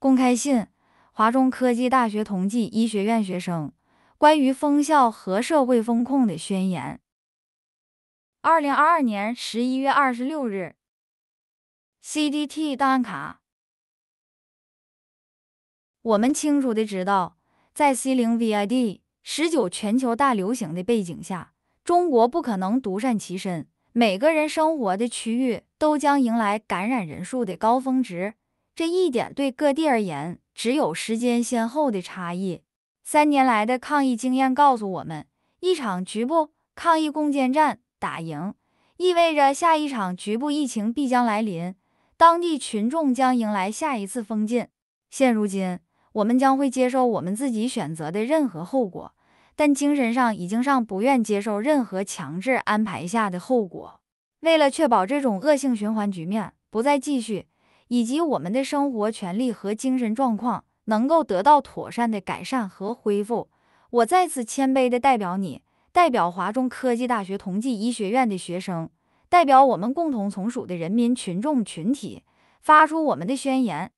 公开信：华中科技大学同济医学院学生关于封校和社会风控的宣言。二零二二年十一月二十六日，CDT 档案卡。我们清楚的知道，在 C 零 VID 十九全球大流行的背景下，中国不可能独善其身，每个人生活的区域都将迎来感染人数的高峰值。这一点对各地而言，只有时间先后的差异。三年来的抗疫经验告诉我们，一场局部抗疫攻坚战打赢，意味着下一场局部疫情必将来临，当地群众将迎来下一次封禁。现如今，我们将会接受我们自己选择的任何后果，但精神上已经上不愿接受任何强制安排下的后果。为了确保这种恶性循环局面不再继续。以及我们的生活权利和精神状况能够得到妥善的改善和恢复，我再次谦卑地代表你，代表华中科技大学同济医学院的学生，代表我们共同从属的人民群众群体，发出我们的宣言。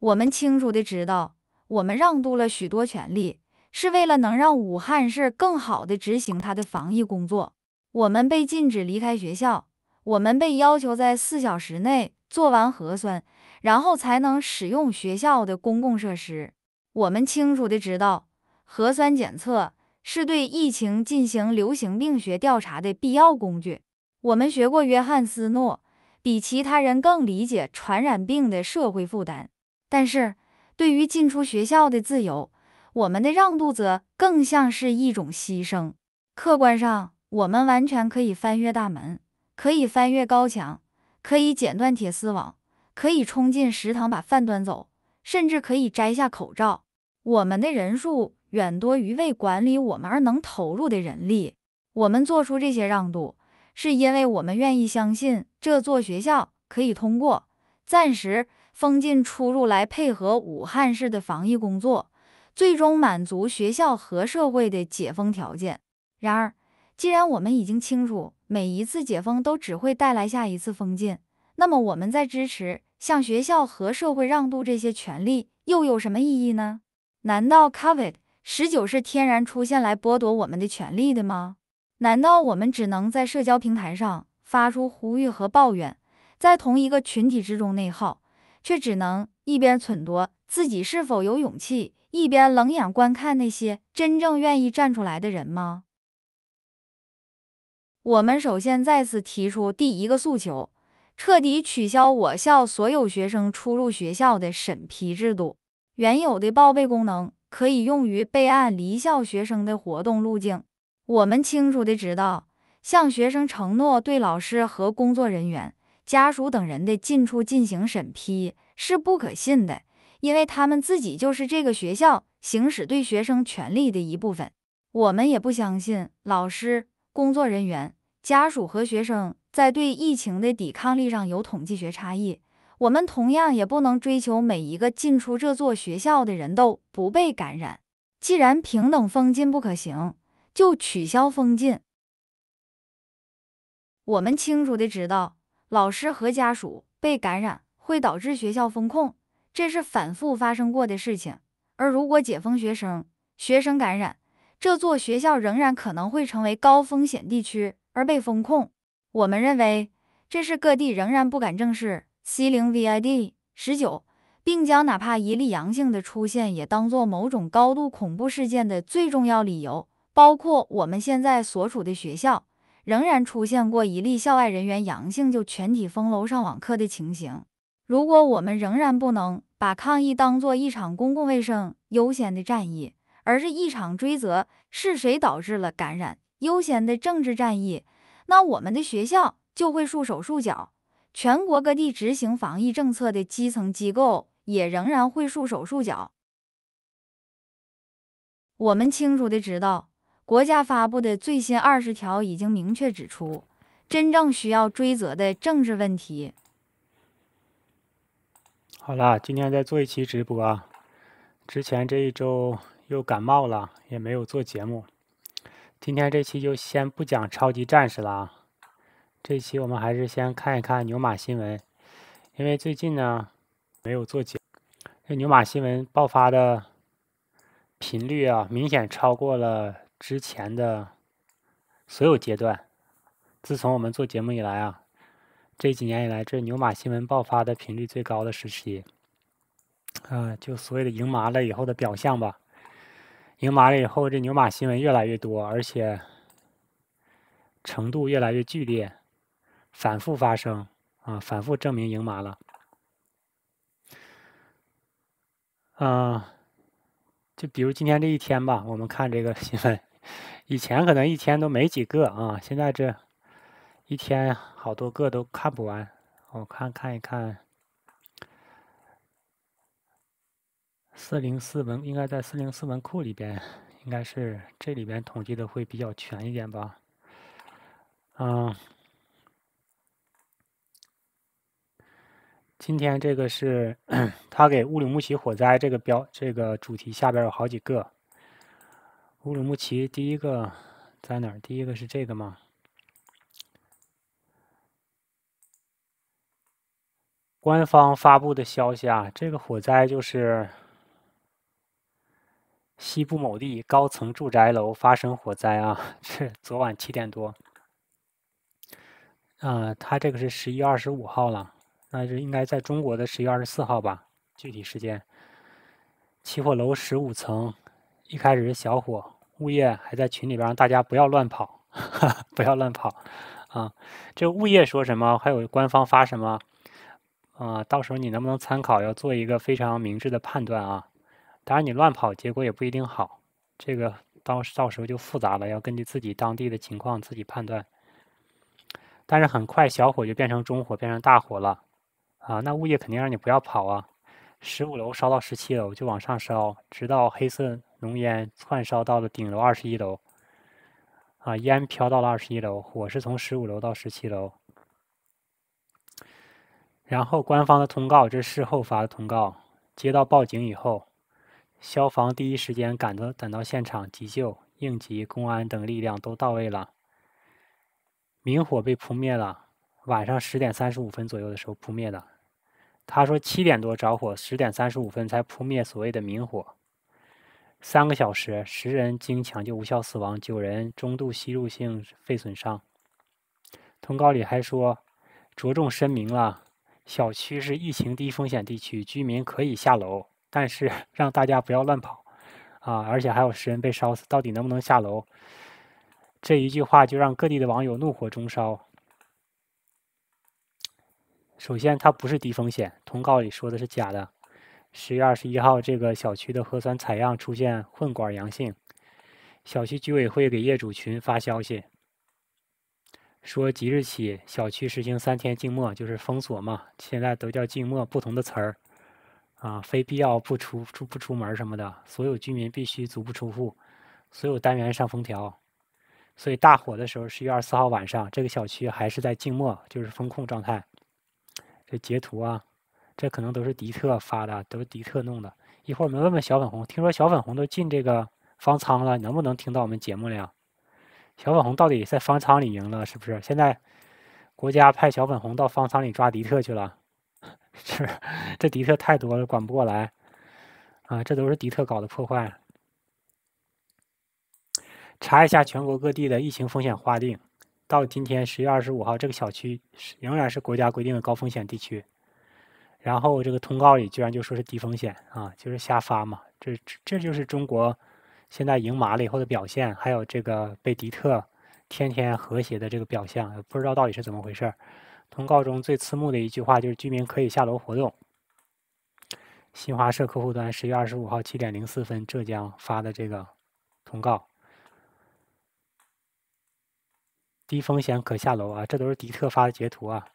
我们清楚地知道，我们让渡了许多权利，是为了能让武汉市更好地执行它的防疫工作。我们被禁止离开学校。我们被要求在四小时内做完核酸，然后才能使用学校的公共设施。我们清楚的知道，核酸检测是对疫情进行流行病学调查的必要工具。我们学过约翰斯诺，比其他人更理解传染病的社会负担。但是，对于进出学校的自由，我们的让渡则更像是一种牺牲。客观上，我们完全可以翻越大门。可以翻越高墙，可以剪断铁丝网，可以冲进食堂把饭端走，甚至可以摘下口罩。我们的人数远多于为管理我们而能投入的人力。我们做出这些让渡，是因为我们愿意相信这座学校可以通过暂时封禁出入来配合武汉市的防疫工作，最终满足学校和社会的解封条件。然而，既然我们已经清楚。每一次解封都只会带来下一次封禁，那么我们在支持向学校和社会让渡这些权利又有什么意义呢？难道 COVID 十九是天然出现来剥夺我们的权利的吗？难道我们只能在社交平台上发出呼吁和抱怨，在同一个群体之中内耗，却只能一边忖度自己是否有勇气，一边冷眼观看那些真正愿意站出来的人吗？我们首先再次提出第一个诉求：彻底取消我校所有学生出入学校的审批制度。原有的报备功能可以用于备案离校学生的活动路径。我们清楚的知道，向学生承诺对老师和工作人员、家属等人的进出进行审批是不可信的，因为他们自己就是这个学校行使对学生权利的一部分。我们也不相信老师、工作人员。家属和学生在对疫情的抵抗力上有统计学差异，我们同样也不能追求每一个进出这座学校的人都不被感染。既然平等封禁不可行，就取消封禁。我们清楚的知道，老师和家属被感染会导致学校封控，这是反复发生过的事情。而如果解封学生，学生感染，这座学校仍然可能会成为高风险地区。而被封控，我们认为这是各地仍然不敢正视 C 零 VID 十九，并将哪怕一例阳性的出现也当作某种高度恐怖事件的最重要理由。包括我们现在所处的学校，仍然出现过一例校外人员阳性就全体封楼上网课的情形。如果我们仍然不能把抗疫当作一场公共卫生优先的战役，而是一场追责是谁导致了感染。优先的政治战役，那我们的学校就会束手束脚；全国各地执行防疫政策的基层机构也仍然会束手束脚。我们清楚的知道，国家发布的最新二十条已经明确指出，真正需要追责的政治问题。好了，今天再做一期直播啊，之前这一周又感冒了，也没有做节目。今天这期就先不讲超级战士了啊，这期我们还是先看一看牛马新闻，因为最近呢，没有做节。这牛马新闻爆发的频率啊，明显超过了之前的所有阶段。自从我们做节目以来啊，这几年以来，这牛马新闻爆发的频率最高的时期。啊，就所谓的赢麻了以后的表象吧。赢麻了以后，这牛马新闻越来越多，而且程度越来越剧烈，反复发生啊，反复证明赢麻了。嗯，就比如今天这一天吧，我们看这个新闻，以前可能一天都没几个啊，现在这一天好多个都看不完。我看看一看。四零四文应该在四零四文库里边，应该是这里边统计的会比较全一点吧。嗯，今天这个是他给乌鲁木齐火灾这个标这个主题下边有好几个。乌鲁木齐第一个在哪儿？第一个是这个吗？官方发布的消息啊，这个火灾就是。西部某地高层住宅楼发生火灾啊！是昨晚七点多。啊，他这个是十一月二十五号了，那是应该在中国的十一月二十四号吧？具体时间。起火楼十五层，一开始是小火，物业还在群里边让大家不要乱跑，不要乱跑。啊，这物业说什么，还有官方发什么，啊，到时候你能不能参考，要做一个非常明智的判断啊。当然，你乱跑，结果也不一定好。这个到到时候就复杂了，要根据自己当地的情况自己判断。但是很快，小火就变成中火，变成大火了。啊，那物业肯定让你不要跑啊！十五楼烧到十七楼，就往上烧，直到黑色浓烟窜烧到了顶楼二十一楼。啊，烟飘到了二十一楼，火是从十五楼到十七楼。然后官方的通告，这是事后发的通告，接到报警以后。消防第一时间赶到，赶到现场急救，应急、公安等力量都到位了。明火被扑灭了，晚上十点三十五分左右的时候扑灭的。他说七点多着火，十点三十五分才扑灭所谓的明火。三个小时，十人经抢救无效死亡，九人中度吸入性肺损伤。通告里还说，着重申明了，小区是疫情低风险地区，居民可以下楼。但是 让大家不要乱跑，啊！而且还有十人被烧死，到底能不能下楼？这一句话就让各地的网友怒火中烧。首先，它不是低风险，通告里说的是假的。十月二十一号，这个小区的核酸采样出现混管阳性，小区居委会给业主群发消息，说即日起小区实行三天静默，就是封锁嘛，现在都叫静默，不同的词儿。啊，非必要不出出不出门什么的，所有居民必须足不出户，所有单元上封条。所以大火的时候十月二十四号晚上，这个小区还是在静默，就是封控状态。这截图啊，这可能都是迪特发的，都是迪特弄的。一会儿我们问问小粉红，听说小粉红都进这个方舱了，能不能听到我们节目了呀？小粉红到底在方舱里赢了是不是？现在国家派小粉红到方舱里抓迪特去了。是，这迪特太多了，管不过来啊！这都是迪特搞的破坏。查一下全国各地的疫情风险划定，到今天十月二十五号，这个小区仍然是国家规定的高风险地区。然后这个通告里居然就说是低风险啊，就是瞎发嘛！这这就是中国现在赢麻了以后的表现，还有这个被迪特天天和谐的这个表象，不知道到底是怎么回事。通告中最刺目的一句话就是：“居民可以下楼活动。”新华社客户端十月二十五号七点零四分，浙江发的这个通告，低风险可下楼啊！这都是迪特发的截图啊。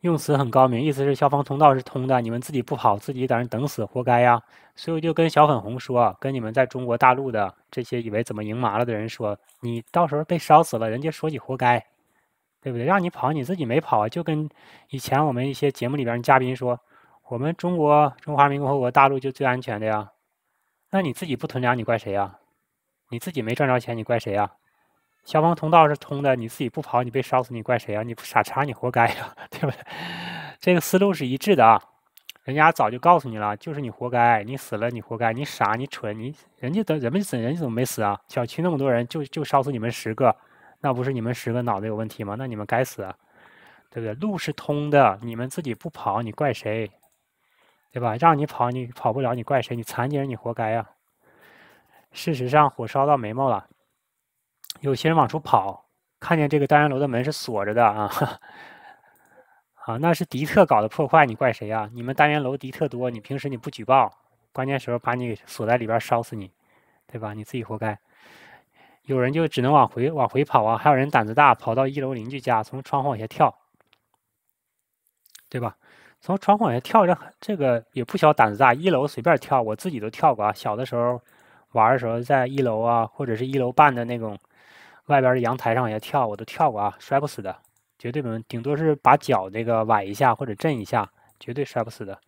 用词很高明，意思是消防通道是通的，你们自己不跑，自己在那等死，活该呀！所以我就跟小粉红说，跟你们在中国大陆的这些以为怎么赢麻了的人说，你到时候被烧死了，人家说你活该。对不对？让你跑，你自己没跑，就跟以前我们一些节目里边嘉宾说，我们中国中华人民共和国大陆就最安全的呀。那你自己不囤粮，你怪谁呀？你自己没赚着钱，你怪谁呀？消防通道是通的，你自己不跑，你被烧死，你怪谁呀？你不傻叉，你活该呀，对不对？这个思路是一致的啊。人家早就告诉你了，就是你活该，你死了你活该，你傻你蠢你，人家都人们怎人家怎么没死啊？小区那么多人，就就烧死你们十个，那不是你们十个脑子有问题吗？那你们该死，对不对？路是通的，你们自己不跑，你怪谁？对吧？让你跑你跑不了，你怪谁？你残疾人你活该呀。事实上，火烧到眉毛了，有些人往出跑，看见这个单元楼的门是锁着的啊。啊，那是敌特搞的破坏，你怪谁呀？你们单元楼敌特多，你平时你不举报，关键时候把你锁在里边烧死你，对吧？你自己活该。有人就只能往回往回跑啊，还有人胆子大，跑到一楼邻居家，从窗户往下跳，对吧？从窗户往下跳，这这个也不小胆子大，一楼随便跳，我自己都跳过啊。小的时候玩的时候，在一楼啊，或者是一楼半的那种外边的阳台上往下跳，我都跳过啊，摔不死的。绝对没问顶多是把脚那个崴一下或者震一下，绝对摔不死的。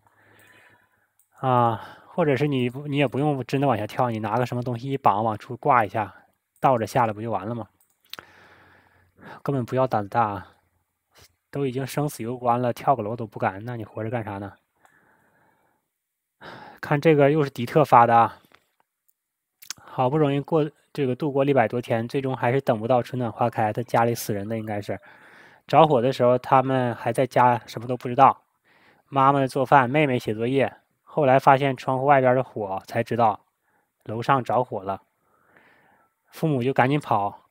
啊，或者是你你也不用真的往下跳，你拿个什么东西一绑，往出挂一下，倒着下来不就完了吗？根本不要胆子大，都已经生死攸关了，跳个楼都不敢，那你活着干啥呢？看这个又是迪特发的啊，好不容易过这个度过了一百多天，最终还是等不到春暖花开，他家里死人的应该是。着火的时候，他们还在家，什么都不知道。妈妈做饭，妹妹写作业。后来发现窗户外边的火，才知道楼上着火了。父母就赶紧跑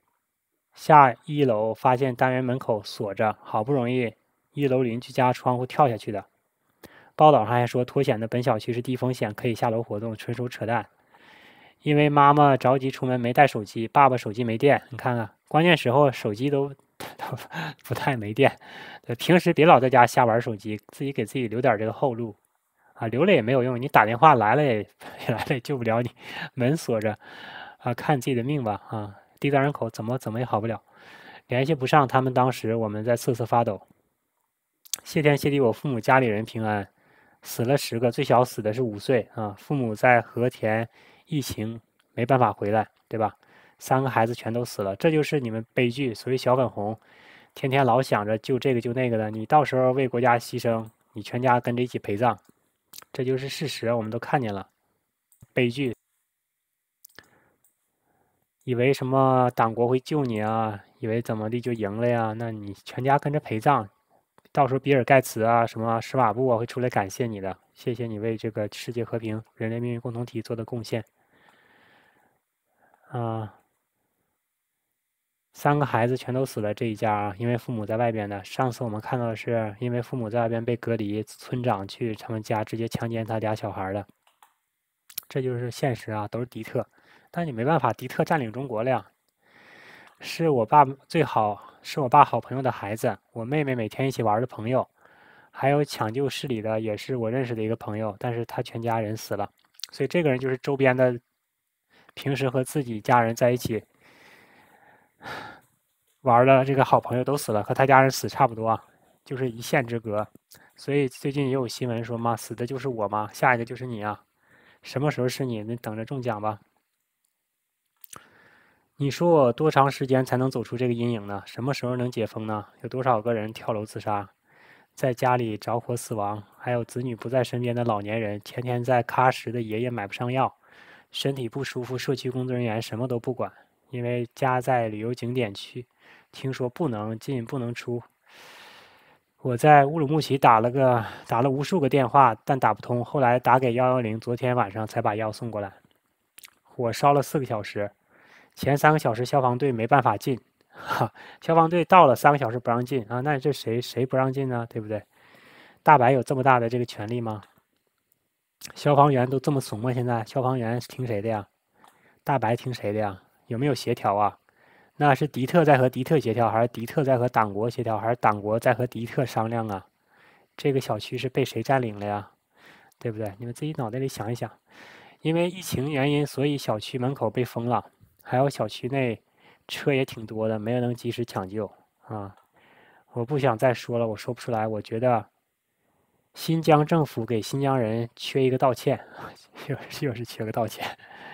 下一楼，发现单元门口锁着，好不容易一楼邻居家窗户跳下去的。报道上还说脱险的本小区是低风险，可以下楼活动，纯属扯淡。因为妈妈着急出门没带手机，爸爸手机没电。你看看，关键时候手机都。不太没电，平时别老在家瞎玩手机，自己给自己留点这个后路啊，留了也没有用，你打电话来了也 来了也救不了你，门锁着啊，看自己的命吧啊，低端人口怎么怎么也好不了，联系不上他们，当时我们在瑟瑟发抖。谢天谢地，我父母家里人平安，死了十个，最小死的是五岁啊，父母在和田疫情没办法回来，对吧？三个孩子全都死了，这就是你们悲剧。所以小粉红，天天老想着救这个救那个的，你到时候为国家牺牲，你全家跟着一起陪葬，这就是事实。我们都看见了，悲剧。以为什么党国会救你啊？以为怎么地就赢了呀？那你全家跟着陪葬，到时候比尔盖茨啊，什么施瓦布啊会出来感谢你的，谢谢你为这个世界和平、人类命运共同体做的贡献。啊。三个孩子全都死了，这一家啊，因为父母在外边的。上次我们看到的是，因为父母在外边被隔离，村长去他们家直接强奸他俩小孩的。这就是现实啊，都是敌特。但你没办法，敌特占领中国了呀。是我爸最好，是我爸好朋友的孩子，我妹妹每天一起玩的朋友，还有抢救室里的也是我认识的一个朋友，但是他全家人死了。所以这个人就是周边的，平时和自己家人在一起。玩的这个好朋友都死了，和他家人死差不多，就是一线之隔。所以最近也有新闻说嘛，死的就是我嘛，下一个就是你啊！什么时候是你？你等着中奖吧。你说我多长时间才能走出这个阴影呢？什么时候能解封呢？有多少个人跳楼自杀，在家里着火死亡，还有子女不在身边的老年人，天天在喀什的爷爷买不上药，身体不舒服，社区工作人员什么都不管。因为家在旅游景点区，听说不能进不能出。我在乌鲁木齐打了个打了无数个电话，但打不通。后来打给幺幺零，昨天晚上才把药送过来。火烧了四个小时，前三个小时消防队没办法进，哈，消防队到了三个小时不让进啊，那这谁谁不让进呢？对不对？大白有这么大的这个权利吗？消防员都这么怂吗？现在消防员听谁的呀？大白听谁的呀？有没有协调啊？那是迪特在和迪特协调，还是迪特在和党国协调，还是党国在和迪特商量啊？这个小区是被谁占领了呀？对不对？你们自己脑袋里想一想。因为疫情原因，所以小区门口被封了，还有小区内车也挺多的，没有能及时抢救啊。我不想再说了，我说不出来。我觉得新疆政府给新疆人缺一个道歉，又是又是缺个道歉，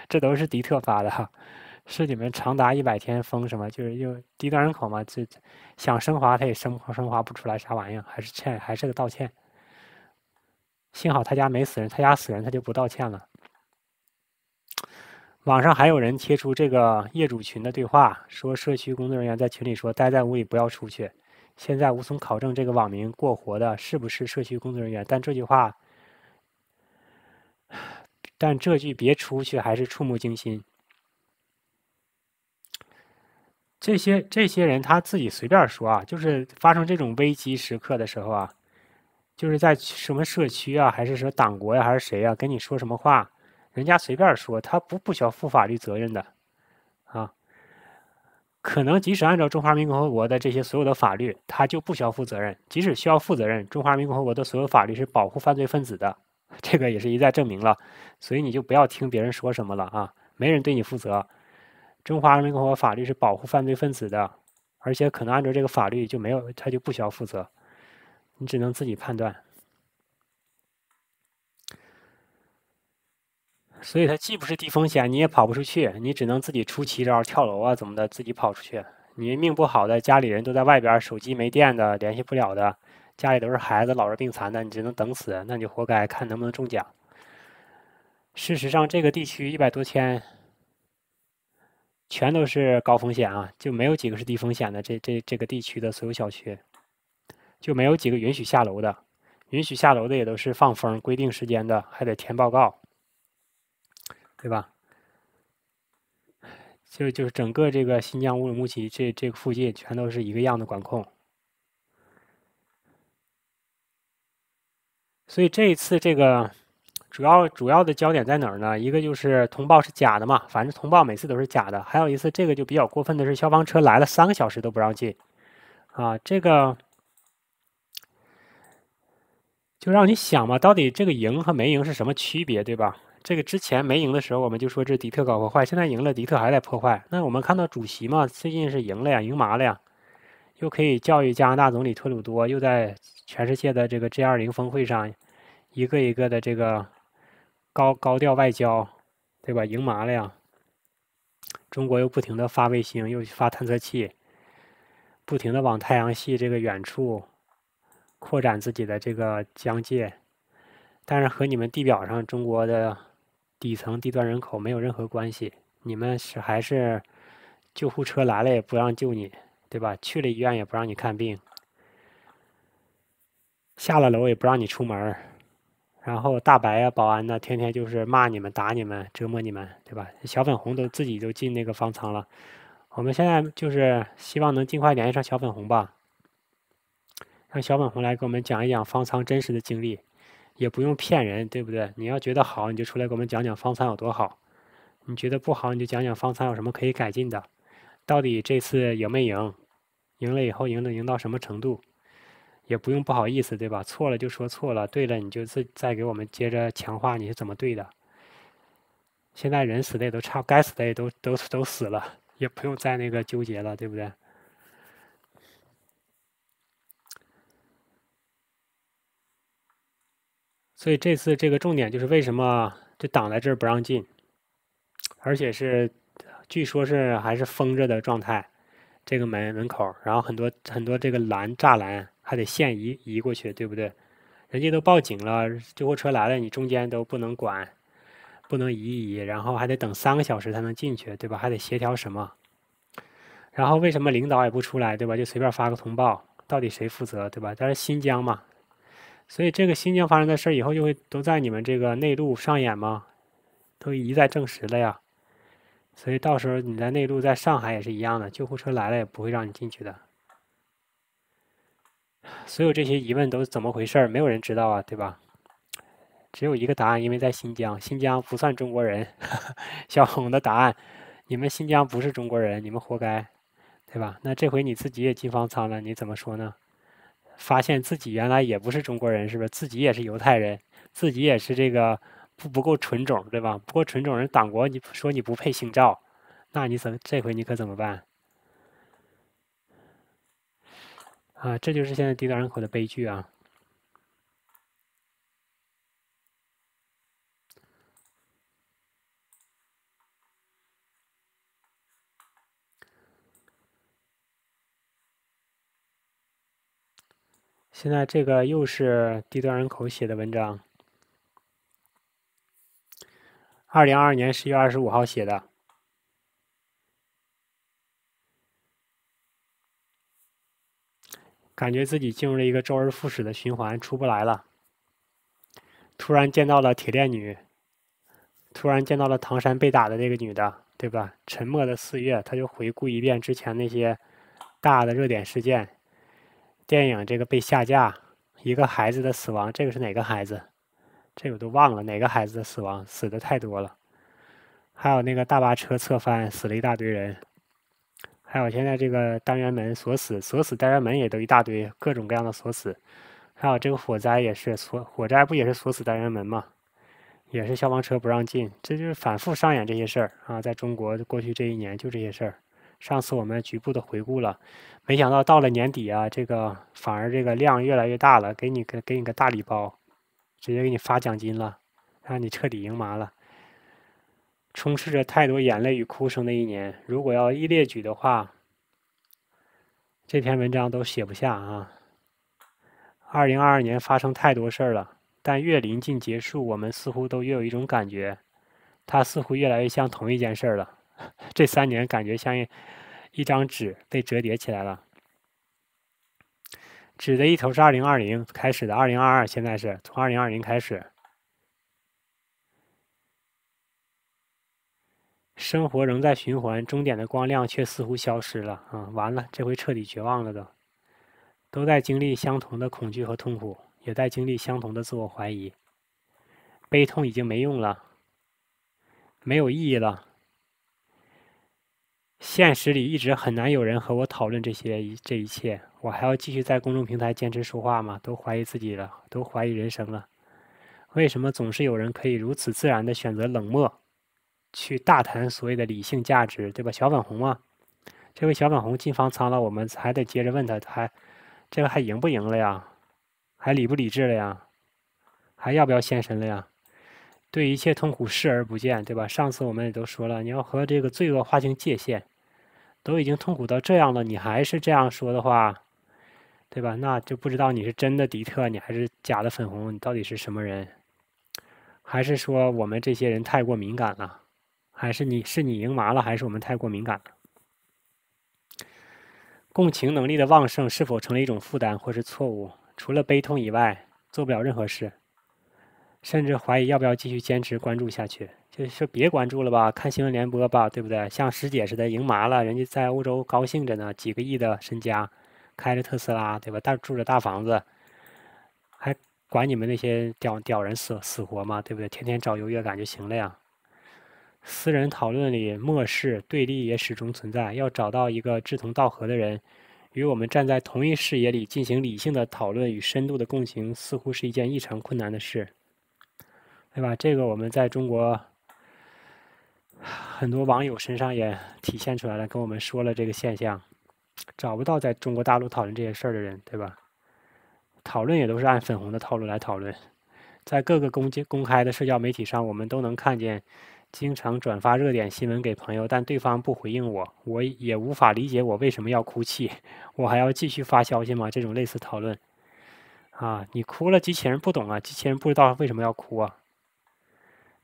这都是迪特发的哈。是你们长达一百天封什么？就是又低端人口嘛，这想升华他也升升华不出来啥玩意儿，还是欠还是个道歉。幸好他家没死人，他家死人他就不道歉了。网上还有人贴出这个业主群的对话，说社区工作人员在群里说待在屋里不要出去。现在无从考证这个网名过活的是不是社区工作人员，但这句话，但这句别出去还是触目惊心。这些这些人他自己随便说啊，就是发生这种危机时刻的时候啊，就是在什么社区啊，还是说党国呀，还是谁呀，跟你说什么话，人家随便说，他不不需要负法律责任的，啊，可能即使按照中华人民共和国的这些所有的法律，他就不需要负责任。即使需要负责任，中华人民共和国的所有法律是保护犯罪分子的，这个也是一再证明了。所以你就不要听别人说什么了啊，没人对你负责。中华人民共和国法律是保护犯罪分子的，而且可能按照这个法律就没有他就不需要负责，你只能自己判断。所以它既不是低风险，你也跑不出去，你只能自己出奇招跳楼啊怎么的，自己跑出去。你命不好的，家里人都在外边，手机没电的，联系不了的，家里都是孩子、老弱病残的，你只能等死，那你就活该，看能不能中奖。事实上，这个地区一百多天。全都是高风险啊，就没有几个是低风险的。这这这个地区的所有小区，就没有几个允许下楼的。允许下楼的也都是放风、规定时间的，还得填报告，对吧？就就是整个这个新疆乌鲁木齐这这个附近，全都是一个样的管控。所以这一次这个。主要主要的焦点在哪儿呢？一个就是通报是假的嘛，反正通报每次都是假的。还有一次，这个就比较过分的是，消防车来了三个小时都不让进，啊，这个就让你想嘛，到底这个赢和没赢是什么区别，对吧？这个之前没赢的时候，我们就说这迪特搞破坏，现在赢了，迪特还在破坏。那我们看到主席嘛，最近是赢了呀，赢麻了呀，又可以教育加拿大总理特鲁多，又在全世界的这个 G 二零峰会上，一个一个的这个。高高调外交，对吧？赢麻了呀！中国又不停的发卫星，又发探测器，不停的往太阳系这个远处扩展自己的这个疆界，但是和你们地表上中国的底层低端人口没有任何关系。你们是还是救护车来了也不让救你，对吧？去了医院也不让你看病，下了楼也不让你出门然后大白啊，保安呢，天天就是骂你们、打你们、折磨你们，对吧？小粉红都自己都进那个方舱了。我们现在就是希望能尽快联系上小粉红吧，让小粉红来给我们讲一讲方舱真实的经历，也不用骗人，对不对？你要觉得好，你就出来给我们讲讲方舱有多好；你觉得不好，你就讲讲方舱有什么可以改进的。到底这次赢没赢？赢了以后赢能赢到什么程度？也不用不好意思，对吧？错了就说错了，对了你就再再给我们接着强化你是怎么对的。现在人死的也都差，该死的也都都都死了，也不用再那个纠结了，对不对？所以这次这个重点就是为什么这挡在这儿不让进，而且是据说是还是封着的状态，这个门门口，然后很多很多这个栏栅栏。还得线移移过去，对不对？人家都报警了，救护车来了，你中间都不能管，不能移移，然后还得等三个小时才能进去，对吧？还得协调什么？然后为什么领导也不出来，对吧？就随便发个通报，到底谁负责，对吧？但是新疆嘛，所以这个新疆发生的事儿以后就会都在你们这个内陆上演吗？都一再证实了呀。所以到时候你在内陆，在上海也是一样的，救护车来了也不会让你进去的。所有这些疑问都是怎么回事儿？没有人知道啊，对吧？只有一个答案，因为在新疆，新疆不算中国人。小红的答案：你们新疆不是中国人，你们活该，对吧？那这回你自己也进方舱了，你怎么说呢？发现自己原来也不是中国人，是不是？自己也是犹太人，自己也是这个不不够纯种，对吧？不够纯种人，党国你说你不配姓赵，那你怎这回你可怎么办？啊，这就是现在低端人口的悲剧啊！现在这个又是低端人口写的文章，二零二二年十月二十五号写的，感觉自己进入了一个周而复始的循环，出不来了。突然见到了铁链女，突然见到了唐山被打的那个女的，对吧？沉默的四月，他就回顾一遍之前那些大的热点事件。电影这个被下架，一个孩子的死亡，这个是哪个孩子？这个都忘了哪个孩子的死亡，死的太多了。还有那个大巴车侧翻，死了一大堆人。还有现在这个单元门锁死，锁死单元门也都一大堆，各种各样的锁死。还有这个火灾也是锁，火灾不也是锁死单元门吗？也是消防车不让进，这就是反复上演这些事儿啊！在中国过去这一年就这些事儿。上次我们局部的回顾了，没想到到了年底啊，这个反而这个量越来越大了，给你个给你个大礼包，直接给你发奖金了，让你彻底赢麻了。充斥着太多眼泪与哭声的一年，如果要一列举的话，这篇文章都写不下啊。二零二二年发生太多事儿了，但越临近结束，我们似乎都越有一种感觉，它似乎越来越像同一件事儿了。这三年感觉像一一张纸被折叠起来了，纸的一头是二零二零开始的，二零二二现在是从二零二零开始，生活仍在循环，终点的光亮却似乎消失了啊！完了，这回彻底绝望了都，都在经历相同的恐惧和痛苦，也在经历相同的自我怀疑，悲痛已经没用了，没有意义了。现实里一直很难有人和我讨论这些这一切，我还要继续在公众平台坚持说话吗？都怀疑自己了，都怀疑人生了。为什么总是有人可以如此自然的选择冷漠，去大谈所谓的理性价值，对吧？小粉红啊，这位小粉红进方舱了，我们还得接着问他，还这个还赢不赢了呀？还理不理智了呀？还要不要现身了呀？对一切痛苦视而不见，对吧？上次我们也都说了，你要和这个罪恶划清界限。都已经痛苦到这样了，你还是这样说的话，对吧？那就不知道你是真的迪特，你还是假的粉红，你到底是什么人？还是说我们这些人太过敏感了？还是你是你赢麻了？还是我们太过敏感了？共情能力的旺盛是否成了一种负担或是错误？除了悲痛以外，做不了任何事。甚至怀疑要不要继续坚持关注下去，就是别关注了吧，看新闻联播吧，对不对？像师姐似的赢麻了，人家在欧洲高兴着呢，几个亿的身家，开着特斯拉，对吧？大住着大房子，还管你们那些屌屌人死死活吗？对不对？天天找优越感就行了呀。私人讨论里漠视对立也始终存在，要找到一个志同道合的人，与我们站在同一视野里进行理性的讨论与深度的共情，似乎是一件异常困难的事。对吧？这个我们在中国很多网友身上也体现出来了，跟我们说了这个现象，找不到在中国大陆讨论这些事儿的人，对吧？讨论也都是按粉红的套路来讨论，在各个公公开的社交媒体上，我们都能看见，经常转发热点新闻给朋友，但对方不回应我，我也无法理解我为什么要哭泣，我还要继续发消息吗？这种类似讨论，啊，你哭了，机器人不懂啊，机器人不知道为什么要哭啊。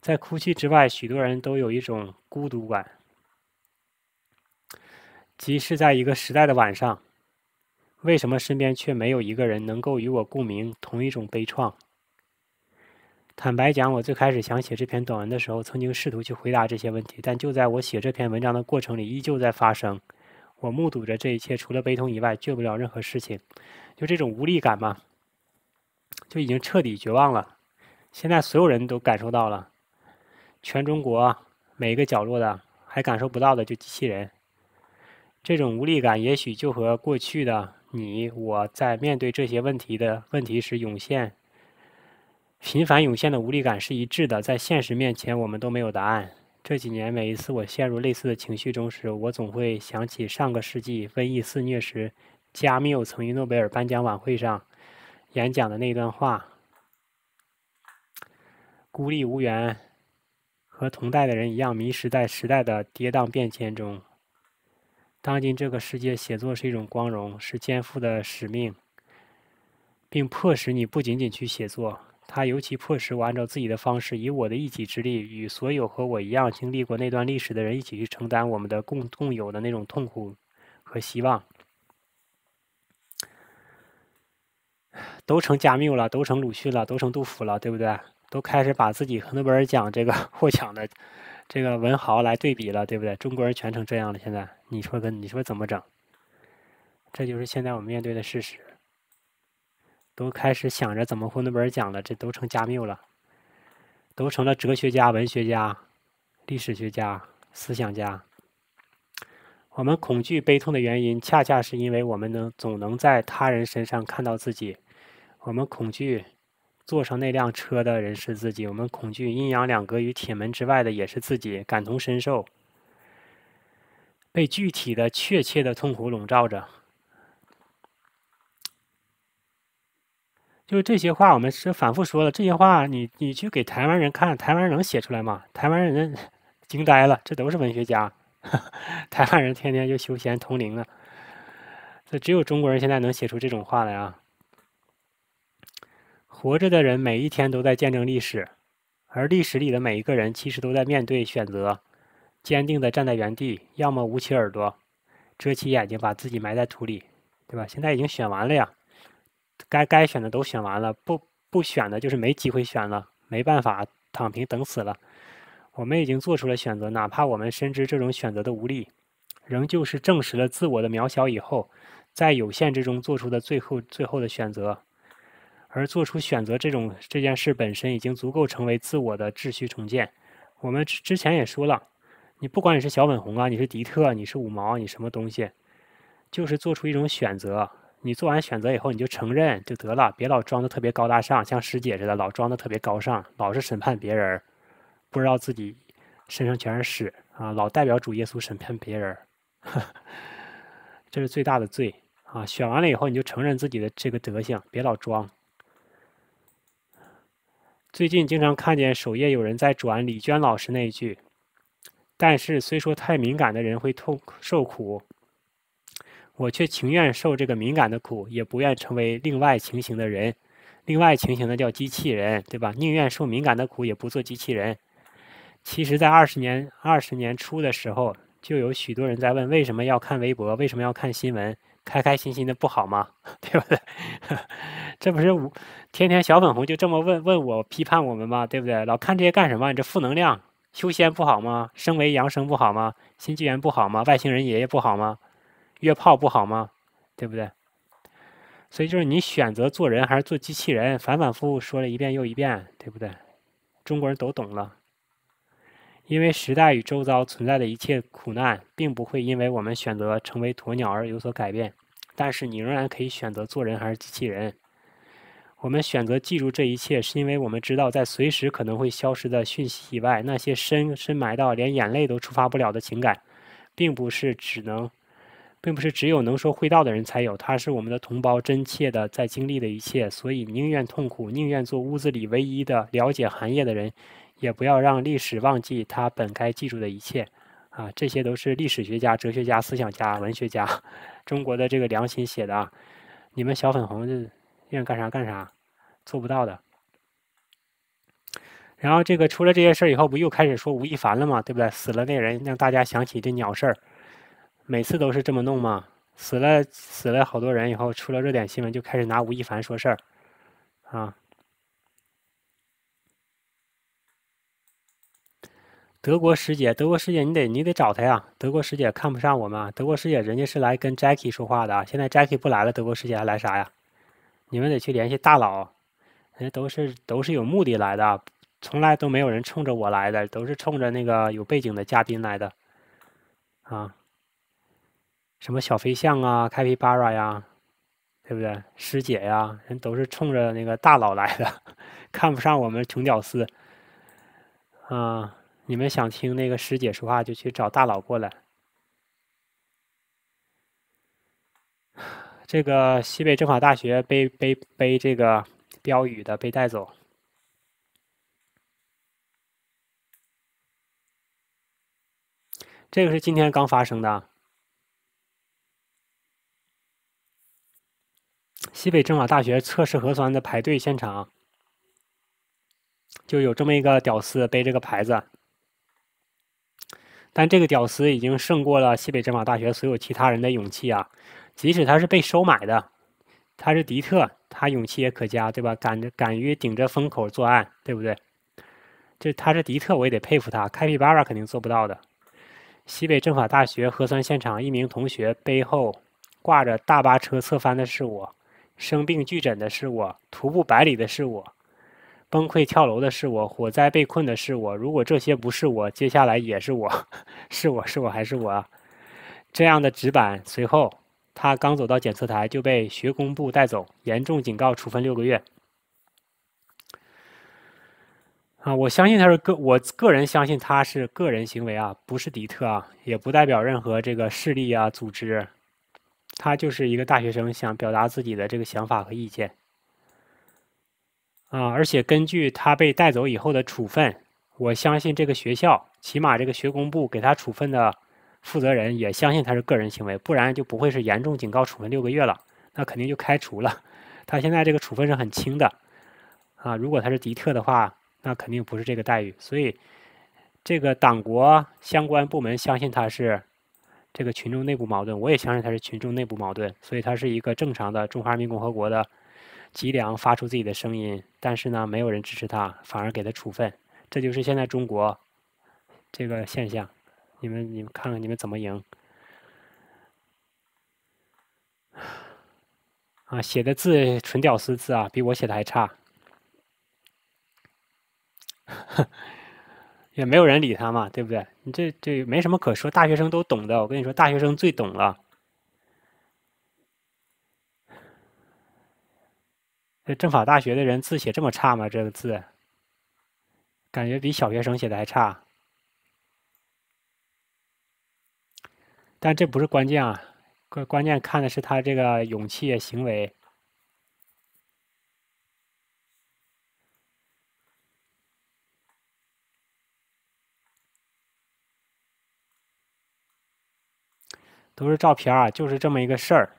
在哭泣之外，许多人都有一种孤独感，即是在一个时代的晚上，为什么身边却没有一个人能够与我共鸣同一种悲怆？坦白讲，我最开始想写这篇短文的时候，曾经试图去回答这些问题，但就在我写这篇文章的过程里，依旧在发生。我目睹着这一切，除了悲痛以外，做不了任何事情，就这种无力感嘛，就已经彻底绝望了。现在所有人都感受到了。全中国每个角落的还感受不到的，就机器人。这种无力感，也许就和过去的你我在面对这些问题的问题时涌现、频繁涌现的无力感是一致的。在现实面前，我们都没有答案。这几年，每一次我陷入类似的情绪中时，我总会想起上个世纪瘟疫肆虐时，加缪曾于诺贝尔颁奖晚会上演讲的那段话：“孤立无援。”和同代的人一样，迷失在时代的跌宕变迁中。当今这个世界，写作是一种光荣，是肩负的使命。并迫使你不仅仅去写作。它尤其迫使我按照自己的方式，以我的一己之力，与所有和我一样经历过那段历史的人一起去承担我们的共共有的那种痛苦和希望。都成加缪了，都成鲁迅了，都成杜甫了，对不对？都开始把自己和诺贝尔奖这个 获奖的这个文豪来对比了，对不对？中国人全成这样了，现在你说跟你说怎么整？这就是现在我们面对的事实。都开始想着怎么获诺贝尔奖了，这都成加缪了，都成了哲学家、文学家、历史学家、思想家。我们恐惧、悲痛的原因，恰恰是因为我们能总能在他人身上看到自己。我们恐惧坐上那辆车的人是自己，我们恐惧阴阳两隔与铁门之外的也是自己，感同身受，被具体的、确切的痛苦笼罩着。就这些话，我们是反复说了。这些话，你你去给台湾人看，台湾人能写出来吗？台湾人 惊呆了，这都是文学家。台湾人天天就休闲通灵了，这只有中国人现在能写出这种话来啊。活着的人每一天都在见证历史，而历史里的每一个人其实都在面对选择，坚定地站在原地，要么捂起耳朵，遮起眼睛，把自己埋在土里，对吧？现在已经选完了呀。该该选的都选完了，不不选的就是没机会选了，没办法躺平等死了。我们已经做出了选择，哪怕我们深知这种选择的无力，仍旧是证实了自我的渺小以后，在有限之中做出的最后最后的选择。而做出选择这种这件事本身已经足够成为自我的秩序重建。我们之之前也说了，你不管你是小粉红啊，你是迪特，你是五毛，你什么东西，就是做出一种选择。你做完选择以后，你就承认就得了，别老装的特别高大上，像师姐似的，老装的特别高尚，老是审判别人，不知道自己身上全是屎啊，老代表主耶稣审判别人，这是最大的罪啊！选完了以后，你就承认自己的这个德行，别老装。最近经常看见首页有人在转李娟老师那句，但是虽说太敏感的人会痛受苦。我却情愿受这个敏感的苦，也不愿成为另外情形的人。另外情形的叫机器人，对吧？宁愿受敏感的苦，也不做机器人。其实，在二十年二十年初的时候，就有许多人在问：为什么要看微博？为什么要看新闻？开开心心的不好吗？对不对？这不是我天天小粉红就这么问问我批判我们吗？对不对？老看这些干什么？你这负能量，修仙不好吗？升为阳生不好吗？新纪元不好吗？外星人爷爷不好吗？约炮不好吗？对不对？所以就是你选择做人还是做机器人，反反复复说了一遍又一遍，对不对？中国人都懂了。因为时代与周遭存在的一切苦难，并不会因为我们选择成为鸵鸟而有所改变。但是你仍然可以选择做人还是机器人。我们选择记住这一切，是因为我们知道，在随时可能会消失的讯息以外，那些深深埋到连眼泪都触发不了的情感，并不是只能。并不是只有能说会道的人才有，他是我们的同胞，真切的在经历的一切，所以宁愿痛苦，宁愿做屋子里唯一的了解寒夜的人，也不要让历史忘记他本该记住的一切。啊，这些都是历史学家、哲学家、思想家、文学家，中国的这个良心写的啊。你们小粉红就愿干啥干啥，做不到的。然后这个出了这些事儿以后，不又开始说吴亦凡了吗？对不对？死了那人，让大家想起这鸟事儿。每次都是这么弄吗？死了死了好多人以后，出了热点新闻就开始拿吴亦凡说事儿，啊！德国师姐，德国师姐，你得你得找他呀！德国师姐看不上我们，德国师姐人家是来跟 Jackie 说话的，现在 Jackie 不来了，德国师姐还来啥呀？你们得去联系大佬，人家都是都是有目的来的，从来都没有人冲着我来的，都是冲着那个有背景的嘉宾来的，啊！什么小飞象啊，Capybara 呀，对不对？师姐呀，人都是冲着那个大佬来的，看不上我们穷屌丝。啊，你们想听那个师姐说话，就去找大佬过来。这个西北政法大学背背背这个标语的被带走，这个是今天刚发生的。西北政法大学测试核酸的排队现场，就有这么一个屌丝背这个牌子，但这个屌丝已经胜过了西北政法大学所有其他人的勇气啊！即使他是被收买的，他是迪特，他勇气也可嘉，对吧？敢敢于顶着风口作案，对不对？这他是迪特，我也得佩服他。开皮巴巴肯定做不到的。西北政法大学核酸现场，一名同学背后挂着大巴车侧翻的是我，生病拒诊的是我，徒步百里的是我，崩溃跳楼的是我，火灾被困的是我。如果这些不是我，接下来也是我，是我是我还是我？这样的纸板。随后，他刚走到检测台就被学工部带走，严重警告，处分六个月。啊，我相信他是个，我个人相信他是个人行为啊，不是敌特啊，也不代表任何这个势力啊组织，他就是一个大学生想表达自己的这个想法和意见。啊，而且根据他被带走以后的处分，我相信这个学校，起码这个学工部给他处分的负责人也相信他是个人行为，不然就不会是严重警告处分六个月了，那肯定就开除了。他现在这个处分是很轻的，啊，如果他是敌特的话。那肯定不是这个待遇，所以这个党国相关部门相信他是这个群众内部矛盾，我也相信他是群众内部矛盾，所以他是一个正常的中华人民共和国的脊梁，发出自己的声音，但是呢，没有人支持他，反而给他处分，这就是现在中国这个现象。你们你们看看你们怎么赢？啊，写的字纯屌丝字啊，比我写的还差。也没有人理他嘛，对不对？你这这没什么可说，大学生都懂的。我跟你说，大学生最懂了。这政法大学的人字写这么差吗？这个字，感觉比小学生写的还差。但这不是关键啊，关关键看的是他这个勇气行为。都是照片啊，就是这么一个事儿，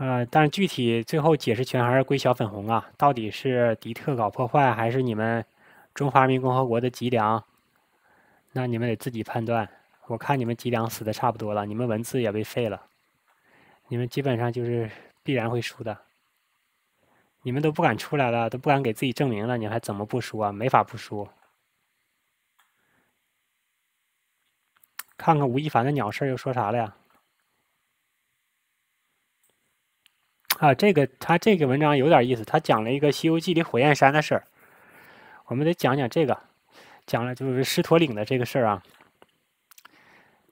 呃，但是具体最后解释权还是归小粉红啊。到底是迪特搞破坏，还是你们中华人民共和国的脊梁？那你们得自己判断。我看你们脊梁死的差不多了，你们文字也被废了，你们基本上就是必然会输的。你们都不敢出来了，都不敢给自己证明了，你还怎么不输啊？没法不输。看看吴亦凡的鸟事又说啥了呀？啊，这个他这个文章有点意思，他讲了一个《西游记》里火焰山的事儿，我们得讲讲这个，讲了就是狮驼岭的这个事儿啊。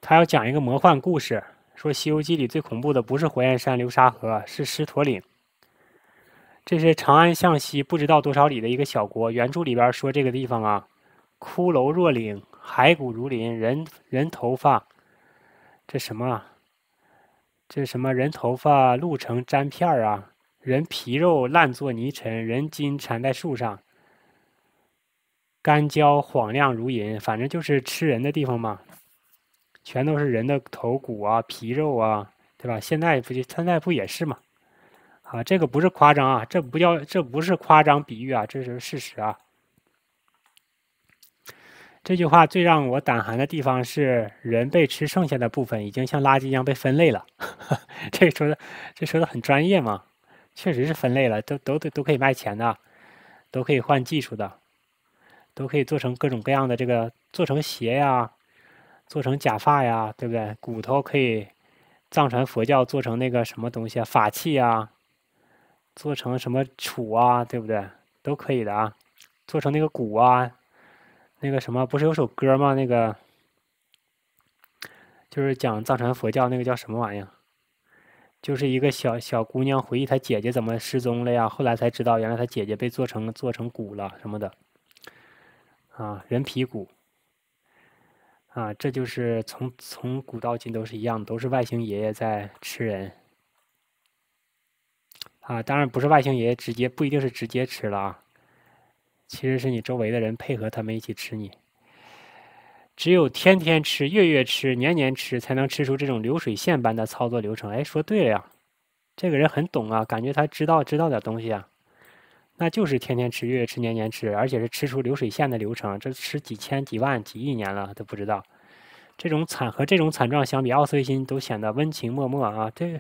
他要讲一个魔幻故事，说《西游记》里最恐怖的不是火焰山、流沙河，是狮驼岭。这是长安向西不知道多少里的一个小国。原著里边说这个地方啊，骷髅若岭。骸骨如林，人人头发，这什么啊？这什么人头发露成粘片儿啊？人皮肉烂作泥尘，人筋缠在树上，干焦晃亮如银。反正就是吃人的地方嘛，全都是人的头骨啊、皮肉啊，对吧？现在不就现在不也是嘛？啊，这个不是夸张啊，这不叫这不是夸张比喻啊，这是事实啊。这句话最让我胆寒的地方是，人被吃剩下的部分已经像垃圾一样被分类了。这说的，这说的很专业嘛？确实是分类了，都都都都可以卖钱的，都可以换技术的，都可以做成各种各样的这个，做成鞋呀，做成假发呀，对不对？骨头可以藏传佛教做成那个什么东西啊，法器啊，做成什么杵啊，对不对？都可以的啊，做成那个鼓啊。那个什么，不是有首歌吗？那个就是讲藏传佛教那个叫什么玩意儿？就是一个小小姑娘回忆她姐姐怎么失踪了呀，后来才知道原来她姐姐被做成做成骨了什么的。啊，人皮骨。啊，这就是从从古到今都是一样，都是外星爷爷在吃人。啊，当然不是外星爷爷直接，不一定是直接吃了啊。其实是你周围的人配合他们一起吃你，只有天天吃、月月吃、年年吃，才能吃出这种流水线般的操作流程。哎，说对了呀，这个人很懂啊，感觉他知道知道点东西啊。那就是天天吃，月月吃，年年吃，而且是吃出流水线的流程，这吃几千、几万、几亿年了都不知道。这种惨和这种惨状相比，奥斯维辛都显得温情脉脉啊。这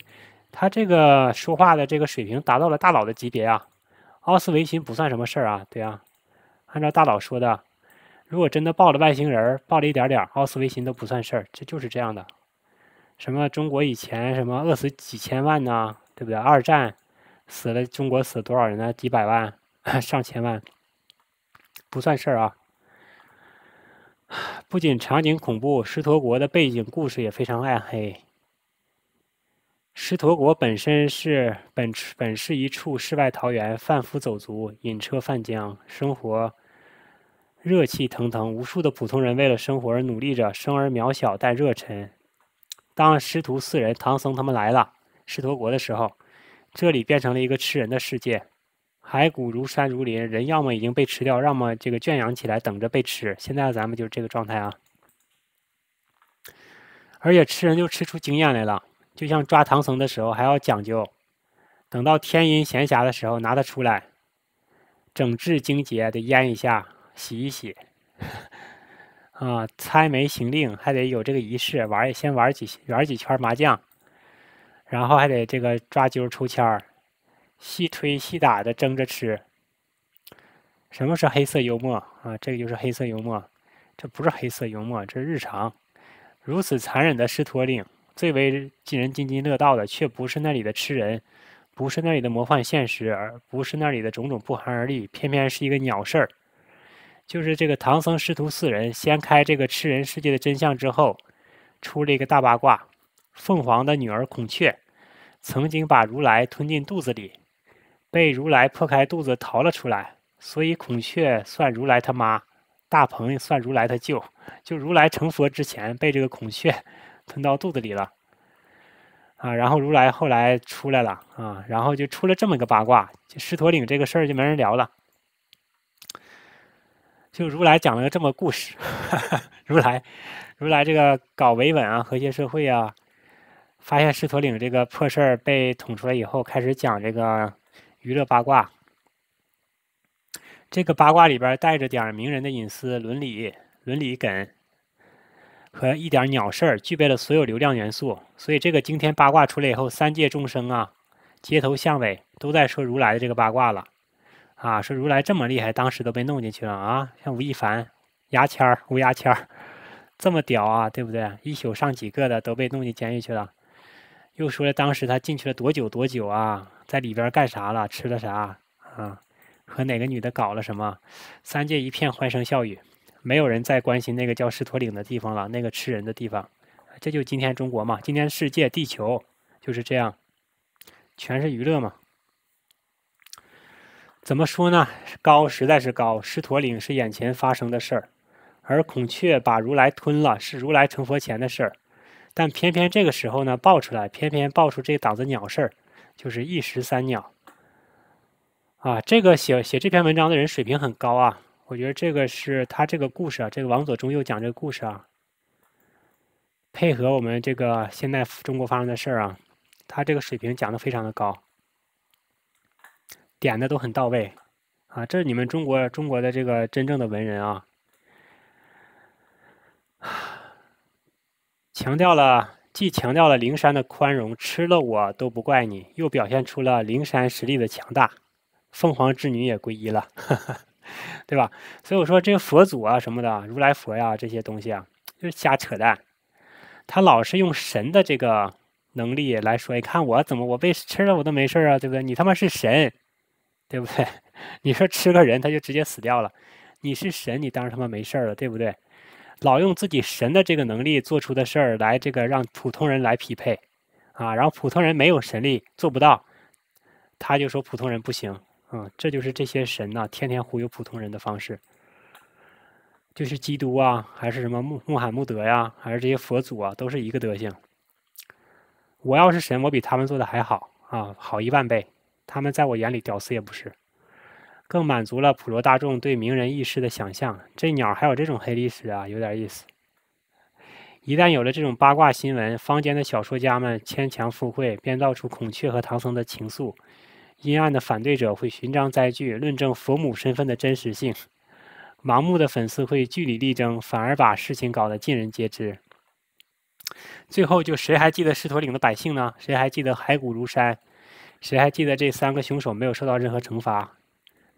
他这个说话的这个水平达到了大佬的级别啊。奥斯维辛不算什么事儿啊，对啊。按照大佬说的，如果真的爆了外星人，爆了一点点，奥斯维辛都不算事儿，这就是这样的。什么中国以前什么饿死几千万呢？对不对？二战。死了，中国死多少人呢？几百万、上千万，不算事儿啊。不仅场景恐怖，狮驼国的背景故事也非常暗黑。狮驼国本身是本本是一处世外桃源，贩夫走卒，引车贩浆，生活热气腾腾，无数的普通人为了生活而努力着，生而渺小但热忱。当师徒四人、唐僧他们来了狮驼国的时候。这里变成了一个吃人的世界，骸骨如山如林，人要么已经被吃掉，要么这个圈养起来等着被吃。现在咱们就是这个状态啊！而且吃人就吃出经验来了，就像抓唐僧的时候还要讲究，等到天阴闲暇的时候拿它出来，整治精洁得腌一下，洗一洗，啊，猜枚行令还得有这个仪式，玩先玩几玩几圈麻将。然后还得这个抓阄抽签儿，细推细打的争着吃。什么是黑色幽默啊？这个就是黑色幽默，这不是黑色幽默，这是日常。如此残忍的狮驼岭，最为令人津津乐道的，却不是那里的吃人，不是那里的魔幻现实，而不是那里的种种不寒而栗，偏偏是一个鸟事儿。就是这个唐僧师徒四人掀开这个吃人世界的真相之后，出了一个大八卦。凤凰的女儿孔雀，曾经把如来吞进肚子里，被如来破开肚子逃了出来，所以孔雀算如来他妈，大鹏算如来他舅。就如来成佛之前，被这个孔雀 吞到肚子里了，啊，然后如来后来出来了，啊，然后就出了这么一个八卦，就狮驼岭这个事儿就没人聊了。就如来讲了个这么故事，如来，如来这个搞维稳啊，和谐社会啊。发现狮驼岭这个破事儿被捅出来以后，开始讲这个娱乐八卦。这个八卦里边带着点名人的隐私、伦理、伦理梗和一点鸟事儿，具备了所有流量元素。所以这个惊天八卦出来以后，三界众生啊，街头巷尾都在说如来的这个八卦了。啊，说如来这么厉害，当时都被弄进去了啊。像吴亦凡、牙签儿、吴牙签儿，这么屌啊，对不对？一宿上几个的都被弄进监狱去了。又说了，当时他进去了多久多久啊？在里边干啥了？吃了啥啊？和哪个女的搞了什么？三界一片欢声笑语，没有人再关心那个叫狮驼岭的地方了，那个吃人的地方。这就今天中国嘛，今天世界地球就是这样，全是娱乐嘛。怎么说呢？高实在是高，狮驼岭是眼前发生的事儿，而孔雀把如来吞了，是如来成佛前的事儿。但偏偏这个时候呢，爆出来，偏偏爆出这档子鸟事儿，就是一石三鸟。啊，这个写写这篇文章的人水平很高啊，我觉得这个是他这个故事啊，这个王左中右讲这个故事啊，配合我们这个现在中国发生的事儿啊，他这个水平讲的非常的高，点的都很到位，啊，这是你们中国中国的这个真正的文人啊。强调了，既强调了灵山的宽容，吃了我都不怪你，又表现出了灵山实力的强大。凤凰之女也皈依了，对吧？所以我说这个佛祖啊什么的，如来佛呀这些东西啊，就是瞎扯淡。他老是用神的这个能力来说，你看我怎么我被吃了我都没事啊，对不对？你他妈是神，对不对？你说吃个人他就直接死掉了，你是神，你当然他妈没事儿了，对不对？老用自己神的这个能力做出的事儿来，这个让普通人来匹配，啊，然后普通人没有神力做不到，他就说普通人不行，啊，这就是这些神呐，天天忽悠普通人的方式，就是基督啊，还是什么穆穆罕默德呀，还是这些佛祖啊，都是一个德行。我要是神，我比他们做的还好啊，好一万倍，他们在我眼里屌丝也不是。更满足了普罗大众对名人轶事的想象。这鸟还有这种黑历史啊，有点意思。一旦有了这种八卦新闻，坊间的小说家们牵强附会，编造出孔雀和唐僧的情愫；阴暗的反对者会寻章摘句，论证佛母身份的真实性；盲目的粉丝会据理力争，反而把事情搞得尽人皆知。最后，就谁还记得狮驼岭的百姓呢？谁还记得骸骨如山？谁还记得这三个凶手没有受到任何惩罚？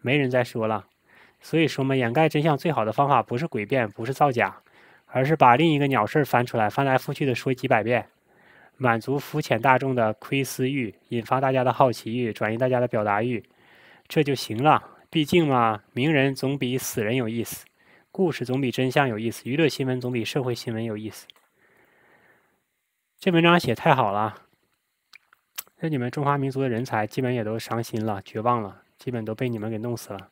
没人再说了。所以说嘛，掩盖真相最好的方法不是诡辩，不是造假，而是把另一个鸟事儿翻出来，翻来覆去的说几百遍，满足肤浅大众的窥私欲，引发大家的好奇欲，转移大家的表达欲，这就行了。毕竟嘛，名人总比死人有意思，故事总比真相有意思，娱乐新闻总比社会新闻有意思。这文章写太好了，这你们中华民族的人才基本也都伤心了，绝望了，基本都被你们给弄死了。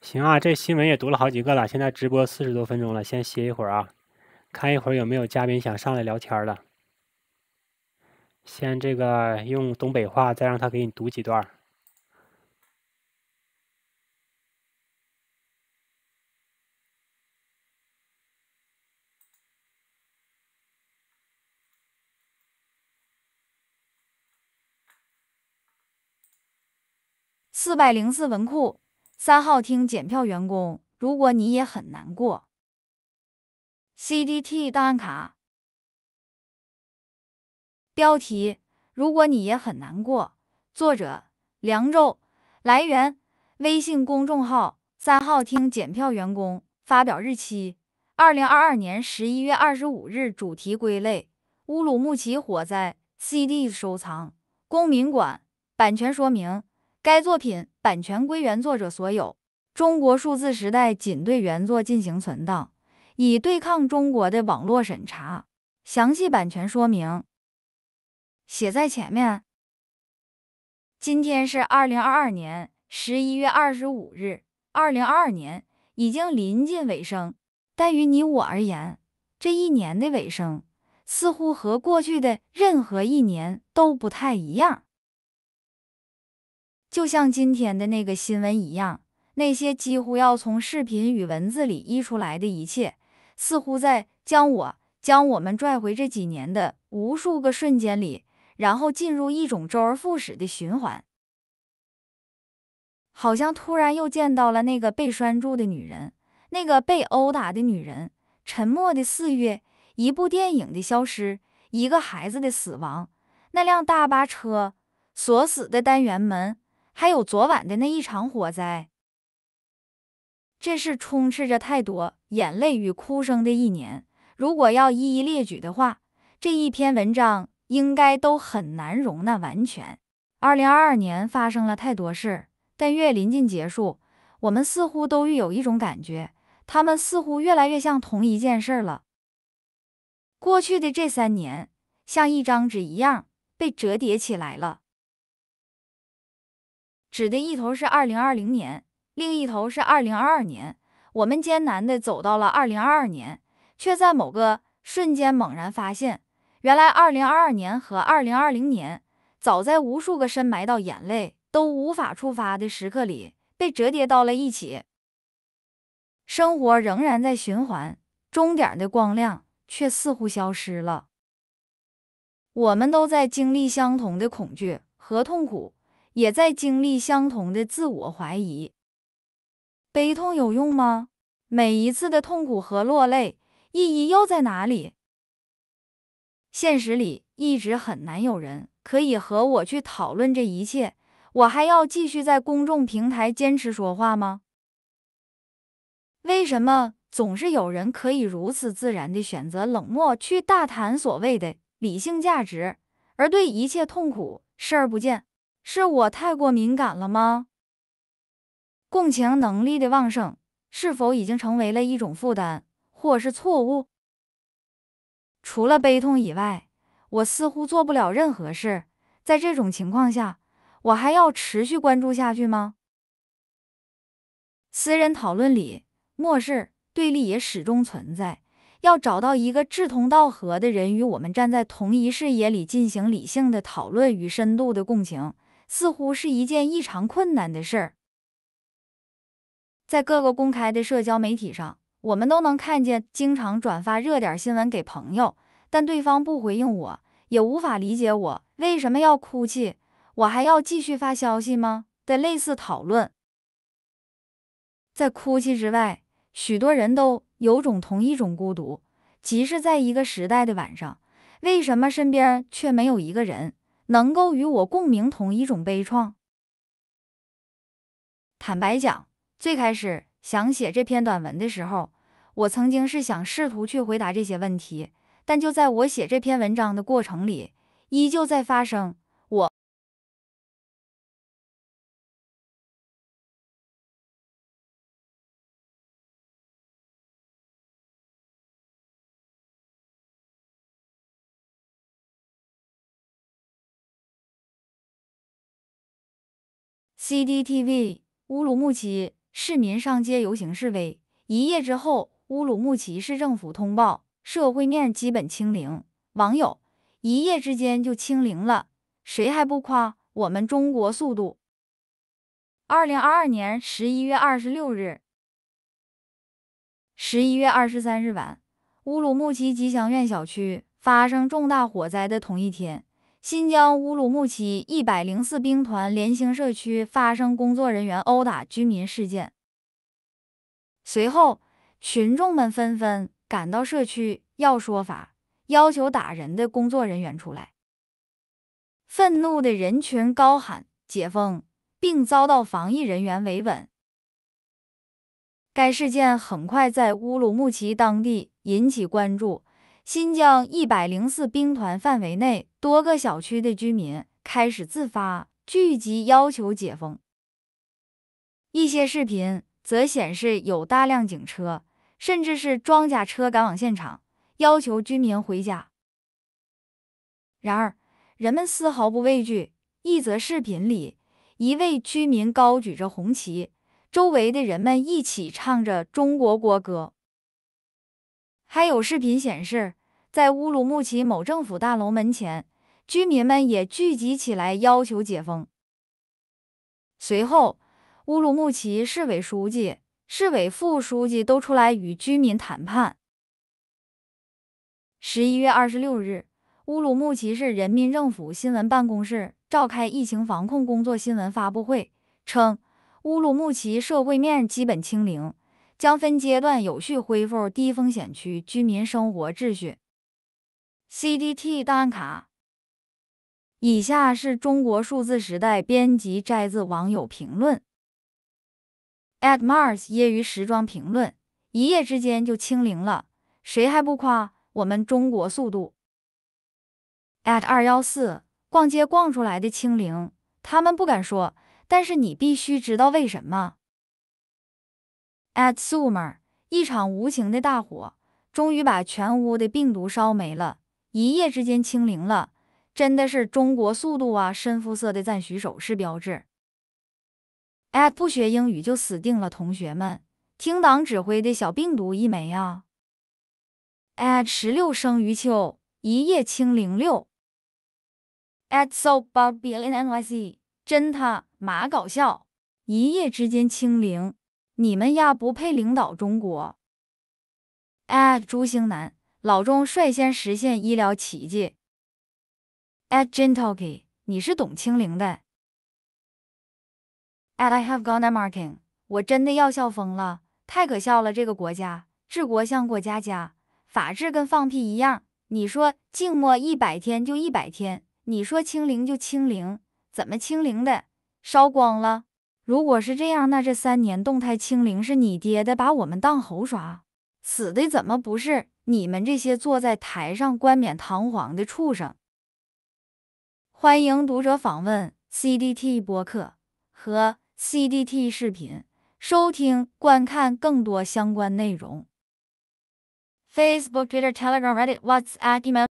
行啊，这新闻也读了好几个了，现在直播四十多分钟了，先歇一会儿啊，看一会儿有没有嘉宾想上来聊天了。先这个用东北话，再让他给你读几段。四百零四文库。三号厅检票员工，如果你也很难过。CDT 档案卡标题：如果你也很难过。作者：凉州。来源：微信公众号三号厅检票员工。发表日期：二零二二年十一月二十五日。主题归类：乌鲁木齐火灾。CD 收藏：公民馆。版权说明。该作品版权归原作者所有。中国数字时代仅对原作进行存档，以对抗中国的网络审查。详细版权说明写在前面。今天是二零二二年十一月二十五日，二零二二年已经临近尾声，但于你我而言，这一年的尾声似乎和过去的任何一年都不太一样。就像今天的那个新闻一样，那些几乎要从视频与文字里溢出来的一切，似乎在将我将我们拽回这几年的无数个瞬间里，然后进入一种周而复始的循环。好像突然又见到了那个被拴住的女人，那个被殴打的女人，沉默的四月，一部电影的消失，一个孩子的死亡，那辆大巴车锁死的单元门。还有昨晚的那一场火灾，这是充斥着太多眼泪与哭声的一年。如果要一一列举的话，这一篇文章应该都很难容纳完全。二零二二年发生了太多事，但越临近结束，我们似乎都越有一种感觉，他们似乎越来越像同一件事了。过去的这三年，像一张纸一样被折叠起来了。指的一头是二零二零年，另一头是二零二二年。我们艰难地走到了二零二二年，却在某个瞬间猛然发现，原来二零二二年和二零二零年，早在无数个深埋到眼泪都无法触发的时刻里，被折叠到了一起。生活仍然在循环，终点的光亮却似乎消失了。我们都在经历相同的恐惧和痛苦。也在经历相同的自我怀疑。悲痛有用吗？每一次的痛苦和落泪，意义又在哪里？现实里一直很难有人可以和我去讨论这一切。我还要继续在公众平台坚持说话吗？为什么总是有人可以如此自然地选择冷漠去大谈所谓的理性价值，而对一切痛苦视而不见？是我太过敏感了吗？共情能力的旺盛是否已经成为了一种负担，或是错误？除了悲痛以外，我似乎做不了任何事。在这种情况下，我还要持续关注下去吗？私人讨论里，漠视对立也始终存在。要找到一个志同道合的人与我们站在同一视野里进行理性的讨论与深度的共情。似乎是一件异常困难的事儿。在各个公开的社交媒体上，我们都能看见经常转发热点新闻给朋友，但对方不回应我，也无法理解我为什么要哭泣，我还要继续发消息吗？的类似讨论。在哭泣之外，许多人都有种同一种孤独，即是在一个时代的晚上，为什么身边却没有一个人能够与我共鸣同一种悲怆？坦白讲，最开始想写这篇短文的时候，我曾经是想试图去回答这些问题，但就在我写这篇文章的过程里，依旧在发生我。CDTV 乌鲁木齐市民上街游行示威，一夜之后，乌鲁木齐市政府通报社会面基本清零。网友：一夜之间就清零了，谁还不夸我们中国速度？二零二二年十一月二十六日，十一月二十三日晚，乌鲁木齐吉祥苑小区发生重大火灾的同一天。新疆乌鲁木齐一百零四兵团联兴社区发生工作人员殴打居民事件，随后群众们纷纷赶到社区要说法，要求打人的工作人员出来。愤怒的人群高喊“解封”，并遭到防疫人员维稳。该事件很快在乌鲁木齐当地引起关注。新疆一百零四兵团范围内多个小区的居民开始自发聚集，要求解封。一些视频则显示有大量警车，甚至是装甲车赶往现场，要求居民回家。然而，人们丝毫不畏惧。一则视频里，一位居民高举着红旗，周围的人们一起唱着中国国歌。还有视频显示。在乌鲁木齐某政府大楼门前，居民们也聚集起来要求解封。随后，乌鲁木齐市委书记、市委副书记都出来与居民谈判。十一月二十六日，乌鲁木齐市人民政府新闻办公室召开疫情防控工作新闻发布会，称乌鲁木齐社会面基本清零，将分阶段有序恢复低风险区居民生活秩序。CDT 档案卡。以下是中国数字时代编辑摘自网友评论。At Mars 业余时装评论：一夜之间就清零了，谁还不夸我们中国速度？At 二幺四逛街逛出来的清零，他们不敢说，但是你必须知道为什么。At Summer 一场无情的大火，终于把全屋的病毒烧没了。一夜之间清零了，真的是中国速度啊！深肤色的赞许手势标志。at 不学英语就死定了，同学们，听党指挥的小病毒一枚啊！at 十六生于秋，一夜清零六。at so bob billion nyc，真他妈搞笑！一夜之间清零，你们呀不配领导中国。at 朱星南。老钟率先实现医疗奇迹。At Gentalky，你是懂清零的。At I have gone marking，我真的要笑疯了，太可笑了！这个国家治国像过家家，法治跟放屁一样。你说静默一百天就一百天，你说清零就清零，怎么清零的？烧光了？如果是这样，那这三年动态清零是你爹的，把我们当猴耍？死的怎么不是？你们这些坐在台上冠冕堂皇的畜生！欢迎读者访问 CDT 播客和 CDT 视频，收听观看更多相关内容。Facebook、Twitter、Telegram、Reddit、WhatsApp、Email。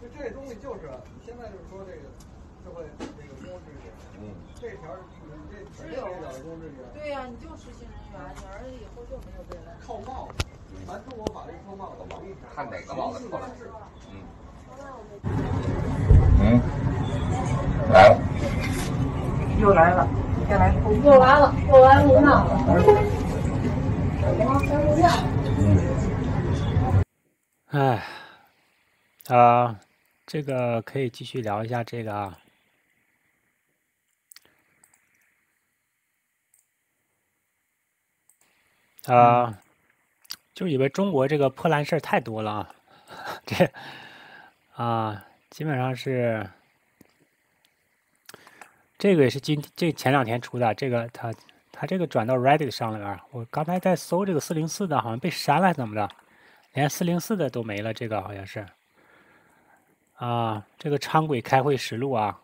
就这东西就是，你现在就是说这个社会这个公共秩序，嗯，这条你这只有这条公共秩序，对呀、你就实习人员，你儿子以后就没有未来。扣帽子，咱中国法律扣帽子，看哪个帽子错了。是嗯。嗯。来了。又来了，又来又来了，又来录像了。哎，啊，这个可以继续聊一下这个啊。啊，就以为中国这个破烂事儿太多了啊，这啊，基本上是这个也是今这前两天出的，这个他他这个转到 Reddit 上了边，我刚才在搜这个四零四的，好像被删了，怎么的？连四零四的都没了，这个好像是。啊，这个昌鬼开会实录啊，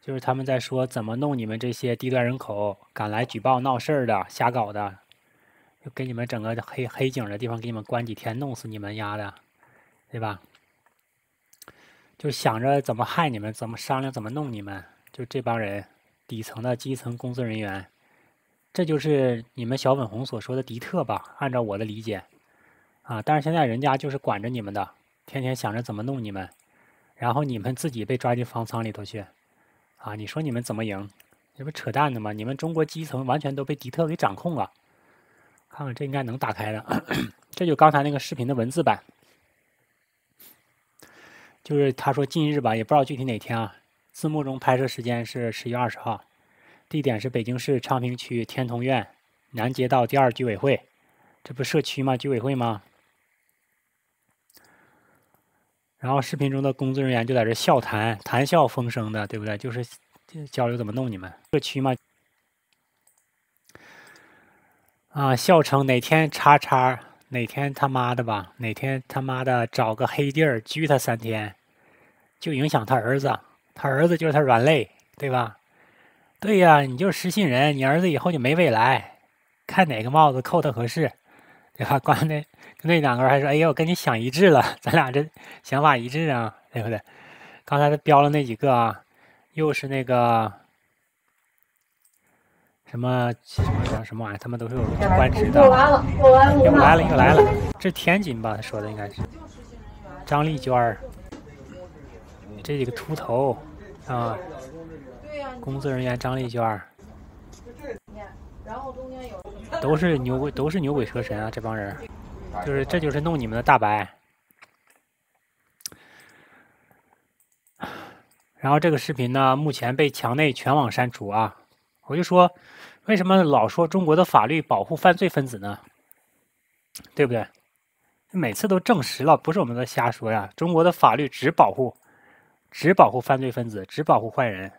就是他们在说怎么弄你们这些低端人口敢来举报闹事儿的、瞎搞的，就给你们整个黑黑警的地方给你们关几天，弄死你们丫的，对吧？就想着怎么害你们，怎么商量怎么弄你们，就这帮人，底层的基层工作人员，这就是你们小粉红所说的敌特吧？按照我的理解。啊！但是现在人家就是管着你们的，天天想着怎么弄你们，然后你们自己被抓进方舱里头去，啊！你说你们怎么赢？这不扯淡的吗？你们中国基层完全都被敌特给掌控了。看看这应该能打开的，这就刚才那个视频的文字版，就是他说近日吧，也不知道具体哪天啊。字幕中拍摄时间是十月二十号，地点是北京市昌平区天通苑南街道第二居委会，这不社区吗？居委会吗？然后视频中的工作人员就在这笑谈，谈笑风生的，对不对？就是交流怎么弄你们社区嘛。啊，笑称哪天叉叉，哪天他妈的吧，哪天他妈的找个黑地儿拘他三天，就影响他儿子，他儿子就是他软肋，对吧？对呀，你就是失信人，你儿子以后就没未来，看哪个帽子扣他合适，对吧？关那。那两个人还说：“哎呀，我跟你想一致了，咱俩这想法一致啊，对不对？”刚才他标了那几个啊，又是那个什么什么叫什么玩意儿，他们都是有官职的。又来了，又来了，又来了，又来了。这天津吧？他说的应该是张丽娟儿，这几个秃头啊，工作人员张丽娟儿，然后中间有 都是牛鬼，都是牛鬼蛇神啊，这帮人。就是，这就是弄你们的大白。然后这个视频呢，目前被墙内全网删除啊！我就说，为什么老说中国的法律保护犯罪分子呢？对不对？每次都证实了，不是我们在瞎说呀！中国的法律只保护，只保护犯罪分子，只保护坏人，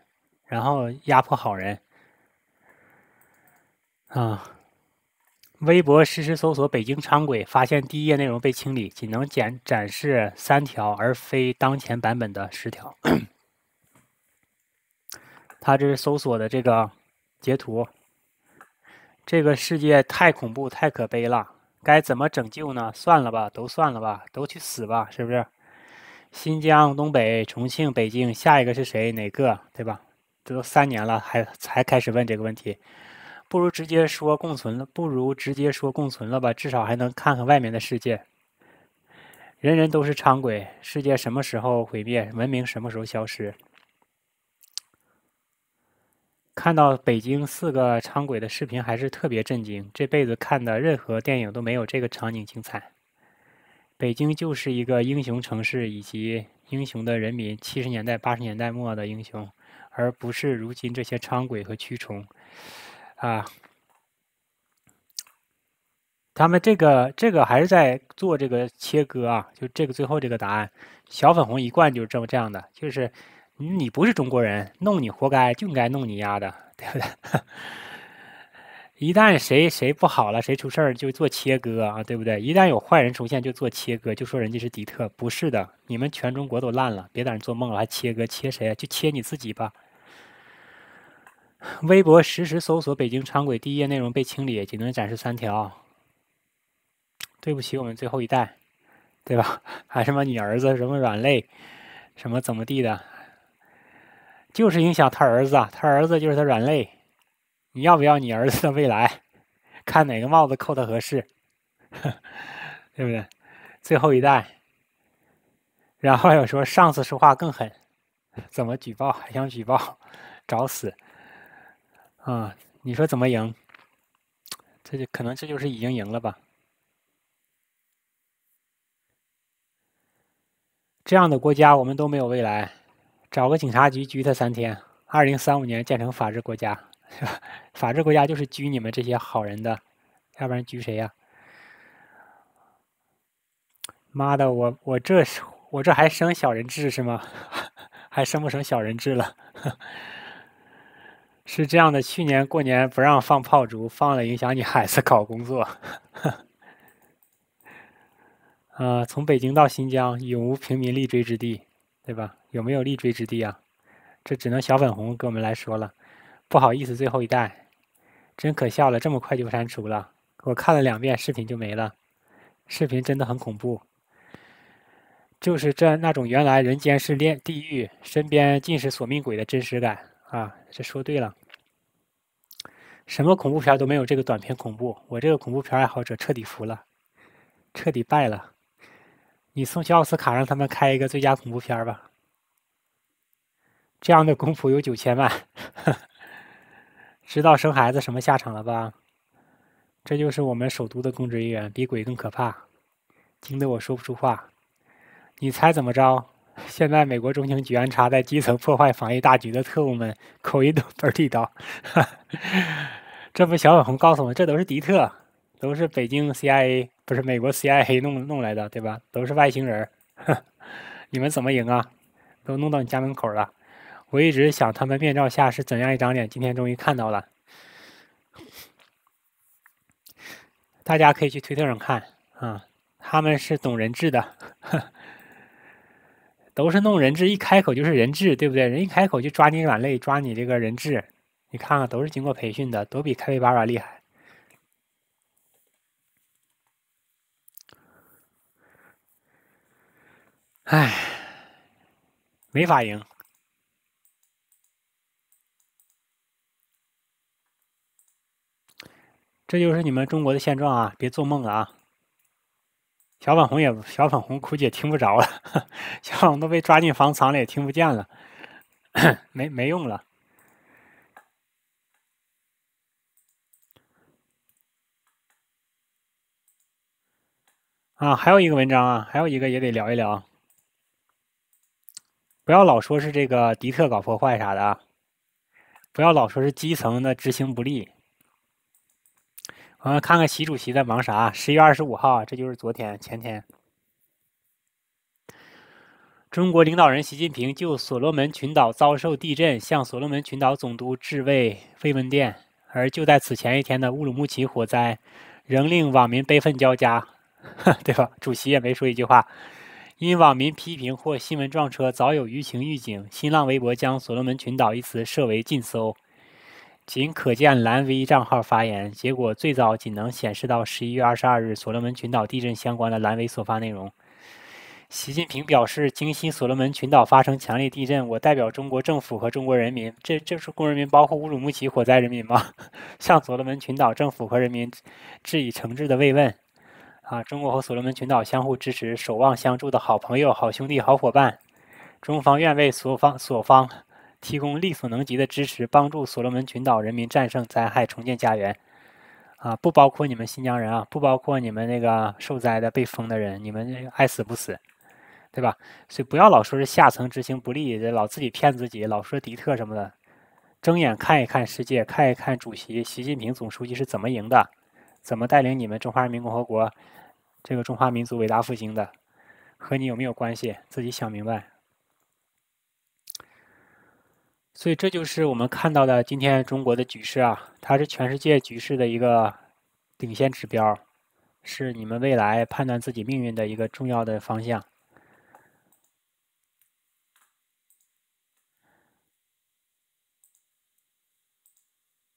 然后压迫好人啊！微博实时搜索“北京昌轨”，发现第一页内容被清理，仅能展展示三条，而非当前版本的十条。他这是搜索的这个截图。这个世界太恐怖、太可悲了，该怎么拯救呢？算了吧，都算了吧，都去死吧，是不是？新疆、东北、重庆、北京，下一个是谁？哪个？对吧？这都三年了，还才开始问这个问题。不如直接说共存了，不如直接说共存了吧，至少还能看看外面的世界。人人都是昌鬼，世界什么时候毁灭，文明什么时候消失？看到北京四个昌鬼的视频，还是特别震惊。这辈子看的任何电影都没有这个场景精彩。北京就是一个英雄城市以及英雄的人民，七十年代、八十年代末的英雄，而不是如今这些伥鬼和蛆虫，啊。他们这个这个还是在做这个切割啊，就这个最后这个答案，小粉红一贯就是这么这样的，就是你不是中国人，弄你活该，就应该弄你丫的，对不对？一旦谁谁不好了，谁出事儿就做切割啊，对不对？一旦有坏人出现就做切割，就说人家是敌特，不是的，你们全中国都烂了，别在那做梦了，还切割切谁啊？就切你自己吧。微博实时搜索北京长轨第一页内容被清理，仅能展示三条。对不起，我们最后一代，对吧？还什么你儿子什么软肋，什么怎么地的，就是影响他儿子，他儿子就是他软肋。你要不要你儿子的未来？看哪个帽子扣的合适，对不对？最后一代，然后又说上司说话更狠，怎么举报？还想举报？找死！啊，你说怎么赢？这就可能这就是已经赢了吧？这样的国家，我们都没有未来。找个警察局拘他三天，二零三五年建成法治国家，法治国家就是拘你们这些好人的，要不然拘谁呀？妈的，我我这我这还生小人质是吗？还生不生小人质了？是这样的，去年过年不让放炮竹，放了影响你孩子搞工作。呃，从北京到新疆，永无平民立锥之地，对吧？有没有立锥之地啊？这只能小粉红跟我们来说了。不好意思，最后一代，真可笑了，这么快就删除了。我看了两遍视频就没了，视频真的很恐怖。就是这那种原来人间是炼地狱，身边尽是索命鬼的真实感啊！这说对了，什么恐怖片都没有这个短片恐怖。我这个恐怖片爱好者彻底服了，彻底败了。你送去奥斯卡，让他们开一个最佳恐怖片吧。这样的公仆有九千万，知道生孩子什么下场了吧？这就是我们首都的公职人员，比鬼更可怕，惊得我说不出话。你猜怎么着？现在美国中情局安插在基层破坏防疫大局的特务们，口音都倍儿地道。这不，小粉红告诉我，这都是敌特。都是北京 CIA 不是美国 CIA 弄弄来的，对吧？都是外星人，你们怎么赢啊？都弄到你家门口了。我一直想他们面罩下是怎样一张脸，今天终于看到了。大家可以去推特上看啊，他们是懂人质的，都是弄人质，一开口就是人质，对不对？人一开口就抓你软肋，抓你这个人质，你看看都是经过培训的，都比开胃巴巴厉害。唉，没法赢，这就是你们中国的现状啊！别做梦了啊！小粉红也小粉红估计也听不着了，小粉红都被抓进房藏了，也听不见了，没没用了。啊，还有一个文章啊，还有一个也得聊一聊。不要老说是这个敌特搞破坏啥的，不要老说是基层的执行不力。我们看看习主席在忙啥？十月二十五号，这就是昨天前天，中国领导人习近平就所罗门群岛遭受地震向所罗门群岛总督致慰慰问电，而就在此前一天的乌鲁木齐火灾，仍令网民悲愤交加，对吧？主席也没说一句话。因网民批评或新闻撞车早有舆情预警，新浪微博将“所罗门群岛”一词设为禁搜，仅可见蓝 V 账号发言。结果最早仅能显示到十一月二十二日所罗门群岛地震相关的蓝 V 所发内容。习近平表示：“京西所罗门群岛发生强烈地震，我代表中国政府和中国人民，这这是工人民包括乌鲁木齐火灾人民吗？向所罗门群岛政府和人民致以诚挚的慰问。”啊，中国和所罗门群岛相互支持、守望相助的好朋友、好兄弟、好伙伴，中方愿为所方所方提供力所能及的支持，帮助所罗门群岛人民战胜灾害、重建家园。啊，不包括你们新疆人啊，不包括你们那个受灾的、被封的人，你们爱死不死，对吧？所以不要老说是下层执行不力，老自己骗自己，老说敌特什么的。睁眼看一看世界，看一看主席习近平总书记是怎么赢的，怎么带领你们中华人民共和国这个中华民族伟大复兴的，和你有没有关系？自己想明白。所以这就是我们看到的今天中国的局势啊，它是全世界局势的一个领先指标，是你们未来判断自己命运的一个重要的方向。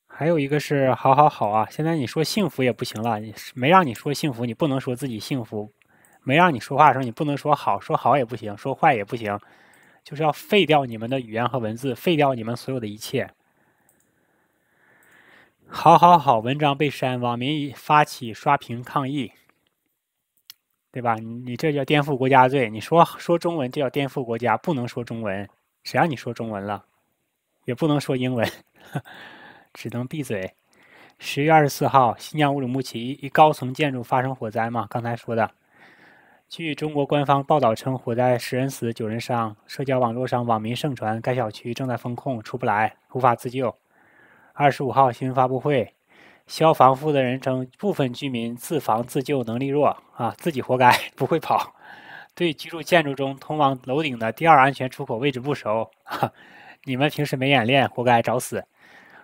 还有一个是好好好啊！现在你说幸福也不行了，没让你说幸福，你不能说自己幸福；没让你说话的时候，你不能说好，说好也不行，说坏也不行，就是要废掉你们的语言和文字，废掉你们所有的一切。好好好，文章被删，网民发起刷屏抗议，对吧？你你这叫颠覆国家罪。你说说中文，就叫颠覆国家，不能说中文，谁让你说中文了？也不能说英文。只能闭嘴。十月二十四号，新疆乌鲁木齐一高层建筑发生火灾嘛？刚才说的。据中国官方报道称，火灾十人死，九人伤。社交网络上网民盛传该小区正在封控，出不来，无法自救。二十五号新闻发布会，消防负责人称，部分居民自防自救能力弱，啊，自己活该，不会跑。对居住建筑中通往楼顶的第二安全出口位置不熟，你们平时没演练，活该找死。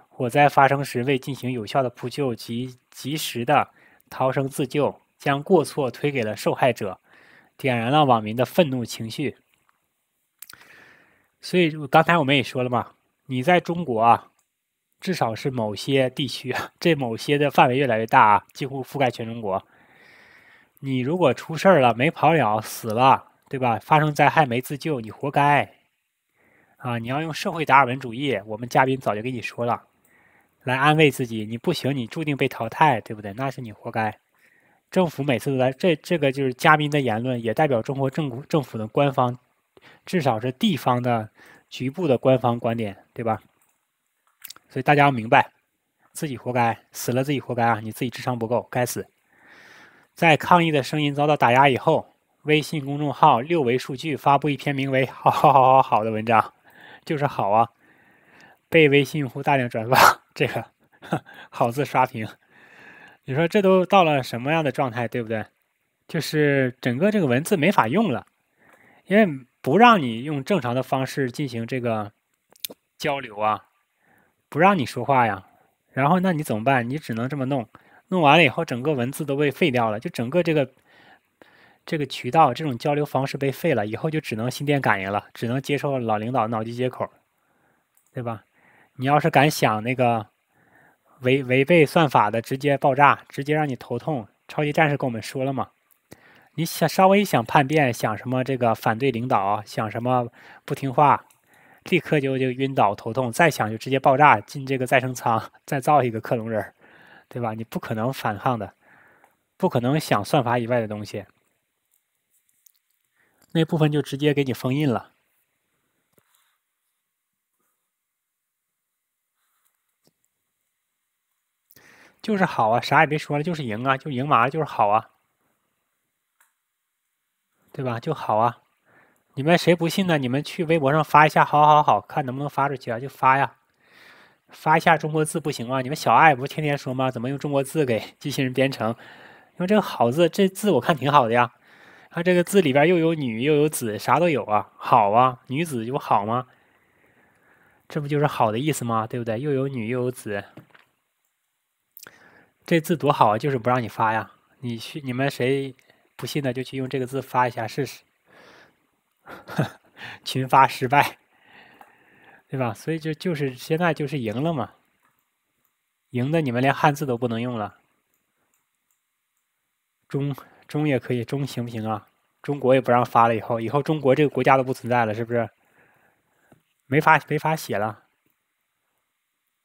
火灾发生时未进行有效的扑救及及时的逃生自救，将过错推给了受害者，点燃了网民的愤怒情绪。所以刚才我们也说了嘛，你在中国啊，至少是某些地区，这某些的范围越来越大啊，几乎覆盖全中国。你如果出事儿了，没跑了，死了，对吧？发生灾害没自救，你活该啊！你要用社会达尔文主义，我们嘉宾早就跟你说了。来安慰自己，你不行，你注定被淘汰，对不对？那是你活该。政府每次都在这，这个就是嘉宾的言论，也代表中国政府政府的官方，至少是地方的局部的官方观点，对吧？所以大家要明白，自己活该，死了自己活该啊！你自己智商不够，该死。在抗议的声音遭到打压以后，微信公众号六维数据发布一篇名为“好好好好好”的文章，就是好啊。被微信用户大量转发，这个 好字刷屏，你说这都到了什么样的状态，对不对？就是整个这个文字没法用了，因为不让你用正常的方式进行这个交流啊，不让你说话呀。然后那你怎么办？你只能这么弄，弄完了以后，整个文字都被废掉了，就整个这个这个渠道这种交流方式被废了，以后就只能心电感应了，只能接受老领导脑机接口，对吧？你要是敢想那个违违背算法的，直接爆炸，直接让你头痛。超级战士跟我们说了嘛，你想稍微想叛变，想什么这个反对领导，想什么不听话，立刻就就晕倒头痛。再想就直接爆炸，进这个再生舱，再造一个克隆人，对吧？你不可能反抗的，不可能想算法以外的东西，那部分就直接给你封印了。就是好啊，啥也别说了，就是赢啊，就赢麻了，就是好啊，对吧？就好啊！你们谁不信呢？你们去微博上发一下，好好好，看能不能发出去啊？就发呀，发一下中国字不行吗？你们小爱不是天天说吗？怎么用中国字给 机器人编程？因为这个好字，这字我看挺好的呀。它这个字里边又有女又有子，啥都有啊，好啊，女子有好吗？这不就是好的意思吗？对不对？又有女又有子。这字多好啊！就是不让你发呀。你去，你们谁不信的就去用这个字发一下试试。群发失败，对吧？所以就就是现在就是赢了嘛。赢的你们连汉字都不能用了。中中也可以，中行不行啊？中国也不让发了，以后以后中国这个国家都不存在了，是不是？没法没法写了。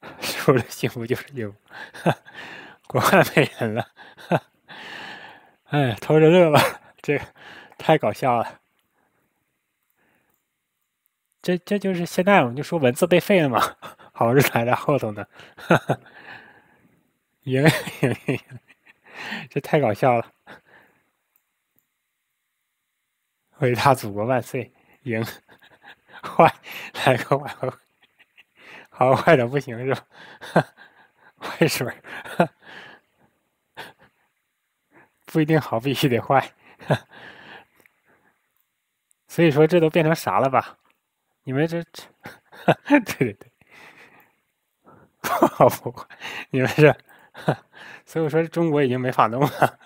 是不是幸福就是幸福？国外没人了，哎，偷着乐吧，这太搞笑了。这这就是现在我们就说文字被废了嘛，好日子还在后头呢。赢赢赢，这太搞笑了。伟大祖国万岁！赢，坏，来个坏坏，好坏的不行是吧？坏水儿，不一定好，必须得坏。所以说，这都变成啥了吧？你们这这，对 对对，不好不坏，你们这，所以我说中国已经没法弄了。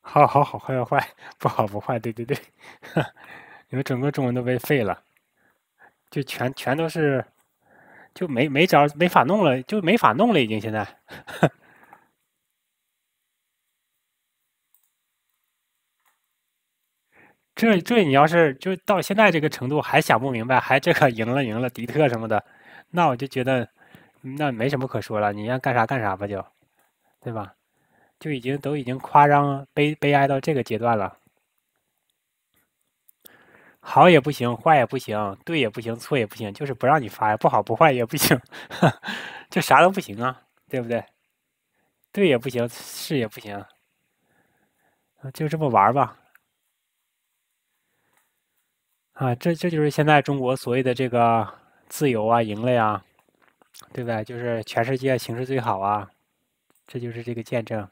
好好好，坏要坏，不好不坏，对对对，你们整个中文都被废了，就全全都是，就没没招，没法弄了，就没法弄了，已经现在。这这你要是就到现在这个程度还想不明白，还这个赢了赢了迪特什么的，那我就觉得那没什么可说了，你愿干啥干啥吧就，对吧？就已经都已经夸张悲悲哀到这个阶段了，好也不行，坏也不行，对也不行，错也不行，就是不让你发呀，不好不坏也不行，就啥都不行啊，对不对？对也不行，是也不行，就这么玩吧。啊，这这就是现在中国所谓的这个自由啊，赢了呀，对不对？就是全世界形势最好啊，这就是这个见证。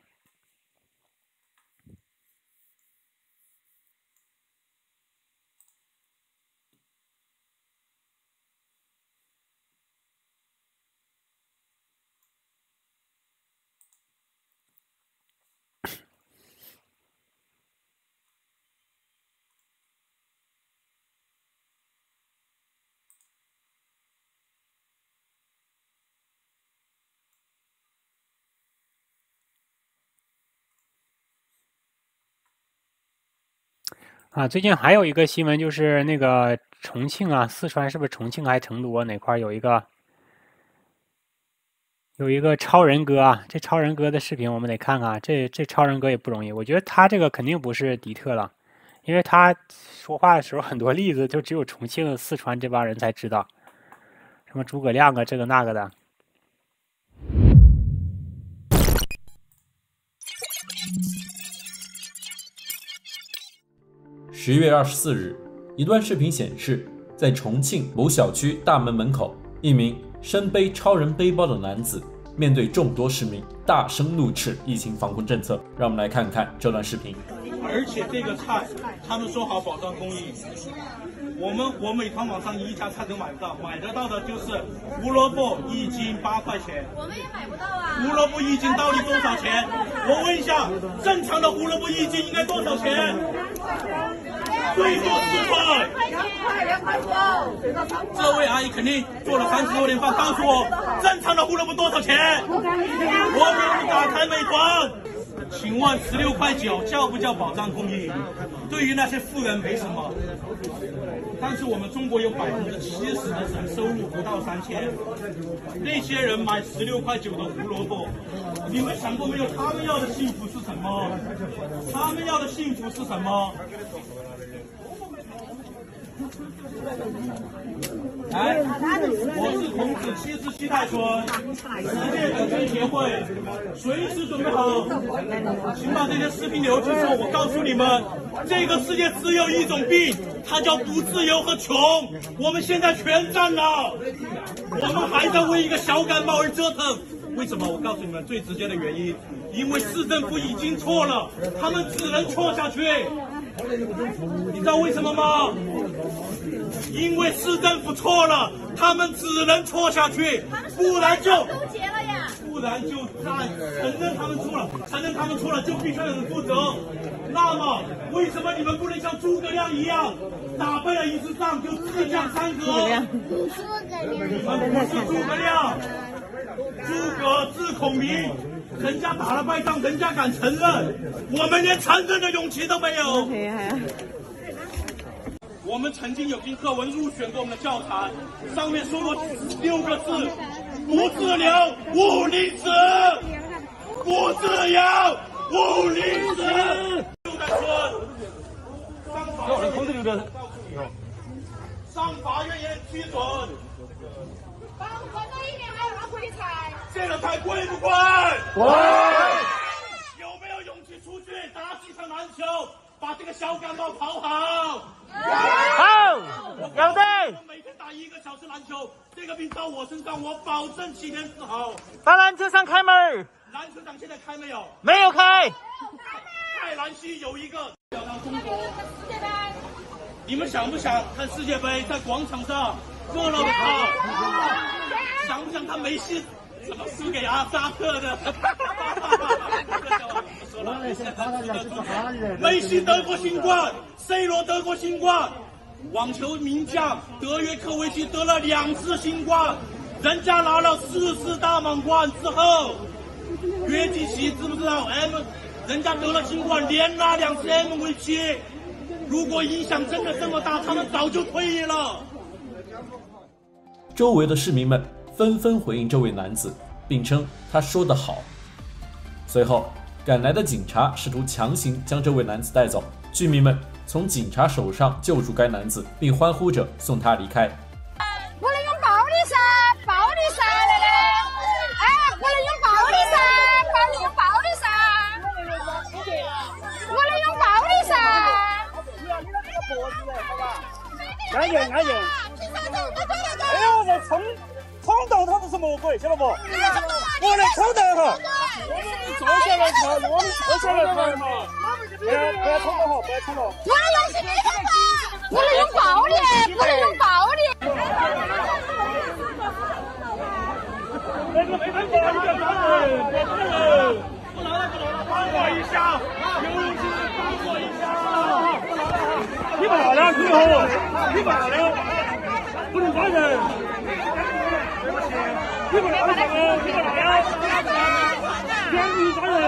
啊，最近还有一个新闻，就是那个重庆啊，四川是不是重庆还是成都啊哪块有一个有一个超人哥啊？这超人哥的视频我们得看看，这这超人哥也不容易。我觉得他这个肯定不是迪特了，因为他说话的时候很多例子就只有重庆、四川这帮人才知道，什么诸葛亮啊，这个那个的。十月二十四日，一段视频显示，在重庆某小区大门门口，一名身背超人背包的男子面对众多市民大声怒斥疫情防控政策。让我们来看看这段视频。而且这个菜，他们说好保障供应，我们我美团网上一家菜都买不到，买得到的就是胡萝卜一斤八块钱。我们也买不到啊。胡萝卜一斤到底多少钱？我问一下，正常的胡萝卜一斤应该多少钱？最多四块。这位阿姨肯定做了三十多年饭，告诉我正常的胡萝卜多少钱？我给你打开美团。请问十六块九叫不叫保障供应？对于那些富人没什么，但是我们中国有百分之七十的人收入不到三千，那些人买十六块九的胡萝卜，你们想过没有？他们要的幸福是什么？他们要的幸福是什么？来，我是孔子七十七代孙，世界等身协会随时准备好，请把这些视频留起。说，我告诉你们，这个世界只有一种病，它叫不自由和穷。我们现在全占了，我们还在为一个小感冒而折腾。为什么？我告诉你们最直接的原因，因为市政府已经错了，他们只能错下去。你知道为什么吗？因为市政府错了，他们只能错下去，不然就不然就在承认他们错了，承认他们错了就必须要负责。那么为什么你们不能像诸葛亮一样，打败了一次仗就自降三格？你们不是诸葛亮，诸葛字孔明，人家打了败仗，人家敢承认，我们连承认的勇气都没有。我们曾经有篇课文入选过我们的教材，上面说过六个字：不自由，勿宁死；不自由，勿宁死。就在说，上法院上法院也批准。还有这个菜贵不贵？贵。有没有勇气出去打几场篮球？把这个小感冒跑好。好，有的。每天打一个小时篮球，这个病到我身上，我保证七天治好。到篮球场开门。篮球场现在开没有？没有开。在兰西有一个。到中国。你们想不想看世界杯？在广场上热闹的跑。想不想看梅西怎么输给阿扎克的？梅西得过新冠，C 罗得过新冠，网球名将德约科维奇得了两次新冠，人家拿了四次大满贯之后，约基奇知不知道？M，人家得了新冠，连拿两次 MVP。如果影响真的这么大，他们早就退役了。周围的市民们纷纷回应这位男子，并称他说得好。随后赶来的警察试图强行将这位男子带走，居民们从警察手上救出该男子，并欢呼着送他离开。我能用暴力噻，暴力噻，来来，哎，我能用暴力噻，暴力用暴力噻，我能用暴力噻。安静安静！哎呦，这冲冲动他都是魔鬼，晓得不？我来冲动哈！坐下来看，我们坐下来嘛。不要不要冲动哈，不要冲动。我能用什么？我能用暴力，不能用暴力。那个没看过，你不要打人，不要打人。不拿了不拿了，帮我一下，有请帮我一下。你怕了，以后你怕了，不能打人。你不打人，你不打了，严厉打人。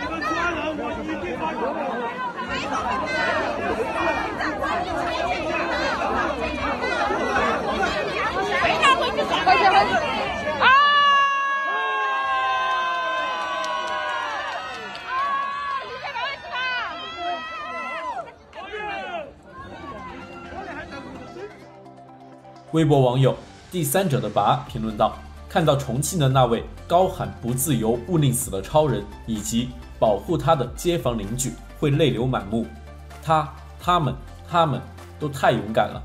你们抓人，我一定抓人微博网友第三者的拔评论道：“看到重庆的那位高喊‘不自由，勿宁死’的超人，以及保护他的街坊邻居，会泪流满目。他、他们、他们都太勇敢了。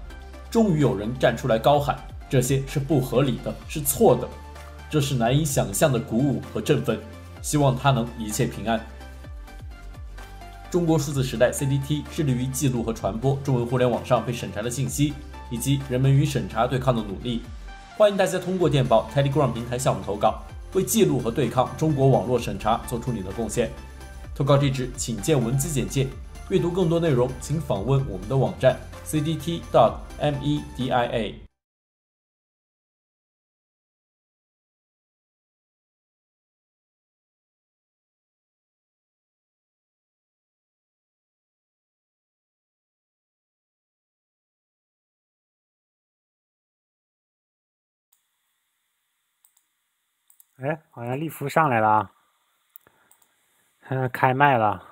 终于有人站出来高喊，这些是不合理的，是错的。这是难以想象的鼓舞和振奋。希望他能一切平安。”中国数字时代 （CDT） 致力于记录和传播中文互联网上被审查的信息。以及人们与审查对抗的努力，欢迎大家通过电报 Telegram 平台项目投稿，为记录和对抗中国网络审查做出你的贡献。投稿地址请见文字简介。阅读更多内容，请访问我们的网站 cdt.media。哎，好像立夫上来了啊！嗯，开麦了。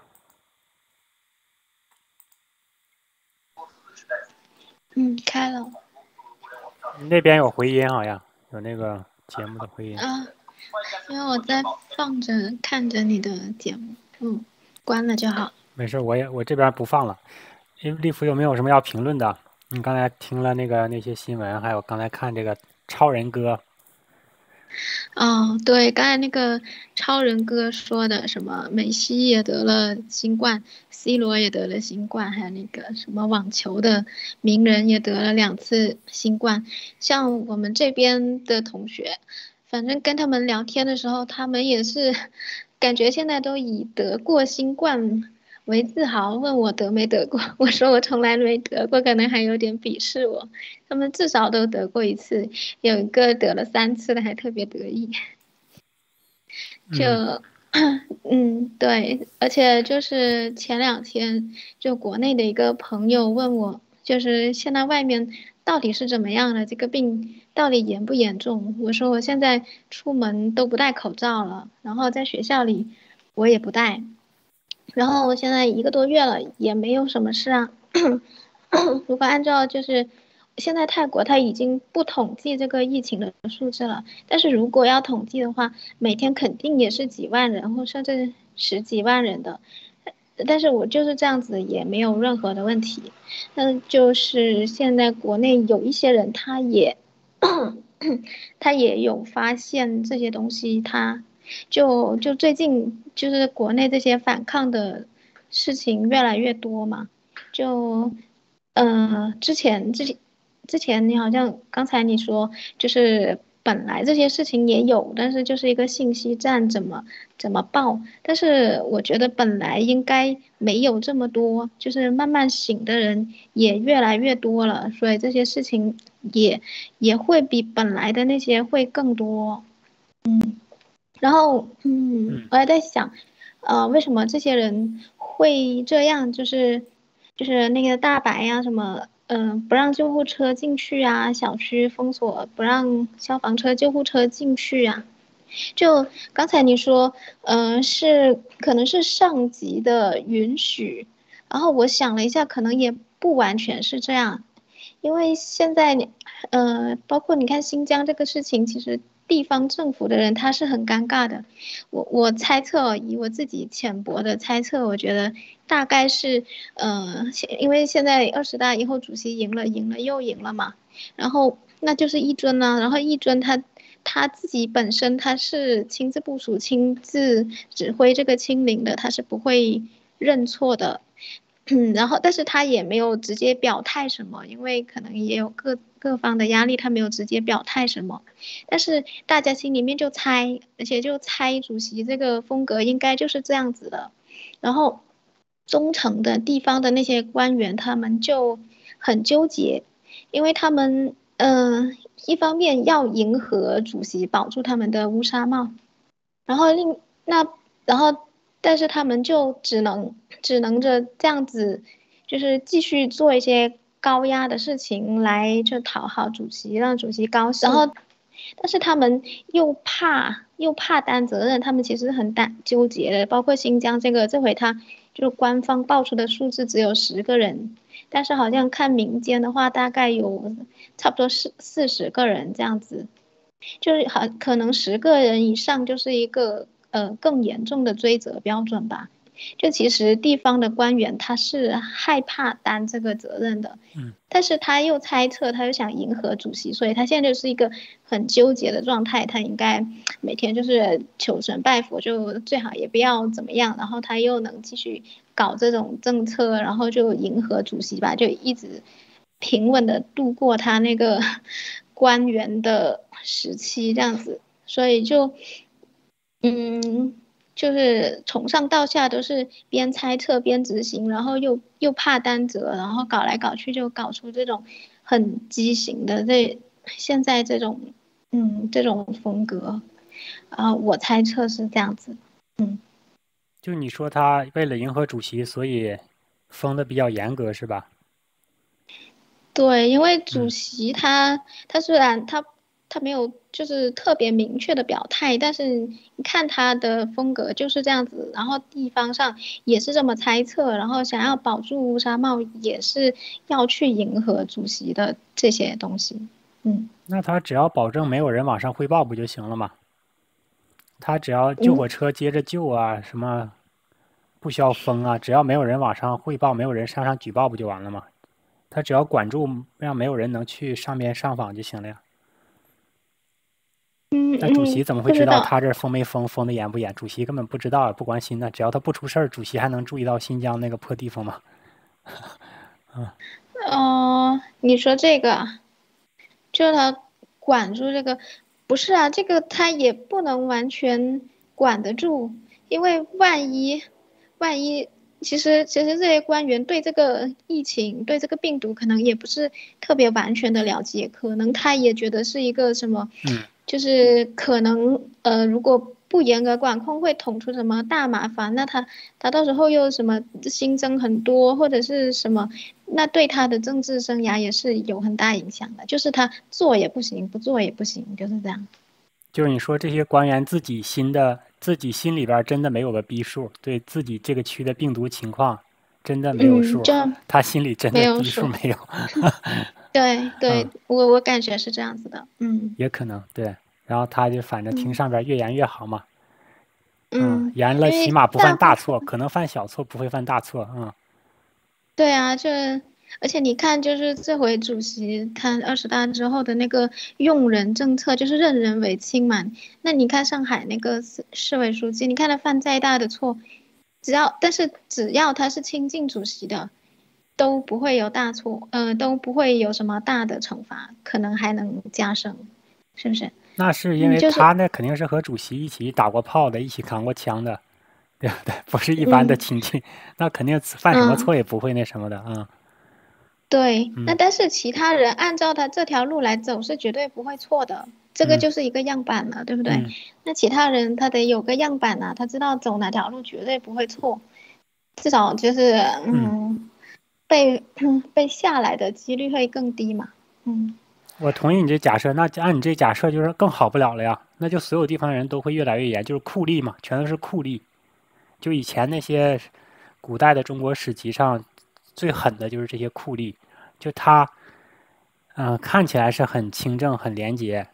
嗯，开了。那边有回音，好像有那个节目的回音。啊，因为我在放着看着你的节目，嗯，关了就好。没事，我也我这边不放了。哎，立夫有没有什么要评论的？你刚才听了那个那些新闻，还有刚才看这个超人哥。哦，对，刚才那个超人哥说的，什么梅西也得了新冠，C 罗也得了新冠，还有那个什么网球的名人也得了两次新冠。像我们这边的同学，反正跟他们聊天的时候，他们也是 感觉现在都以得过新冠。为自豪，问我得没得过，我说我从来没得过，可能还有点鄙视我。他们至少都得过一次，有一个得了三次的还特别得意。就，嗯，对，而且就是前两天，就国内的一个朋友问我，就是现在外面到底是怎么样了，这个病到底严不严重？我说我现在出门都不戴口罩了，然后在学校里我也不戴。然后我现在一个多月了，也没有什么事啊。如果按照就是现在泰国他已经不统计这个疫情的数字了，但是如果要统计的话，每天肯定也是几万人或甚至十几万人的。但是我就是这样子，也没有任何的问题。那就是现在国内有一些人，他也 他也有发现这些东西，他就就最近就是国内这些反抗的事情越来越多嘛，就呃之前之前之前你好像刚才你说就是。本来这些事情也有，但是就是一个信息战，怎么怎么报？但是我觉得本来应该没有这么多，就是慢慢醒的人也越来越多了，所以这些事情也也会比本来的那些会更多。嗯，然后嗯，我还在想，呃，为什么这些人会这样？就是就是那个大白呀什么。嗯，不让救护车进去啊，小区封锁，不让消防车、救护车进去啊。就刚才你说，嗯，是可能是上级的允许，然后我想了一下，可能也不完全是这样，因为现在，呃，包括你看新疆这个事情，其实。地方政府的人他是很尴尬的，我我猜测以我自己浅薄的猜测，我觉得大概是，呃，因为现在二十大以后主席赢了，赢了又赢了嘛，然后那就是一尊呢，然后一尊他他自己本身他是亲自部署、亲自指挥这个清零的，他是不会认错的。嗯，然后但是他也没有直接表态什么，因为可能也有各各方的压力，他没有直接表态什么。但是大家心里面就猜，而且就猜主席这个风格应该就是这样子的。然后中层的地方的那些官员他们就很纠结，因为他们嗯一方面要迎合主席，保住他们的乌纱帽，然后另那然后。但是他们就只能只能着这样子，就是继续做一些高压的事情来就讨好主席，让主席高兴。然后，但是他们又怕又怕担责任，他们其实很担纠结的。包括新疆这个，这回他就是官方报出的数字只有十个人，但是好像看民间的话，大概有差不多四四十个人这样子，就是很可能十个人以上就是一个。呃，更严重的追责标准吧，就其实地方的官员他是害怕担这个责任的，嗯，但是他又猜测，他又想迎合主席，所以他现在就是一个很纠结的状态，他应该每天就是求神拜佛，就最好也不要怎么样，然后他又能继续搞这种政策，然后就迎合主席吧，就一直平稳的度过他那个 官员的时期这样子，所以就。嗯，就是从上到下都是边猜测边执行，然后又又怕担责，然后搞来搞去就搞出这种很畸形的这现在这种嗯这种风格啊，我猜测是这样子。嗯，就你说他为了迎合主席，所以封的比较严格是吧？对，因为主席他他虽然他。他没有就是特别明确的表态，但是你看他的风格就是这样子，然后地方上也是这么猜测，然后想要保住乌纱帽，也是要去迎合主席的这些东西。嗯，那他只要保证没有人往上汇报不就行了吗？他只要救火车接着救啊，什么不需要封啊，只要没有人往上汇报，没有人上上举报不就完了吗？他只要管住，让没有人能去上边上访就行了呀。那主席怎么会知道他这封没封，封的严不严？主席根本不知道，不关心呢。只要他不出事儿，主席还能注意到新疆那个破地方吗？嗯。哦，你说这个，就他管住这个，不是啊？这个他也不能完全管得住，因为万一，万一，其实其实这些官员对这个疫情、对这个病毒可能也不是特别完全的了解，可能他也觉得是一个什么。嗯。就是可能，呃，如果不严格管控，会捅出什么大麻烦？那他他到时候又什么新增很多，或者是什么？那对他的政治生涯也是有很大影响的。就是他做也不行，不做也不行，就是这样。就是你说这些官员自己心的，自己心里边真的没有个逼数，对自己这个区的病毒情况真的没有数，他心里真的逼数没有。对对，我我感觉是这样子的，嗯，也可能对，然后他就反正听上边越严越好嘛，嗯，严了起码不犯大大错，可能犯小错，不会犯大错。嗯。对啊，就而且你看，就是这回主席他二十大之后的那个用人政策，就是任人唯亲嘛。那你看上海那个市市委书记，你看他犯再大的错，只要但是只要他是亲近主席的，都不会有大错，呃，都不会有什么大的惩罚，可能还能加深，是不是？那是因为他那肯定是和主席一起打过炮的，一起扛过枪的，对不对？不是一般的嗯亲戚，那肯定犯什么嗯错也不会那什么的啊。对，那嗯但是其他人按照他这条路来走是绝对不会错的，这个嗯就是一个样板了，对不对？嗯那其他人他得有个样板呐、他知道走哪条路绝对不会错，至少就是嗯，被被下来的几率会更低嘛。嗯我同意你这假设，那按你这假设就是更好不了了呀。那就所有地方人都会越来越严，就是酷吏嘛，全都是酷吏。就以前那些古代的中国史籍上最狠的就是这些酷吏，就他，嗯、看起来是很清正、很廉洁，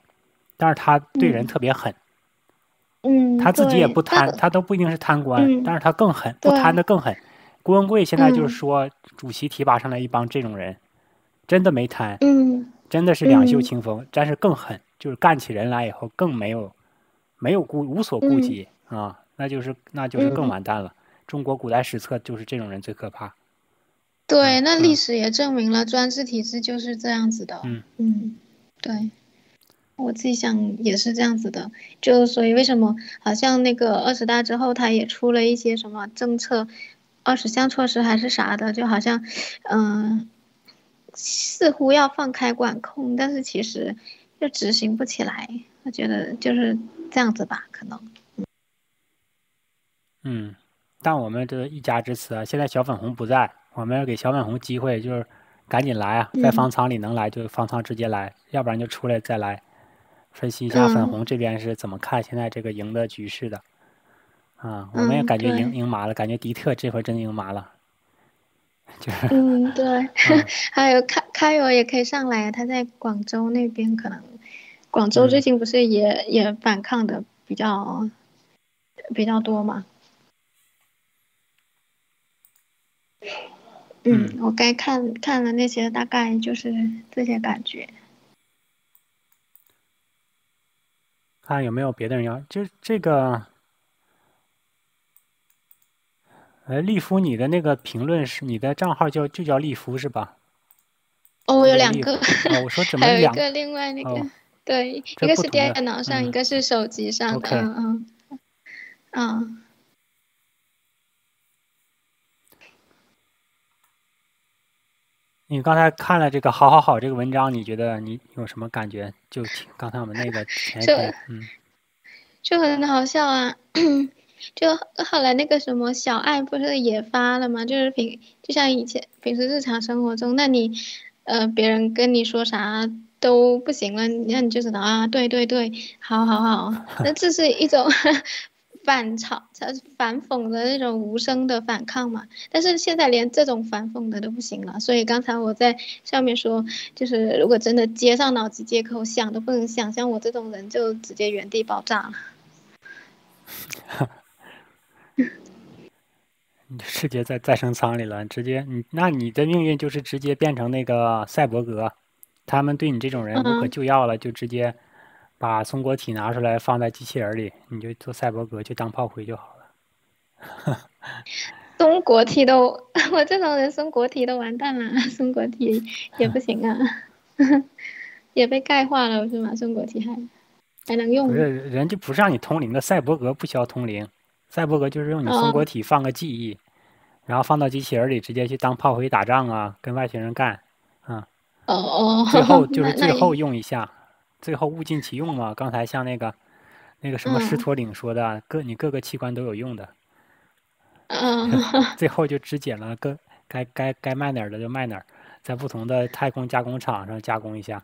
但是他对人嗯特别狠。嗯，他自己也不贪，他都不一定是贪官，嗯但是他更狠，不贪的更狠。郭文贵现在就是嗯说，主席提拔上来一帮这种人，真的没贪，嗯真的是两袖嗯清风，但是更狠，就是干起人来以后更没有没有顾无所顾嗯忌、啊，那就是那就是更嗯完蛋了。中国古代史册就是这种人最可怕。对，那嗯历史也证明了专制体制就是这样子的。嗯嗯，对，我自己想也是这样子的，就所以为什么好像那个二十大之后，他也出了一些什么政策，二十项措施还是啥的，就好像，嗯、似乎要放开管控，但是其实又执行不起来。我觉得就是这样子吧，可能。嗯，但我们这一家之词啊，现在小粉红不在，我们要给小粉红机会，就是赶紧来啊，在嗯方舱里能来就方舱直接来，要不然就出来再来，分析一下粉嗯红这边是怎么看现在这个赢的局势的。啊，我们也嗯感觉赢对赢麻了，感觉迪特这回真赢麻了，就是嗯，对，嗯 还有开开友也可以上来，他在广州那边可能，广州最嗯近不是也、也反抗的比较比较多嘛？嗯，我该看看了那些，大概就是这些感觉。看有没有别的人要，就这个。呃，利夫，你的那个评论是你的账号叫就叫利夫是吧？哦，我有两个，哦，我说怎 么有一个另外那个，哦对，一个是电脑上，嗯一个是手机上的，嗯嗯嗯。你刚才看了这个“好好好”这个文章，你觉得你有什么感觉？就刚才我们那个前一这天，嗯就很好笑啊！就后来那个什么小爱不是也发了吗？就是平就像以前平时日常生活中，那你呃别人跟你说啥都不行了，那你就知道啊，对对对，好好好，那这是一种 反嘲、反讽的那种无声的反抗嘛。但是现在连这种反讽的都不行了，所以刚才我在上面说，就是如果真的接上脑机接口，想都不能想像我这种人就直接原地爆炸了。你直接在再生舱里了，直接你那你的命运就是直接变成那个赛博格，他们对你这种人无可嗯救药了，就直接把松果体拿出来放在机器人里，你就做赛博格去当炮灰就好了。松果体都，我这种人松果体都完蛋了，松果体也不行啊，也被钙化了是吗？松果体还还能用？不是，人家不是让你通灵的，赛博格不需要通灵，赛博格就是用你松果哦体放个记忆，然后放到机器人里，直接去当炮灰打仗啊，跟外星人干，啊，哦哦，最后就是最后用一下，最后物尽其用嘛。刚才像那个那个什么狮嗯驼岭说的，各你各个器官都有用的，嗯 最后就只捡了各该该该卖哪儿的就卖哪儿，在不同的太空加工厂上加工一下，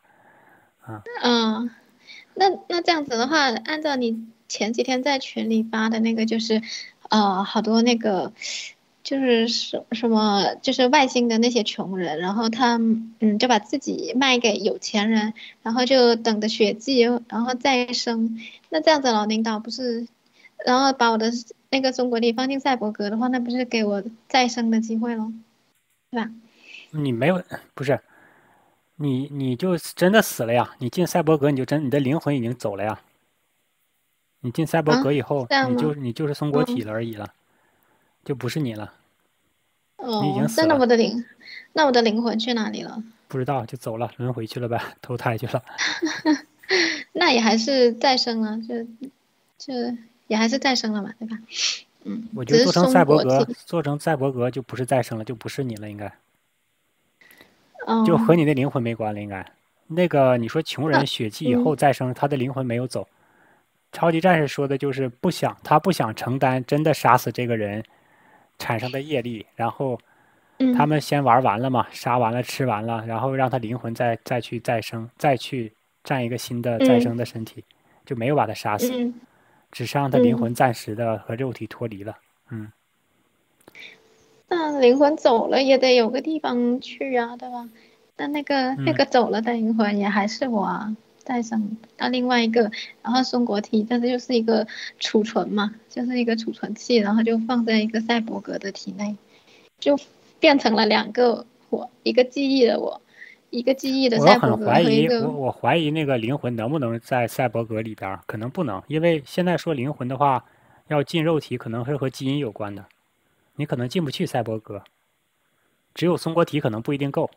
啊，嗯，那那这样子的话，按照你前几天在群里发的那个，就是呃好多那个。就是什什么，就是外星的那些穷人，然后他嗯就把自己卖给有钱人，然后就等着血祭，然后再生。那这样子，老领导不是然后把我的那个中国体放进赛博格的话，那不是给我再生的机会喽，对吧？你没有，不是，你你就真的死了呀！你进赛博格，你就真你的灵魂已经走了呀。你进赛博格以后，你就你就是松果体了而已了，就不是你了。你已经哦，那我的灵，那我的灵魂去哪里了？不知道就走了，轮回去了呗，投胎去了。那也还是再生了，就就也还是再生了嘛，对吧？嗯，我觉得做成赛博格，做成赛博格就不是再生了，就不是你了，应该哦，就和你的灵魂没关了，应该。那个你说穷人血气以后嗯再生，他的灵魂没有走。超级战士说的就是不想，他不想承担真的杀死这个人产生的业力，然后嗯他们先玩完了嘛，杀完了吃完了，然后让他灵魂再再去再生，再去占一个新的再嗯生的身体，就没有把他杀死，嗯只是让他灵嗯魂暂时的和肉体脱离了。嗯，那灵魂走了也得有个地方去啊，对吧？那那个、那嗯个走了的灵魂也还是我啊，再生到另外一个，然后松果体，但是又是一个储存嘛，就是一个储存器，然后就放在一个赛博格的体内，就变成了两个我，一个记忆的我，一个记忆的赛博格很怀疑，和一个我我怀疑那个灵魂能不能在赛博格里边儿，可能不能，因为现在说灵魂的话，要进肉体可能是和基因有关的，你可能进不去赛博格，只有松果体可能不一定够。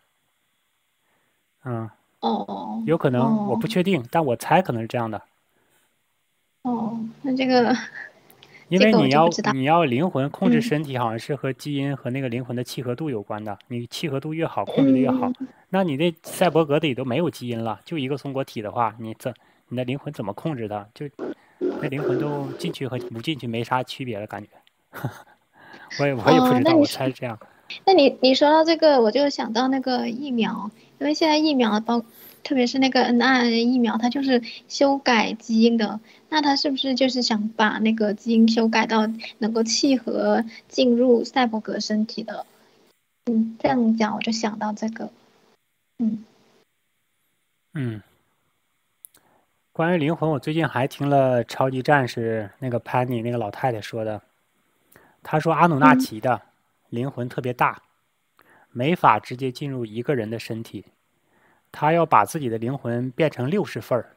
嗯，哦有可能我不哦确定，但我猜可能是这样的，哦，那这个 因为你要你要灵魂控制嗯身体，好像是和基因和那个灵魂的契合度有关的，你契合度越好，控制的越好。嗯那你那赛博格里都没有基因了，就一个松果体的话，你怎你的灵魂怎么控制它？就那灵魂都进去和不进去没啥区别了，感觉。我也我也不知道，我猜是这样。那你你说到这个，我就想到那个疫苗，因为现在疫苗包，特别是那个 n r 疫苗，它就是修改基因的。那它是不是就是想把那个基因修改到能够契合进入赛博格身体的？嗯，这样讲我就想到这个。嗯嗯，关于灵魂，我最近还听了超级战士那个潘妮那个老太太说的，她说阿努纳嗯奇的灵魂特别大，没法直接进入一个人的身体，他要把自己的灵魂变成六十份儿，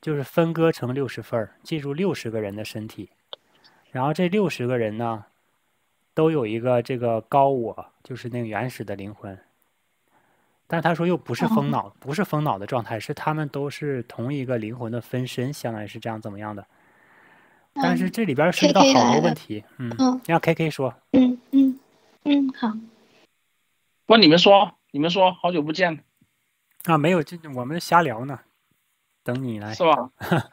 就是分割成六十份儿，进入六十个人的身体，然后这六十个人呢，都有一个这个高我，就是那个原始的灵魂。但他说又不是疯脑，不是疯脑的状态，是他们都是同一个灵魂的分身，相当于是这样怎么样的？但是这里边涉及到好多问题，嗯，嗯。让 K K 说，嗯嗯嗯，好。不，你们说，你们说，好久不见，啊，没有，这我们瞎聊呢，等你来是，吧？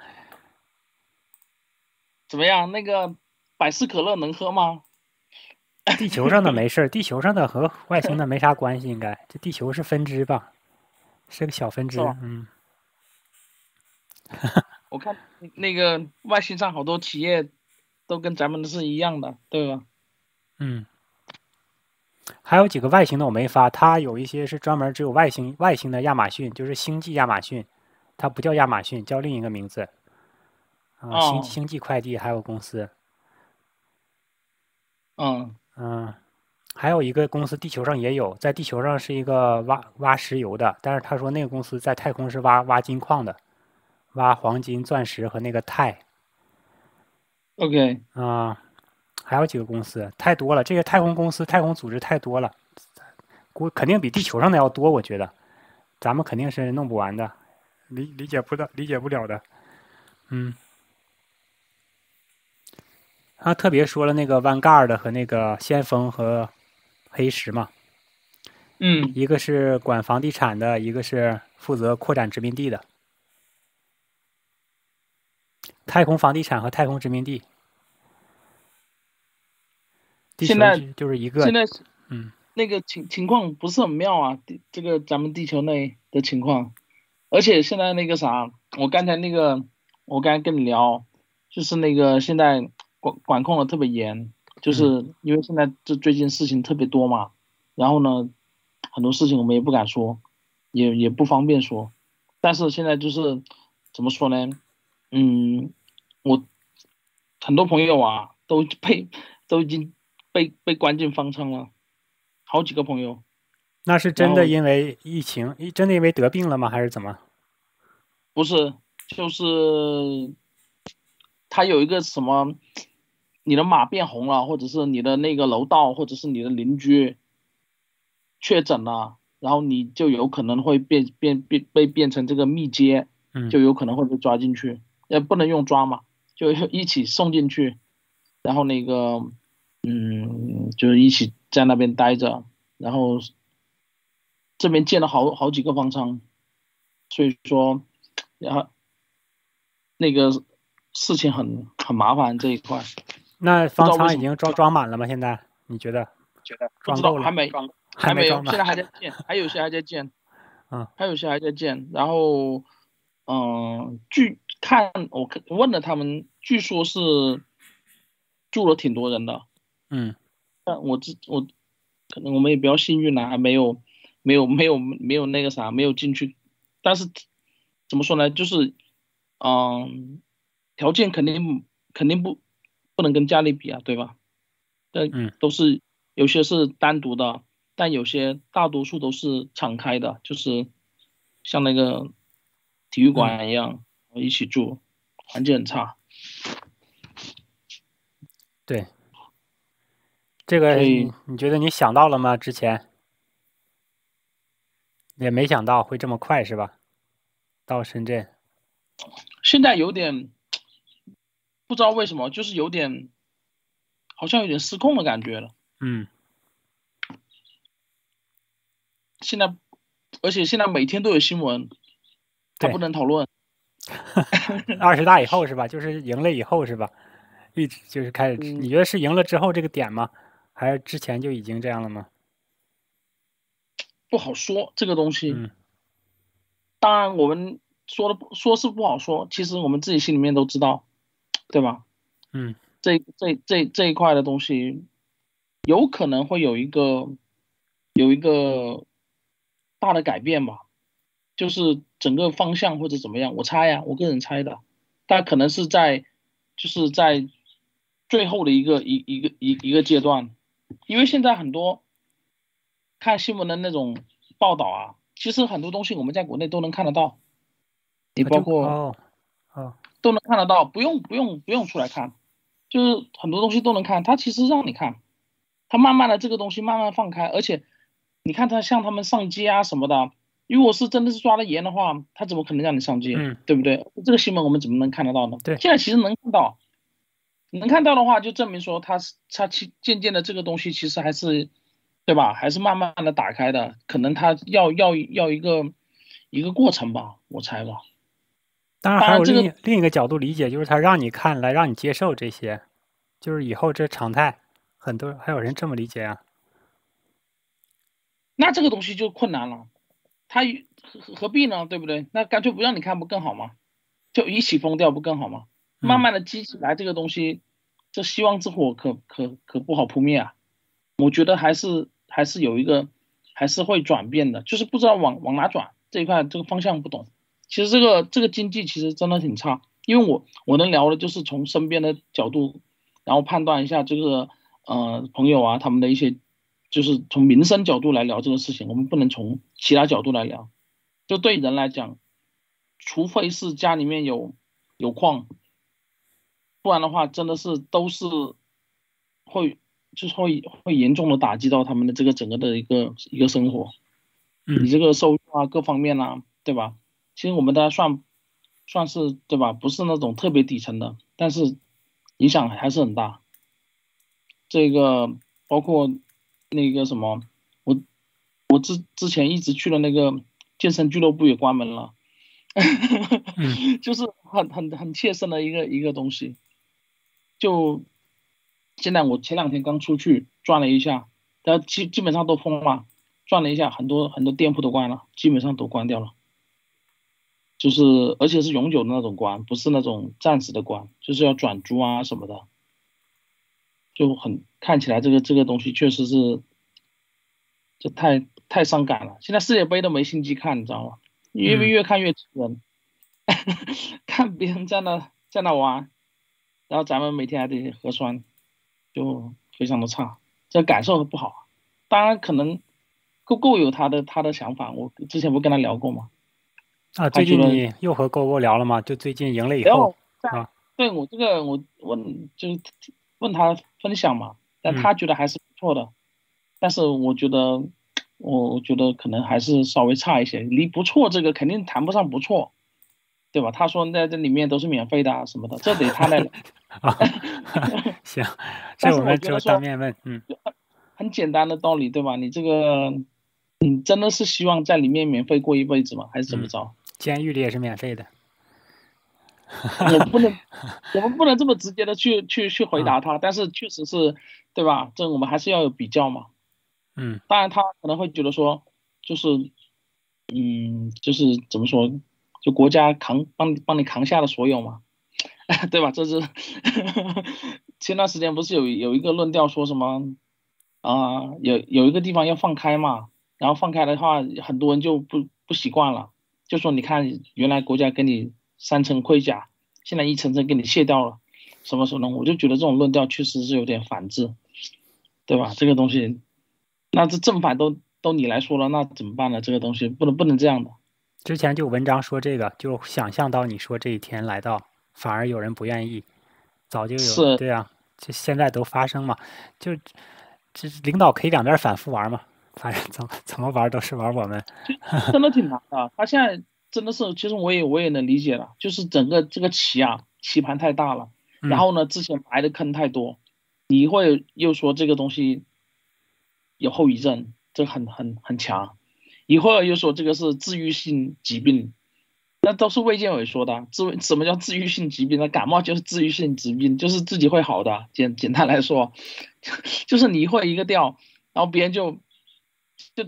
怎么样？那个百事可乐能喝吗？地球上的没事儿，地球上的和外星的没啥关系，应该这地球是分支吧，是个小分支，嗯，我看那个外星上好多企业都跟咱们的是一样的，对吧？嗯，还有几个外星的我没发，它有一些是专门只有外星外星的亚马逊，就是星际亚马逊，它不叫亚马逊，叫另一个名字。啊，星哦星际快递还有公司，嗯嗯，还有一个公司地球上也有，在地球上是一个挖挖石油的，但是他说那个公司在太空是挖挖金矿的，挖黄金、钻石和那个钛。，OK，啊、还有几个公司，太多了。这个太空公司、太空组织太多了，估肯定比地球上的要多，我觉得，咱们肯定是弄不完的，理理解不到、理解不了的。嗯，他特别说了那个 Vanguard 和那个先锋和黑石嘛，嗯一个是管房地产的，一个是负责扩展殖民地的。太空房地产和太空殖民地，地球现在就是一个，现在嗯。那个情情况不是很妙啊，这个咱们地球内的情况，而且现在那个啥，我刚才那个我刚才跟你聊，就是那个现在管管控的特别严，就是因为现在这最近事情特别多嘛，然后呢，很多事情我们也不敢说，也也不方便说，但是现在就是怎么说呢？嗯，我很多朋友啊都被都已经被被关进方舱了，好几个朋友。那是真的因为疫情，真的因为得病了吗？还是怎么？不是，就是他有一个什么，你的马变红了，或者是你的那个楼道，或者是你的邻居确诊了，然后你就有可能会变变变被变成这个密接，就有可能会被抓进去，也不能用抓嘛，就一起送进去，然后那个嗯，就是一起在那边待着，然后。这边建了好好几个方舱，所以说，然后那个事情很很麻烦这一块。那方舱已经装装满了吗？现在你觉得？觉得装够了还没还没有，现在还在建，还有些还在建。嗯，还有些还在建。然后，嗯，据看我问了他们，据说是住了挺多人的。嗯，但我这我可能我们也比较幸运了，还没有。没有没有没有那个啥，没有进去，但是怎么说呢？就是，嗯，条件肯定肯定不不能跟家里比啊，对吧？但，都是有些是单独的，但有些大多数都是敞开的，就是像那个体育馆一样一起住，环境很差。对，这个你觉得你想到了吗？之前？也没想到会这么快，是吧？到深圳，现在有点不知道为什么，就是有点好像有点失控的感觉了。嗯。现在，而且现在每天都有新闻，他不能讨论。二十大以后是吧？就是赢了以后是吧？一直就是开始，你觉得是赢了之后这个点吗？还是之前就已经这样了吗？不好说这个东西，当然我们说的说是不好说，其实我们自己心里面都知道，对吧？嗯，这这这这一块的东西，有可能会有一个有一个大的改变吧，就是整个方向或者怎么样，我猜呀，我个人猜的，但可能是在就是在最后的一个一一个一一个阶段，因为现在很多。看新闻的那种报道啊，其实很多东西我们在国内都能看得到，你包括哦，哦，都能看得到，不用不用不用出来看，就是很多东西都能看。他其实让你看，他慢慢的这个东西慢慢放开，而且你看他像他们上街啊什么的，如果是真的是抓的严的话，他怎么可能让你上街？嗯，对不对？这个新闻我们怎么能看得到呢？对，现在其实能看到，能看到的话，就证明说他是他其渐渐的这个东西其实还是。对吧？还是慢慢的打开的，可能他要要要一个一个过程吧，我猜吧。当然还有另另一个角度理解，就是他让你看来，让你接受这些，就是以后这常态。很多还有人这么理解啊。那这个东西就困难了，他何何必呢？对不对？那干脆不让你看不更好吗？就一起封掉不更好吗？慢慢的积起来这个东西，这希望之火可可可不好扑灭啊。我觉得还是还是有一个，还是会转变的，就是不知道往往哪转这一块这个方向不懂。其实这个这个经济其实真的挺差，因为我我能聊的就是从身边的角度，然后判断一下这个呃朋友啊他们的一些，就是从民生角度来聊这个事情，我们不能从其他角度来聊。就对人来讲，除非是家里面有有矿，不然的话真的是都是会。就是会会严重的打击到他们的这个整个的一个一个生活，你这个收入啊各方面啊，对吧？其实我们大家算算是对吧？不是那种特别底层的，但是影响还是很大。这个包括那个什么，我我之之前一直去的那个健身俱乐部也关门了，就是很很很切身的一个一个东西，就。现在我前两天刚出去转了一下，但基基本上都封了，转了一下，很多很多店铺都关了，基本上都关掉了，就是而且是永久的那种关，不是那种暂时的关，就是要转租啊什么的，就很看起来这个这个东西确实是，这太太伤感了。现在世界杯都没心机看，你知道吗？因为越看越气人，看别人在那在那玩。然后咱们每天还得核酸，就非常的差，这感受不好。当然可能够够有他的他的想法，我之前不跟他聊过吗？啊，最近你又和够够聊了吗？就最近赢了以后啊，对我这个我问就是问他分享嘛，但他觉得还是不错的，但是我觉得我我觉得可能还是稍微差一些，离不错这个肯定谈不上不错，对吧？他说在这里面都是免费的啊什么的，这得他来。啊，行，这我们就当面问，嗯，很简单的道理，对吧？你这个你真的是希望在里面免费过一辈子吗？还是怎么着？监狱里也是免费的，我不能，我们不能这么直接的去去去回答他，但是确实是，对吧？这我们还是要有比较嘛。嗯，当然他可能会觉得说，就是，嗯，就是怎么说，就国家扛帮你帮你扛下了所有嘛，对吧？这是前段时间不是有有一个论调说什么啊，有有一个地方要放开嘛，然后放开的话，很多人就不不习惯了。就说你看，原来国家给你三层盔甲，现在一层层给你卸掉了，什么时候呢？我就觉得这种论调确实是有点反智，对吧？这个东西，那这正反都都你来说了，那怎么办呢？这个东西不能不能这样的。之前就文章说这个，就想象到你说这一天来到，反而有人不愿意，早就有是，对啊，就现在都发生嘛，就这领导可以两边反复玩嘛。反正怎么怎么玩都是玩我们，真的挺难的。他现在真的是，其实我也我也能理解了，就是整个这个棋啊，棋盘太大了。然后呢，之前埋的坑太多，你会又说这个东西有后遗症，这很很很强。一会儿又说这个是治愈性疾病，那都是卫健委说的。治什么叫治愈性疾病？呢感冒就是治愈性疾病，就是自己会好的。简简单来说，就是你会一个调，然后别人就。就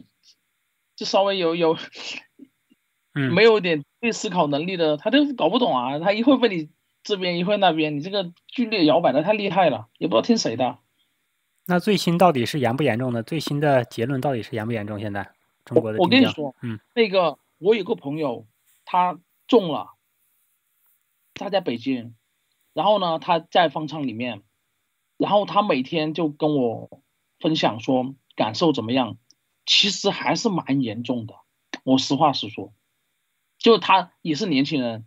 就稍微有有，嗯，没有点对思考能力的，他都搞不懂啊！他一会被你这边，一会那边，你这个剧烈摇摆的太厉害了，也不知道听谁的。那最新到底是严不严重呢？最新的结论到底是严不严重？现在中国的我跟你说，嗯，那个我有个朋友，他中了，他在北京，然后呢，他在方舱里面，然后他每天就跟我分享说感受怎么样。其实还是蛮严重的，我实话实说，就他也是年轻人，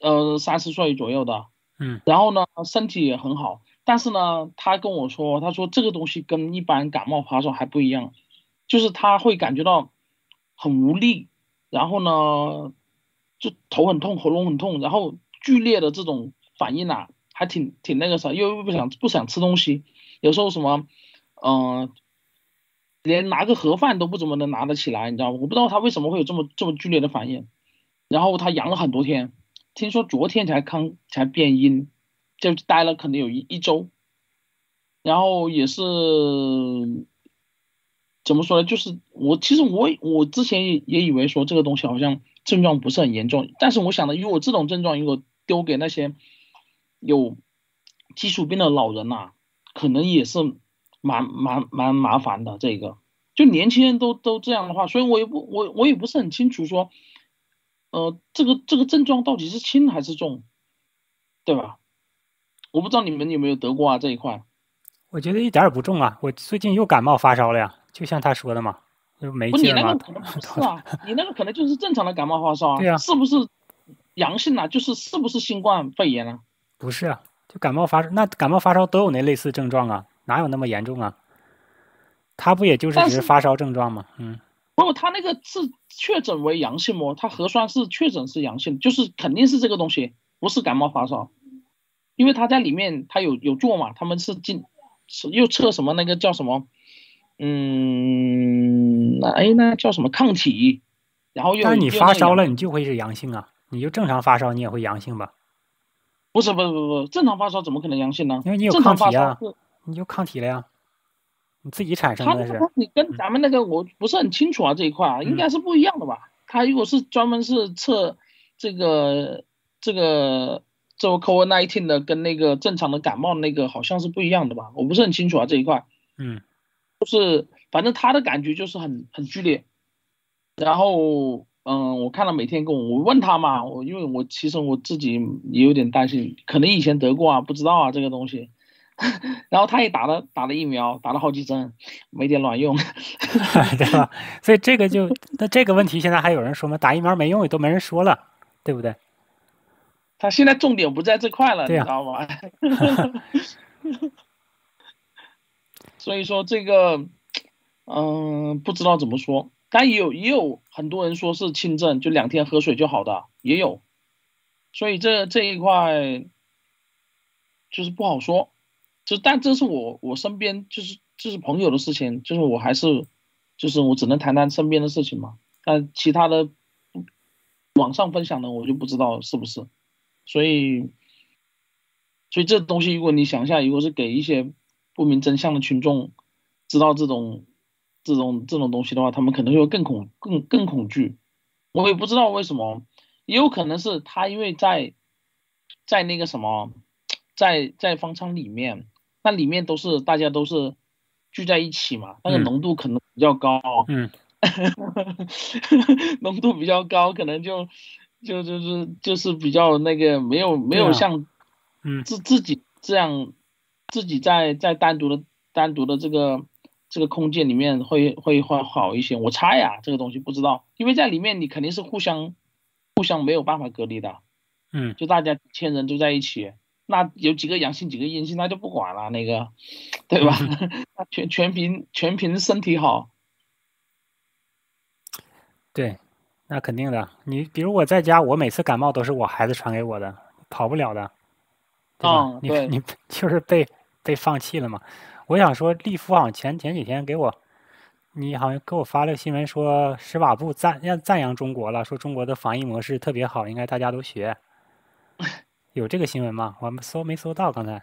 呃，三十岁左右的，嗯，然后呢，身体也很好，但是呢，他跟我说，他说这个东西跟一般感冒发烧还不一样，就是他会感觉到很无力，然后呢，就头很痛，喉咙很痛，然后剧烈的这种反应啊，还挺挺那个啥，又又不想不想吃东西，有时候什么，嗯。连拿个盒饭都不怎么能拿得起来，你知道吗？我不知道他为什么会有这么这么剧烈的反应。然后他阳了很多天，听说昨天才康才变阴，就待了可能有一一周。然后也是怎么说呢？就是我其实我我之前也也以为说这个东西好像症状不是很严重，但是我想的，如果这种症状如果丢给那些有基础病的老人呐，可能也是。蛮蛮蛮麻烦的，这个就年轻人都都这样的话，所以我也不我我也不是很清楚说，呃，这个这个症状到底是轻还是重，对吧？我不知道你们有没有得过啊这一块。我觉得一点也不重啊，我最近又感冒发烧了呀，就像他说的嘛，就没劲嘛。你那个可能不是啊，你那个可能就是正常的感冒发烧啊。对啊。是不是阳性啊？就是是不是新冠肺炎啊？不是啊，就感冒发烧，那感冒发烧都有那类似症状啊。哪有那么严重啊？他不也就是只是发烧症状吗？嗯，不，他那个是确诊为阳性吗？他核酸是确诊是阳性，就是肯定是这个东西，不是感冒发烧，因为他在里面他有有做嘛，他们是进是又测什么那个叫什么，嗯，那哎那叫什么抗体，然后又但你发烧了，你就会是阳性啊，你就正常发烧你也会阳性吧？不是，不是，不是，不是，正常发烧怎么可能阳性呢？因为你有抗体啊。你就抗体了呀？你自己产生的是？你跟咱们那个我不是很清楚啊，这一块啊，应该是不一样的吧？他如果是专门是测这个这个这个 COVID nineteen 的，跟那个正常的感冒那个好像是不一样的吧？我不是很清楚啊这一块。嗯，就是反正他的感觉就是很很剧烈，然后嗯，我看了每天跟我我问他嘛，我因为我其实我自己也有点担心，可能以前得过啊，不知道啊这个东西。然后他也打了打了疫苗，打了好几针，没点卵用，对吧？所以这个就那这个问题，现在还有人说吗？打疫苗没用，也都没人说了，对不对？他现在重点不在这块了，你知道吗？所以说这个，嗯，不知道怎么说。但也有也有很多人说是轻症，就两天喝水就好的，也有。所以这这一块就是不好说。就但这是我我身边就是就是朋友的事情，就是我还是就是我只能谈谈身边的事情嘛。但其他的网上分享的我就不知道是不是。所以所以这东西如果你想一下，如果是给一些不明真相的群众知道这种这种这种东西的话，他们可能会更恐更更恐惧。我也不知道为什么，也有可能是他因为在在那个什么在在方舱里面。那里面都是大家都是聚在一起嘛，那个浓度可能比较高，嗯，浓度比较高，可能就就就是就是比较那个没有没有像，嗯，自自己这样自己在在单独的单独的这个这个空间里面会会会好一些。我猜呀，这个东西不知道，因为在里面你肯定是互相互相没有办法隔离的，嗯，就大家千人都在一起。那有几个阳性，几个阴性，那就不管了，那个，对吧？全全凭全凭身体好。对，那肯定的。你比如我在家，我每次感冒都是我孩子传给我的，跑不了的，对吧？你你 就是被被放弃了嘛？我想说，利夫好像前前几天给我，你好像给我发了个新闻，说施瓦布赞要赞扬中国了，说中国的防疫模式特别好，应该大家都学。有这个新闻吗？我们搜没搜到。刚才，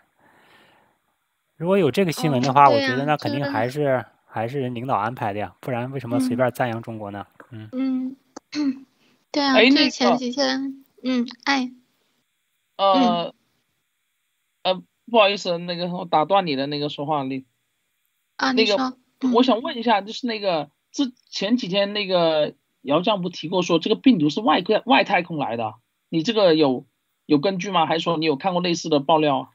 如果有这个新闻的话，我觉得那肯定还是还是人领导安排的呀，不然为什么随便赞扬中国呢？嗯嗯，对啊，就前几天，嗯，哎，呃呃，不好意思，那个我打断你的那个说话，你啊，那个我想问一下，就是那个之前几天那个姚将不提过说这个病毒是外外外太空来的，你这个有？有根据吗？还是说你有看过类似的爆料？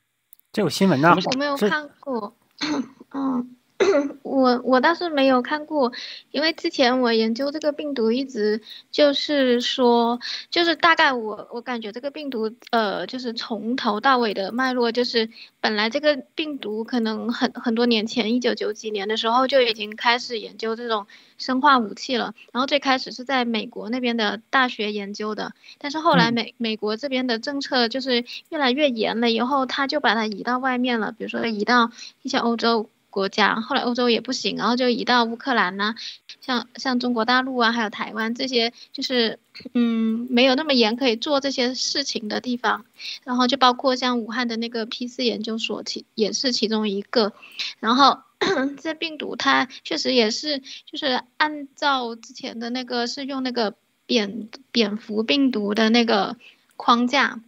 这有新闻呢？我没有看过。嗯。我我倒是没有看过，因为之前我研究这个病毒，一直就是说，就是大概我我感觉这个病毒，呃，就是从头到尾的脉络，就是本来这个病毒可能很很多年前，一九九几年的时候就已经开始研究这种生化武器了，然后最开始是在美国那边的大学研究的，但是后来美美国这边的政策就是越来越严了，以后他就把它移到外面了，比如说移到一些欧洲。国家后来欧洲也不行，然后就移到乌克兰呐，像像中国大陆啊，还有台湾这些，就是嗯没有那么严可以做这些事情的地方，然后就包括像武汉的那个 P 四研究所其也是其中一个，然后 这病毒它确实也是就是按照之前的那个是用那个蝙蝙蝠病毒的那个框架，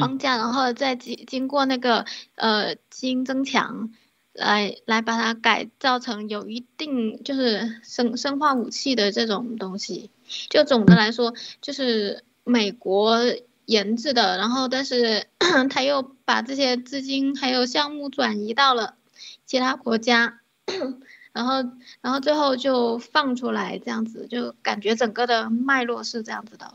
框架，然后再经经过那个呃基因增强。来来把它改造成有一定就是生生化武器的这种东西，就总的来说就是美国研制的，然后但是 他又把这些资金还有项目转移到了其他国家，然后然后最后就放出来这样子，就感觉整个的脉络是这样子的。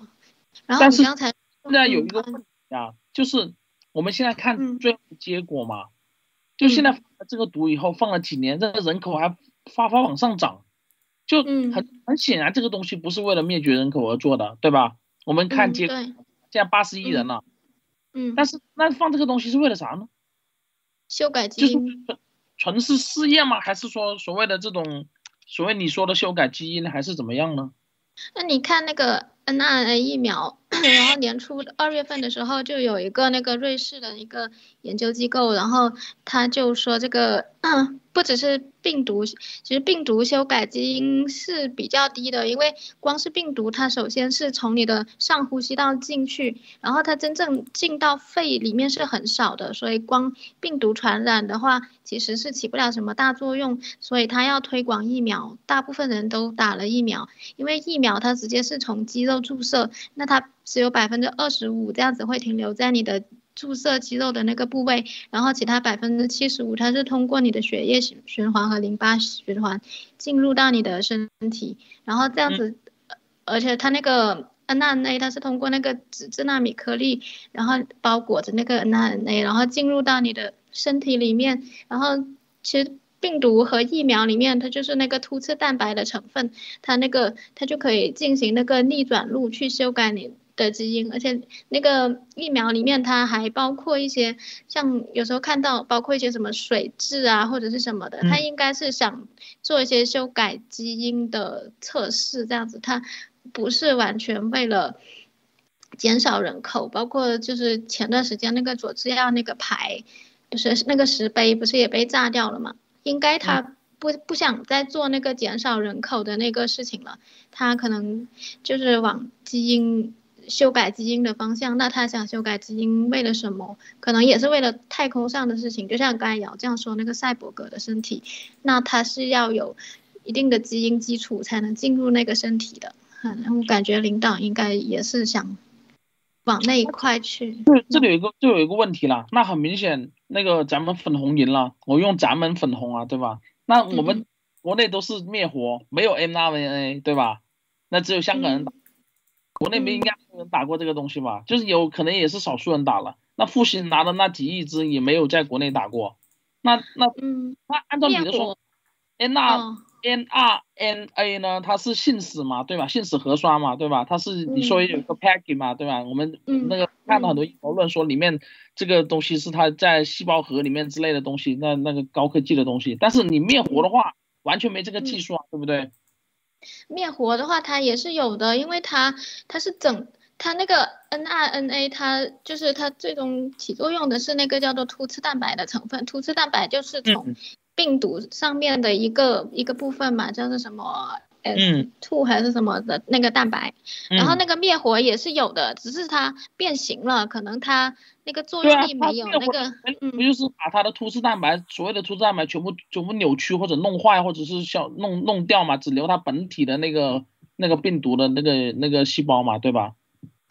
然后你刚才现在有一个问题啊，就是我们现在看最后结果嘛。就现在这个毒以后放了几年，这个人口还发发往上涨，就很很显然这个东西不是为了灭绝人口而做的，对吧？我们看结果，现在八十亿人了，嗯，但是那放这个东西是为了啥呢？修改基因，纯是试验吗？还是说所谓的这种所谓你说的修改基因，还是怎么样呢？那你看那个 n r a 疫苗，然后年初二月份的时候，就有一个那个瑞士的一个研究机构，然后他就说这个嗯，不只是病毒，其实病毒修改基因是比较低的，因为光是病毒，它首先是从你的上呼吸道进去，然后它真正进到肺里面是很少的，所以光病毒传染的话，其实是起不了什么大作用。所以他要推广疫苗，大部分人都打了疫苗，因为疫苗它直接是从肌肉注射，那它只有百分之二十五这样子会停留在你的。注射肌肉的那个部位，然后其他百分之七十五，它是通过你的血液循循环和淋巴循环进入到你的身体，然后这样子，而且它那个 mRNA 它是通过那个脂质纳米颗粒，然后包裹着那个 mRNA，然后进入到你的身体里面，然后其实病毒和疫苗里面它就是那个突刺蛋白的成分，它那个它就可以进行那个逆转录去修改你。的基因，而且那个疫苗里面它还包括一些，像有时候看到包括一些什么水质啊或者是什么的，它应该是想做一些修改基因的测试，这样子，它不是完全为了减少人口，包括就是前段时间那个佐治亚那个牌，不是那个石碑不是也被炸掉了吗？应该他不不想再做那个减少人口的那个事情了，他可能就是往基因。修改基因的方向，那他想修改基因为了什么？可能也是为了太空上的事情。就像刚才姚这样说，那个赛博格的身体，那他是要有一定的基因基础才能进入那个身体的。嗯，我感觉领导应该也是想往那一块去。对，这里有一个就有一个问题了。那很明显，那个咱们粉红赢了。我用咱们粉红啊，对吧？那我们国内都是灭活，没有 mRNA，对吧？那只有香港人打。国内没应该没有人打过这个东西吧？就是有可能也是少数人打了。那复兴拿的那几亿只也没有在国内打过。那那嗯，那按照你的说，N R N R N A 呢？它是信使嘛，对吧？信使核酸嘛，对吧？它是你说有一个 package 嘛，对吧？我们那个看到很多阴谋论说里面这个东西是它在细胞核里面之类的东西，那那个高科技的东西。但是你灭活的话，完全没这个技术啊，对不对？灭活的话，它也是有的，因为它它是整它那个 nRNA，它就是它最终起作用的是那个叫做突刺蛋白的成分。突刺蛋白就是从病毒上面的一个一个部分嘛，叫做什么？嗯，two 还是什么的那个蛋白。然后那个灭活也是有的，只是它变形了，可能它。那个作用力没有那个，不就是把它的突刺蛋白，所谓的突刺蛋白全部全部扭曲或者弄坏，或者是消弄弄掉嘛，只留它本体的那个那个病毒的那个那个细胞嘛，对吧？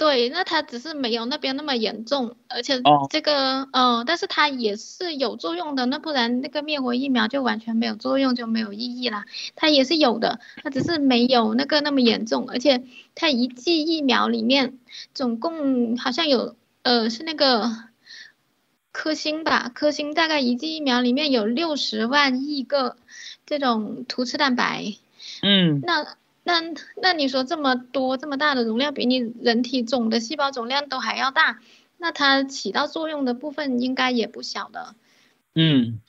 对，那它只是没有那边那么严重，而且这个，嗯，但是它也是有作用的，那不然那个灭活疫苗就完全没有作用就没有意义啦。它也是有的，它只是没有那个那么严重，而且它一剂疫苗里面总共好像有。呃，是那个科兴吧？科兴大概一剂疫苗里面有六十万亿个这种突刺蛋白。嗯。那那那你说这么多这么大的容量，比你人体总的细胞总量都还要大，那它起到作用的部分应该也不小的。嗯，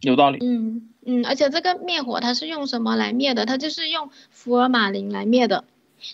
有道理。嗯嗯，而且这个灭火它是用什么来灭的？它就是用福尔马林来灭的。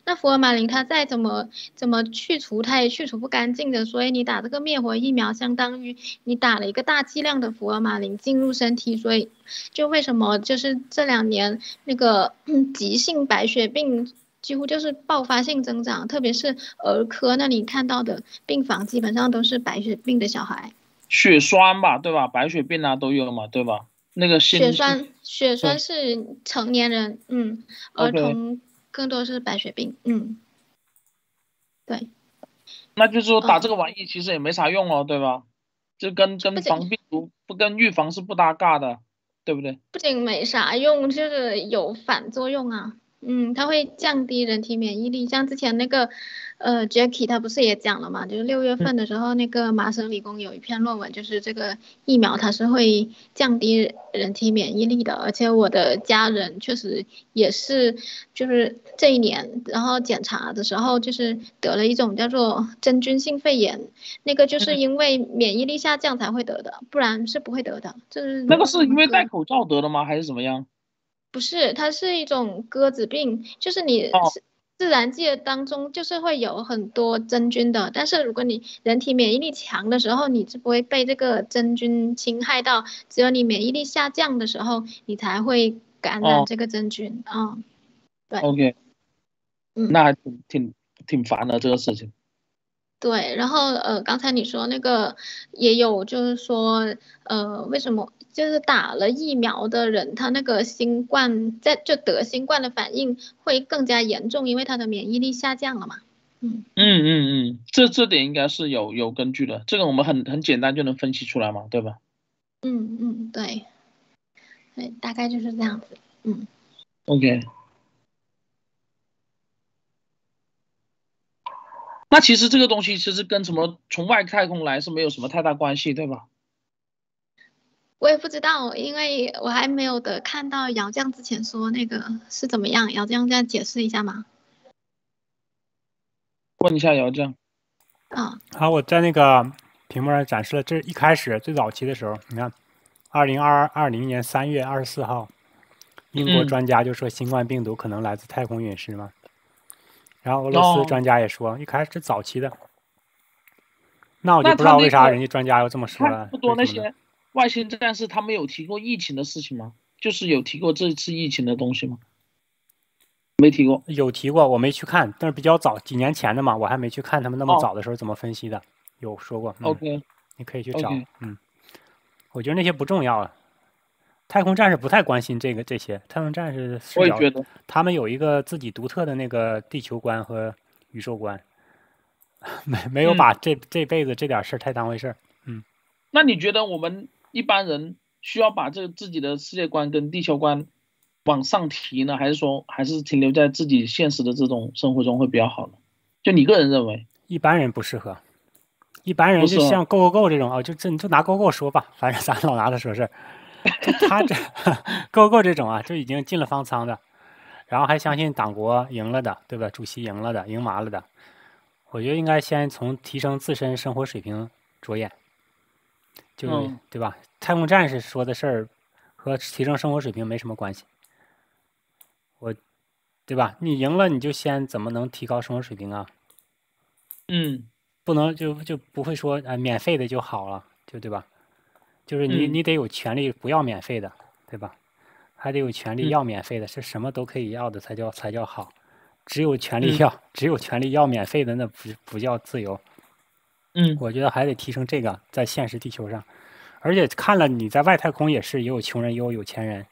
那福尔马林它再怎么怎么去除，它也去除不干净的。所以你打这个灭活疫苗，相当于你打了一个大剂量的福尔马林进入身体。所以，就为什么就是这两年那个 急性白血病几乎就是爆发性增长，特别是儿科那里看到的病房，基本上都是白血病的小孩。血栓吧，对吧？白血病啊都有嘛，对吧？那个血栓，血栓是成年人，嗯，儿童。更多是白血病，嗯，对，那就是说打这个玩意其实也没啥用哦，对吧？就跟跟防病毒不跟预防是不搭嘎的，对不对？不仅没啥用，就是有反作用啊，嗯，它会降低人体免疫力，像之前那个。呃，Jackie 他不是也讲了嘛？就是六月份的时候，那个麻省理工有一篇论文，就是这个疫苗它是会降低人体免疫力的。而且我的家人确实也是，就是这一年，然后检查的时候就是得了一种叫做真菌性肺炎，那个就是因为免疫力下降才会得的，不然是不会得的。就是那个是因为戴口罩得的吗？还是怎么样？不是，它是一种鸽子病，就是你。自然界当中就是会有很多真菌的，但是如果你人体免疫力强的时候，你是不会被这个真菌侵害到。只有你免疫力下降的时候，你才会感染这个真菌啊。对，OK，嗯，那还挺挺挺烦的这个事情。对，然后呃，刚才你说那个也有，就是说呃，为什么就是打了疫苗的人，他那个新冠在就得新冠的反应会更加严重，因为他的免疫力下降了嘛。嗯嗯嗯嗯，这这点应该是有有根据的，这个我们很很简单就能分析出来嘛，对吧？嗯嗯，对，对，大概就是这样子。嗯，OK。那其实这个东西其实跟什么从外太空来是没有什么太大关系，对吧？我也不知道，因为我还没有的看到姚酱之前说那个是怎么样，姚酱再解释一下吗？问一下姚酱。啊。好，我在那个屏幕上展示了，这一开始最早期的时候，你看，二零二二零年三月二十四号，英国专家就说新冠病毒可能来自太空陨石嘛。然后俄罗斯专家也说，一开始是早期的，那我就不知道为啥人家专家要这么说了。不多那些外星战士，他们有提过疫情的事情吗？就是有提过这次疫情的东西吗？没提过。有提过，我没去看，但是比较早，几年前的嘛，我还没去看他们那么早的时候怎么分析的。有说过。OK，你可以去找。嗯，我觉得那些不重要了。太空战士不太关心这个这些，太空战士我也觉得他们有一个自己独特的那个地球观和宇宙观，没没有把这这辈子这点事儿太当回事儿。嗯，那你觉得我们一般人需要把这个自己的世界观跟地球观往上提呢，还是说还是停留在自己现实的这种生活中会比较好呢？就你个人认为，一般人不适合，一般人就像 Go Go Go 这种啊，就这你就拿 Go Go 说吧，反正咱老拿他说事儿。他这 Go Go 这种啊，就已经进了方舱的，然后还相信党国赢了的，对吧？主席赢了的，赢麻了的。我觉得应该先从提升自身生活水平着眼，就对吧？太空战士说的事儿和提升生活水平没什么关系。我，对吧？你赢了，你就先怎么能提高生活水平啊？嗯，不能就就不会说啊，免费的就好了，就对吧？就是你，你得有权利不要免费的，对吧？还得有权利要免费的，是什么都可以要的才叫才叫好。只有权利要，只有权利要免费的，那不不叫自由。嗯，我觉得还得提升这个，在现实地球上。而且看了你在外太空也是，也有穷人，也有有钱人。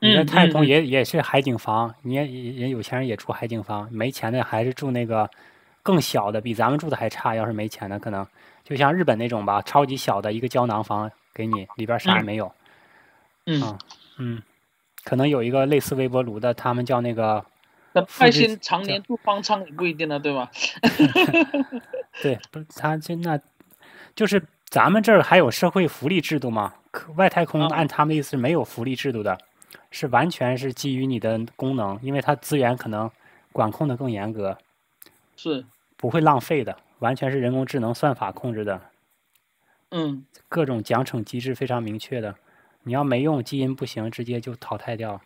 你在太空也也是海景房，你也也有钱人也住海景房，没钱的还是住那个更小的，比咱们住的还差。要是没钱的，可能就像日本那种吧，超级小的一个胶囊房。给你里边啥也没有，嗯嗯，可能有一个类似微波炉的，他们叫那个。那外星常年住方舱也不一定呢，对吧？对，不是他就那，就是咱们这儿还有社会福利制度吗？外太空按他们的意思是没有福利制度的，是完全是基于你的功能，因为它资源可能管控的更严格，是不会浪费的，完全是人工智能算法控制的。嗯，各种奖惩机制非常明确的，你要没用，基因不行，直接就淘汰掉，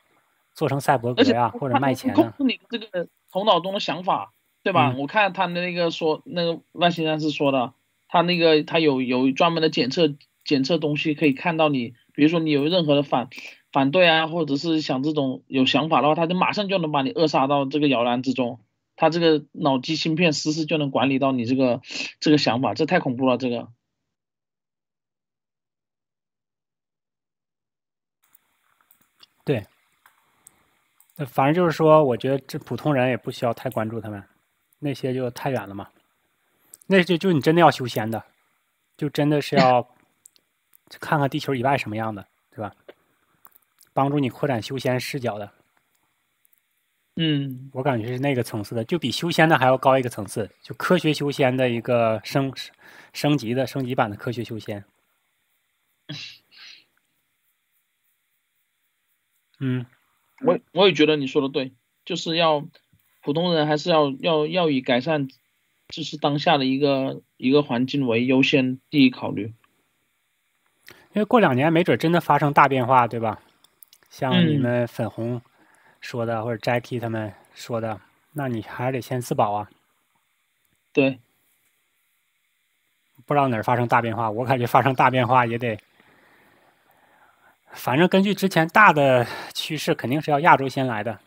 做成赛博格呀，或者卖钱控制你这个头脑中的想法，对吧？我看他的那个说，那个外星人是说的，他那个他有有专门的检测检测东西，可以看到你，比如说你有任何的反反对啊，或者是想这种有想法的话，他就马上就能把你扼杀到这个摇篮之中，他这个脑机芯片实时就能管理到你这个这个想法，这太恐怖了，这个。对，那反正就是说，我觉得这普通人也不需要太关注他们，那些就太远了嘛。那就就你真的要修仙的，就真的是要看看地球以外什么样的，对吧？帮助你扩展修仙视角的。嗯，我感觉是那个层次的，就比修仙的还要高一个层次，就科学修仙的一个升升级的升级版的科学修仙。嗯，我我也觉得你说的对，就是要普通人还是要要要以改善，就是当下的一个一个环境为优先第一考虑。因为过两年没准真的发生大变化，对吧？像你们粉红说的，或者 Jackie 他们说的，那你还得先自保啊。对，不知道哪儿发生大变化，我感觉发生大变化也得，反正根据之前大的趋势，肯定是要亚洲先来的。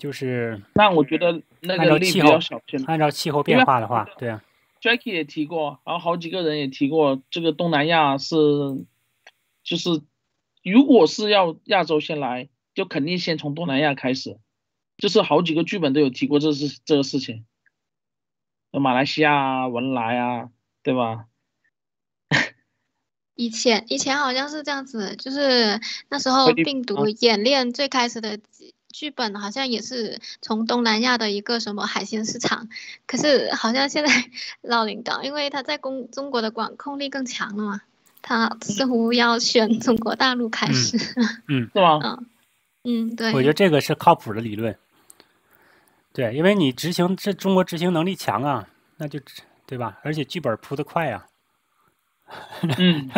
就是那我觉得那个力气候比较小，现在按照气候变化的话，对啊，Jackie 也提过，然后好几个人也提过，这个东南亚是，就是如果是要亚洲先来，就肯定先从东南亚开始，就是好几个剧本都有提过这是这个事情，马来西亚啊、文莱啊，对吧？以前以前好像是这样子，就是那时候病毒啊。演练最开始的剧剧本好像也是从东南亚的一个什么海鲜市场，可是好像现在 老领导因为他在中中国的管控力更强了嘛，他似乎要选中国大陆开始。嗯，是吗？嗯嗯，对。我觉得这个是靠谱的理论。对，因为你执行这中国执行能力强啊，那就对吧？而且剧本铺得快啊，嗯，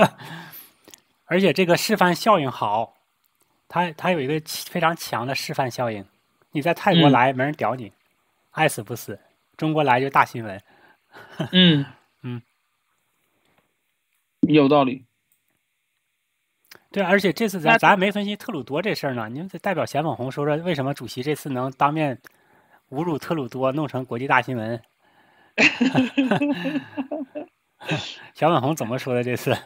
而且这个示范效应好，它它有一个非常强的示范效应。你在泰国嗯来，没人屌你，爱死不死；中国来就大新闻。嗯 嗯，有道理。对，而且这次咱咱还没分析特鲁多这事儿呢。你们得代表咸粉红说说，为什么主席这次能当面侮辱特鲁多，弄成国际大新闻？小粉红怎么说的这次？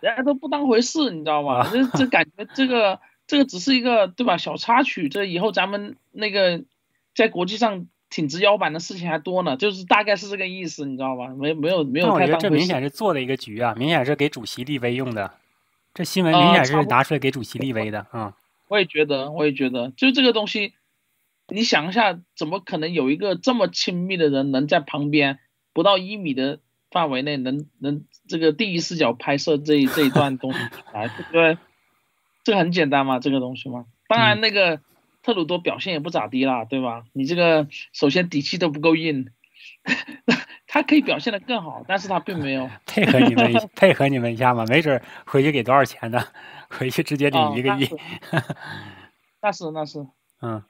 人家都不当回事，你知道吗？这这感觉这个这个只是一个对吧小插曲，这以后咱们那个在国际上挺直腰板的事情还多呢，就是大概是这个意思，你知道吧？没没有没有但我觉得这明太当回事。显是做的一个局啊，明显是给主席立威用的。这新闻啊明显是拿出来给主席立威的啊。我也觉得，我也觉得，就这个东西，你想一下，怎么可能有一个这么亲密的人能在旁边不到一米的范围内能能这个第一视角拍摄这一 这一段东西来，对不对？这个很简单嘛，这个东西嘛。当然，那个特鲁多表现也不咋地啦，对吧？你这个首先底气都不够硬，他可以表现的更好，但是他并没有配合你们一 配合你们一下嘛，没准回去给多少钱呢？回去直接啊领一个亿。那是那是，嗯，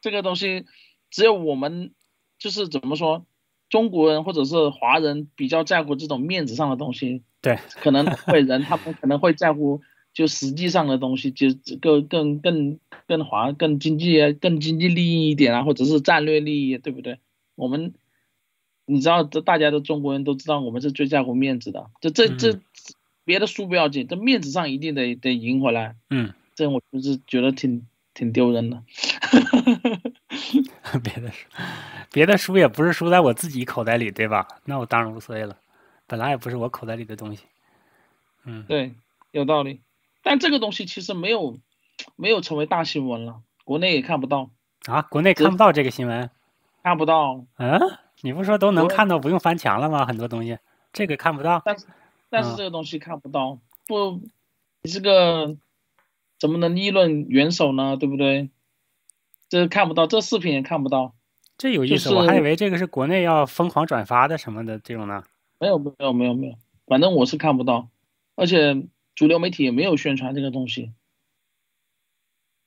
这个东西只有我们就是怎么说，中国人或者是华人比较在乎这种面子上的东西，对，可能会人他们可能会在乎就实际上的东西，就更更更更华更经济更经济利益一点啊，或者是战略利益，对不对？我们你知道，这大家的中国人都知道，我们是最在乎面子的，这这这别的输不要紧，这面子上一定得得赢回来。嗯，这我就是觉得挺挺丢人的。别的书，别的输也不是输在我自己口袋里，对吧？那我当然无所谓了，本来也不是我口袋里的东西。嗯，对，有道理。但这个东西其实没有没有成为大新闻了，国内也看不到，啊，国内看不到这个新闻。看不到。嗯，你不说都能看到不用翻墙了吗？很多东西，这个看不到。但是但是嗯这个东西看不到，不，你这个怎么能议论元首呢？对不对？这看不到，这视频也看不到。这有意思，就是我还以为这个是国内要疯狂转发的什么的这种呢。没有没有没有没有，反正我是看不到，而且主流媒体也没有宣传这个东西，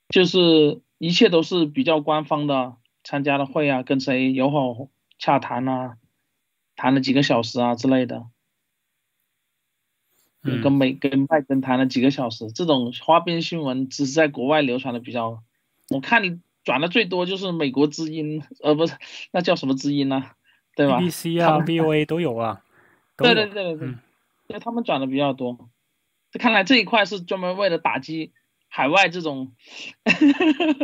就是一切都是比较官方的，参加了会啊，跟谁友好洽谈啊，谈了几个小时啊之类的，嗯跟美跟拜登谈了几个小时，这种花边新闻只是在国外流传的比较，我看你转的最多就是美国之音，呃不是，那叫什么之音呢、对吧 BBC 啊他们，VOA 都有啊。都对有对对对对，嗯因为他们转的比较多。这看来这一块是专门为了打击海外这种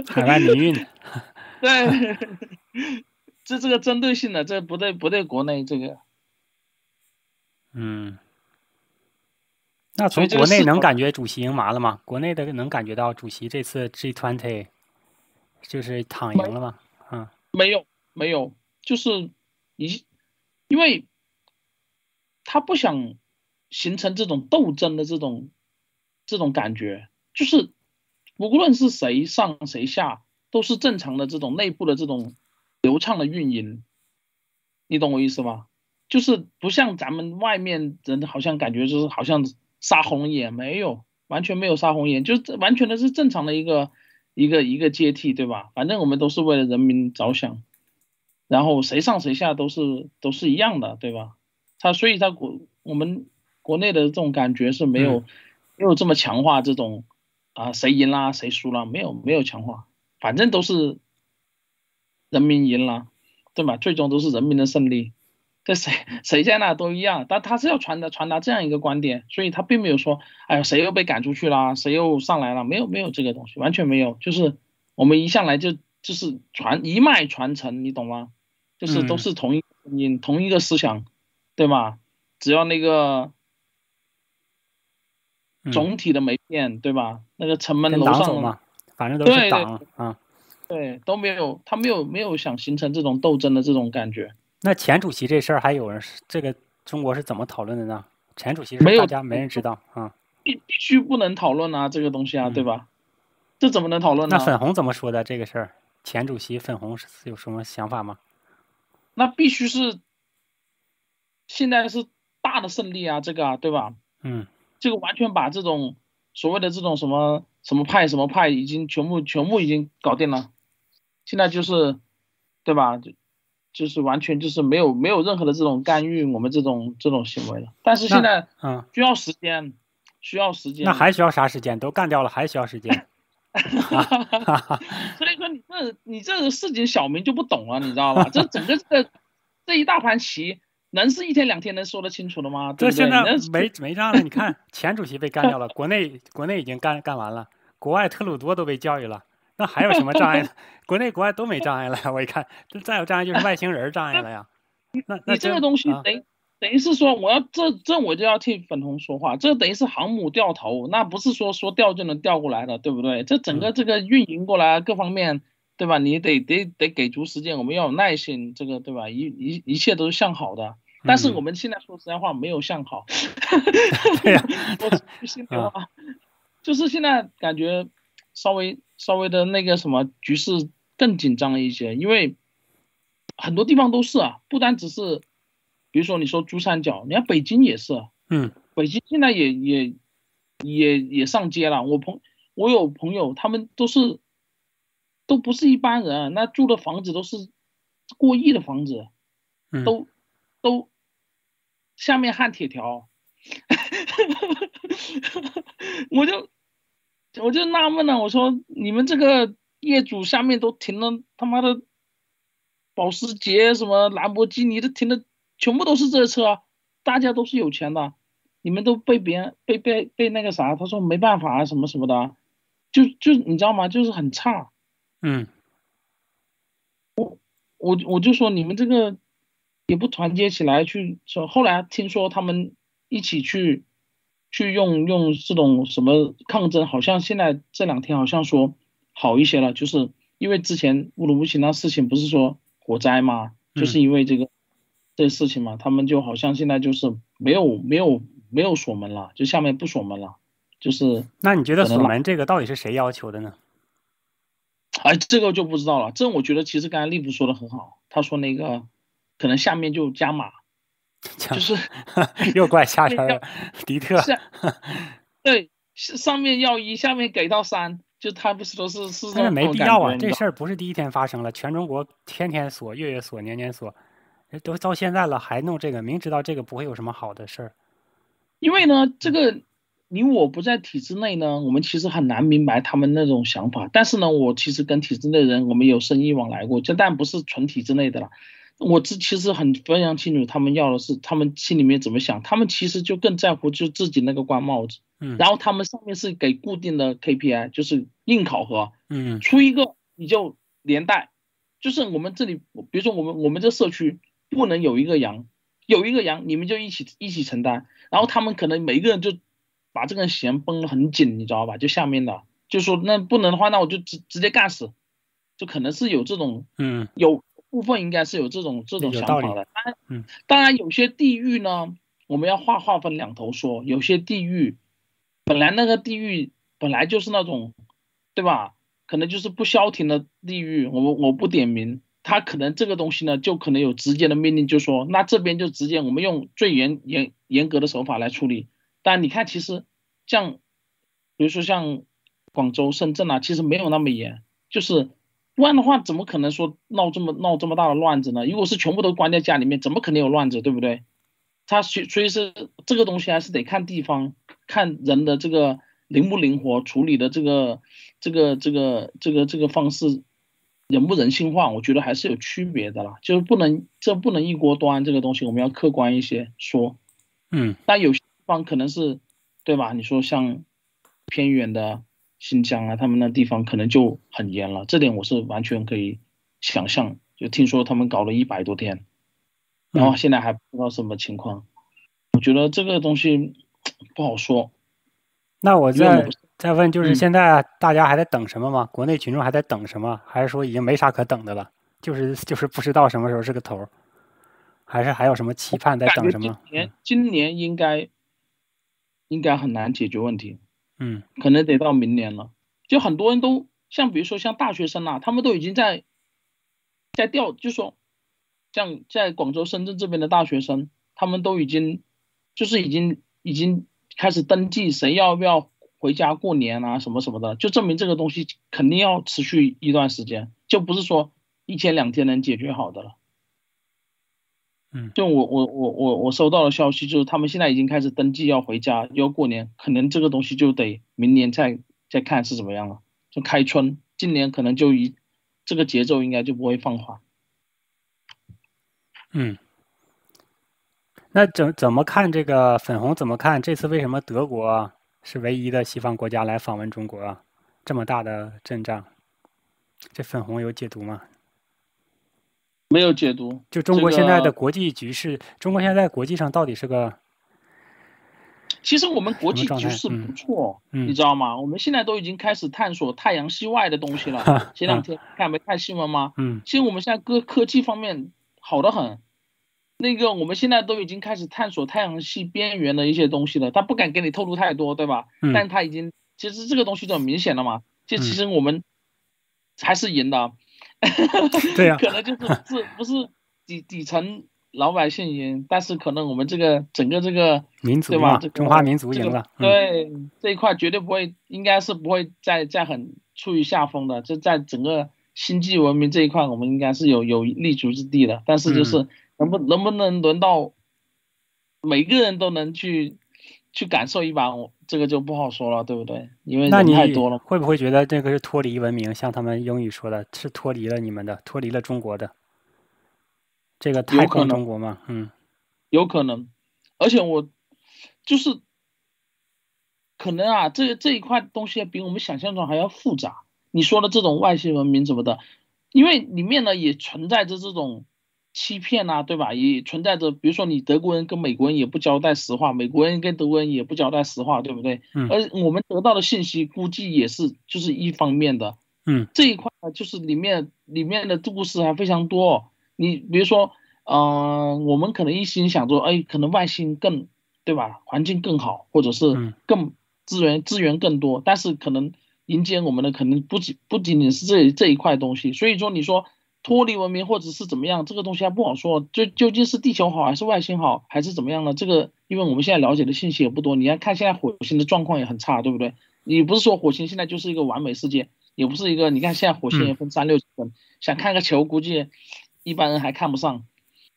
海外民运。对，这这个针对性的，这不对不对国内这个。嗯，那从国内能感觉主席赢麻了吗？国内的能感觉到主席这次 G20 就是躺赢了吗？嗯，没有没有，就是你，因为他不想形成这种斗争的这种这种感觉，就是无论是谁上谁下，都是正常的这种内部的这种流畅的运营，你懂我意思吗？就是不像咱们外面人好像感觉就是好像杀红眼，没有，完全没有杀红眼，就是完全的是正常的一个一一个一个阶梯，对吧？反正我们都是为了人民着想，然后谁上谁下都是都是一样的，对吧？他所以他国我们国内的这种感觉是没有、没有这么强化这种啊谁赢啦谁输啦，没有没有强化，反正都是人民赢了，对吧？最终都是人民的胜利。这谁谁在那都一样，但他是要传达传达这样一个观点，所以他并没有说，哎呀，谁又被赶出去啦，谁又上来了，没有没有这个东西，完全没有，就是我们一向来就就是传一脉传承，你懂吗？就是都是同一个声音、同一个思想，对吧？只要那个总体的没变，对吧？那个城门楼上嘛，反正都是啊。对都没有，他没有没有想形成这种斗争的这种感觉。那前主席这事儿还有人是这个中国是怎么讨论的呢？前主席是没有大家没人知道啊。必必须不能讨论啊，这个东西啊，对吧？这怎么能讨论呢？那粉红怎么说的这个事儿？前主席粉红是有什么想法吗？那必须是现在是大的胜利啊，这个啊，对吧？嗯，这个完全把这种所谓的这种什么什么派什么派已经全部全部已经搞定了，现在就是，对吧？就就是完全就是没有没有任何的这种干预我们这种这种行为了。但是现在嗯，需要时间，需要时间。那还需要啥时间？都干掉了还需要时间？所以说你这你这个事情小明就不懂了，你知道吧？这整个这个这一大盘棋，能是一天两天能说得清楚的吗？对对？这现在能没没仗了。你看，前主席被干掉了，国内国内已经干干完了，国外特鲁多都被教育了，那还有什么障碍呢？国内国外都没障碍了呀。我一看，这再有障碍就是外星人障碍了呀。那那你这个东西啊等于、等于是说，我要这这我就要替粉红说话，这等于是航母掉头，那不是说说掉就能掉过来的，对不对？这整嗯个这个运营过来各方面，对吧？你得得得给足时间，我们要有耐心，这个对吧？一一一切都是向好的。但是嗯我们现在说实在话，没有向好。对呀 我说句心里话，就是现在感觉稍微稍微的那个什么局势更紧张了一些，因为很多地方都是啊，不单只是，比如说你说珠三角，你看北京也是，嗯。北京现在也也也也上街了。我朋我有朋友，他们都是都不是一般人，那住的房子都是过亿的房子，嗯，都都下面焊铁条，我就我就纳闷了，我说你们这个业主下面都停了他妈的保时捷什么兰博基尼都停的全部都是这车啊，大家都是有钱的，你们都被别人被被被那个啥，他说没办法啊什么什么的啊，就就你知道吗？就是很差。嗯我我就说你们这个也不团结起来去说，后来听说他们一起去去用用这种什么抗争，好像现在这两天好像说好一些了，就是因为之前乌鲁木齐那事情不是说火灾嘛，就是因为这个、这事情嘛，他们就好像现在就是没有没有没有锁门了，就下面不锁门了，就是那你觉得锁门这个到底是谁要求的呢？哎，这个就不知道了。这我觉得其实刚才利普说的很好，他说那个可能下面就加码，就是又怪下边儿迪特。对，是上面要一，下面给到三，就他不是都是是但是没必要啊，这事儿不是第一天发生了，全中国天天锁、月月锁、年年锁，都到现在了还弄这个，明知道这个不会有什么好的事儿。因为呢，这个你我不在体制内呢，我们其实很难明白他们那种想法。但是呢，我其实跟体制内人我们有生意往来过，这但不是纯体制内的了。我这其实很非常清楚，他们要的是他们心里面怎么想，他们其实就更在乎就自己那个官帽子。嗯。然后他们上面是给固定的 KPI，就是硬考核，嗯。出一个你就连带，就是我们这里，比如说我们我们这社区不能有一个羊，有一个羊你们就一起一起承担，然后他们可能每一个人就把这根弦绷得很紧，你知道吧？就下面的就说那不能的话，那我就直直接干死，就可能是有这种嗯。有部分应该是有这种这种想法的。当然，嗯当然有些地域呢，我们要划划分两头说，有些地域本来那个地域本来就是那种，对吧？可能就是不消停的地域，我们我不点名，他可能这个东西呢，就可能有直接的命令，就说那这边就直接我们用最严严严格的手法来处理。但你看，其实像，比如说像广州、深圳啊，其实没有那么严，就是不然的话，怎么可能说闹这么闹这么大的乱子呢？如果是全部都关在家里面，怎么可能有乱子，对不对？他所所以是这个东西还是得看地方，看人的这个灵不灵活，处理的这个这个这个这个这个方式人不人性化，我觉得还是有区别的啦，就是不能这不能一锅端，这个东西我们要客观一些说。嗯，但有些地方可能是，对吧？你说像偏远的新疆啊，他们那地方可能就很严了，这点我是完全可以想象。就听说他们搞了一百多天，然后现在还不知道什么情况。我觉得这个东西不好说。那我再再问，就是嗯现在大家还在等什么吗？国内群众还在等什么？还是说已经没啥可等的了？就是就是不知道什么时候是个头儿，还是还有什么期盼在等什么？今年今年应该应该很难解决问题。嗯可能得到明年了。就很多人都像比如说像大学生啊，他们都已经在在调，就说像在广州、深圳这边的大学生，他们都已经就是已经已经开始登记谁要不要回家过年啊什么什么的，就证明这个东西肯定要持续一段时间，就不是说一天两天能解决好的了。嗯，就我我我我我收到的消息，就是他们现在已经开始登记要回家，要过年，可能这个东西就得明年再再看是怎么样了。就开春，今年可能就一这个节奏应该就不会放缓。嗯。那怎怎么看这个粉红？怎么看这次为什么德国是唯一的西方国家来访问中国啊？这么大的阵仗，这粉红有解读吗？没有解读。就中国现在的国际局势，中国现在在国际上到底是个其实我们国际局势不错，嗯你知道吗？我们现在都已经开始探索太阳系外的东西了。前两天看没看新闻吗？嗯其实我们现在科科技方面好得很。那个我们现在都已经开始探索太阳系边缘的一些东西了，他不敢给你透露太多，对吧？嗯但他已经其实这个东西就很明显了嘛，就嗯其实我们还是赢的，对呀可能就是是不是底底层老百姓赢，但是可能我们这个整个这个民族对吧？这个嘛中华民族这个赢了嗯对这一块绝对不会，应该是不会再再很处于下风的。这在整个星际文明这一块，我们应该是有有立足之地的。但是就是嗯能不能不能轮到每个人都能去去感受一把，我这个就不好说了，对不对？因为人那你太多了。会不会觉得这个是脱离文明？像他们英语说的，是脱离了你们的，脱离了中国的这个太空中国嘛？嗯有可能，而且我就是可能啊，这这一块东西比我们想象中还要复杂。你说的这种外星文明什么的，因为里面呢也存在着这种欺骗啊，对吧？也存在着，比如说你德国人跟美国人也不交代实话，美国人跟德国人也不交代实话，对不对？嗯而我们得到的信息估计也是就是一方面的，嗯这一块呢，就是里面里面的故事还非常多。你比如说，嗯、我们可能一心想着，哎，可能外星更，对吧？环境更好，或者嗯是更资源资源更多，但是可能迎接我们的可能不仅不仅仅是这这一块东西。所以说，你说脱离文明或者是怎么样，这个东西还不好说。就究竟是地球好还是外星好，还是怎么样呢？这个因为我们现在了解的信息也不多。你要看现在火星的状况也很差，对不对？你不是说火星现在就是一个完美世界，也不是一个。你看现在火星也分三六等，想看个球，估计一般人还看不上，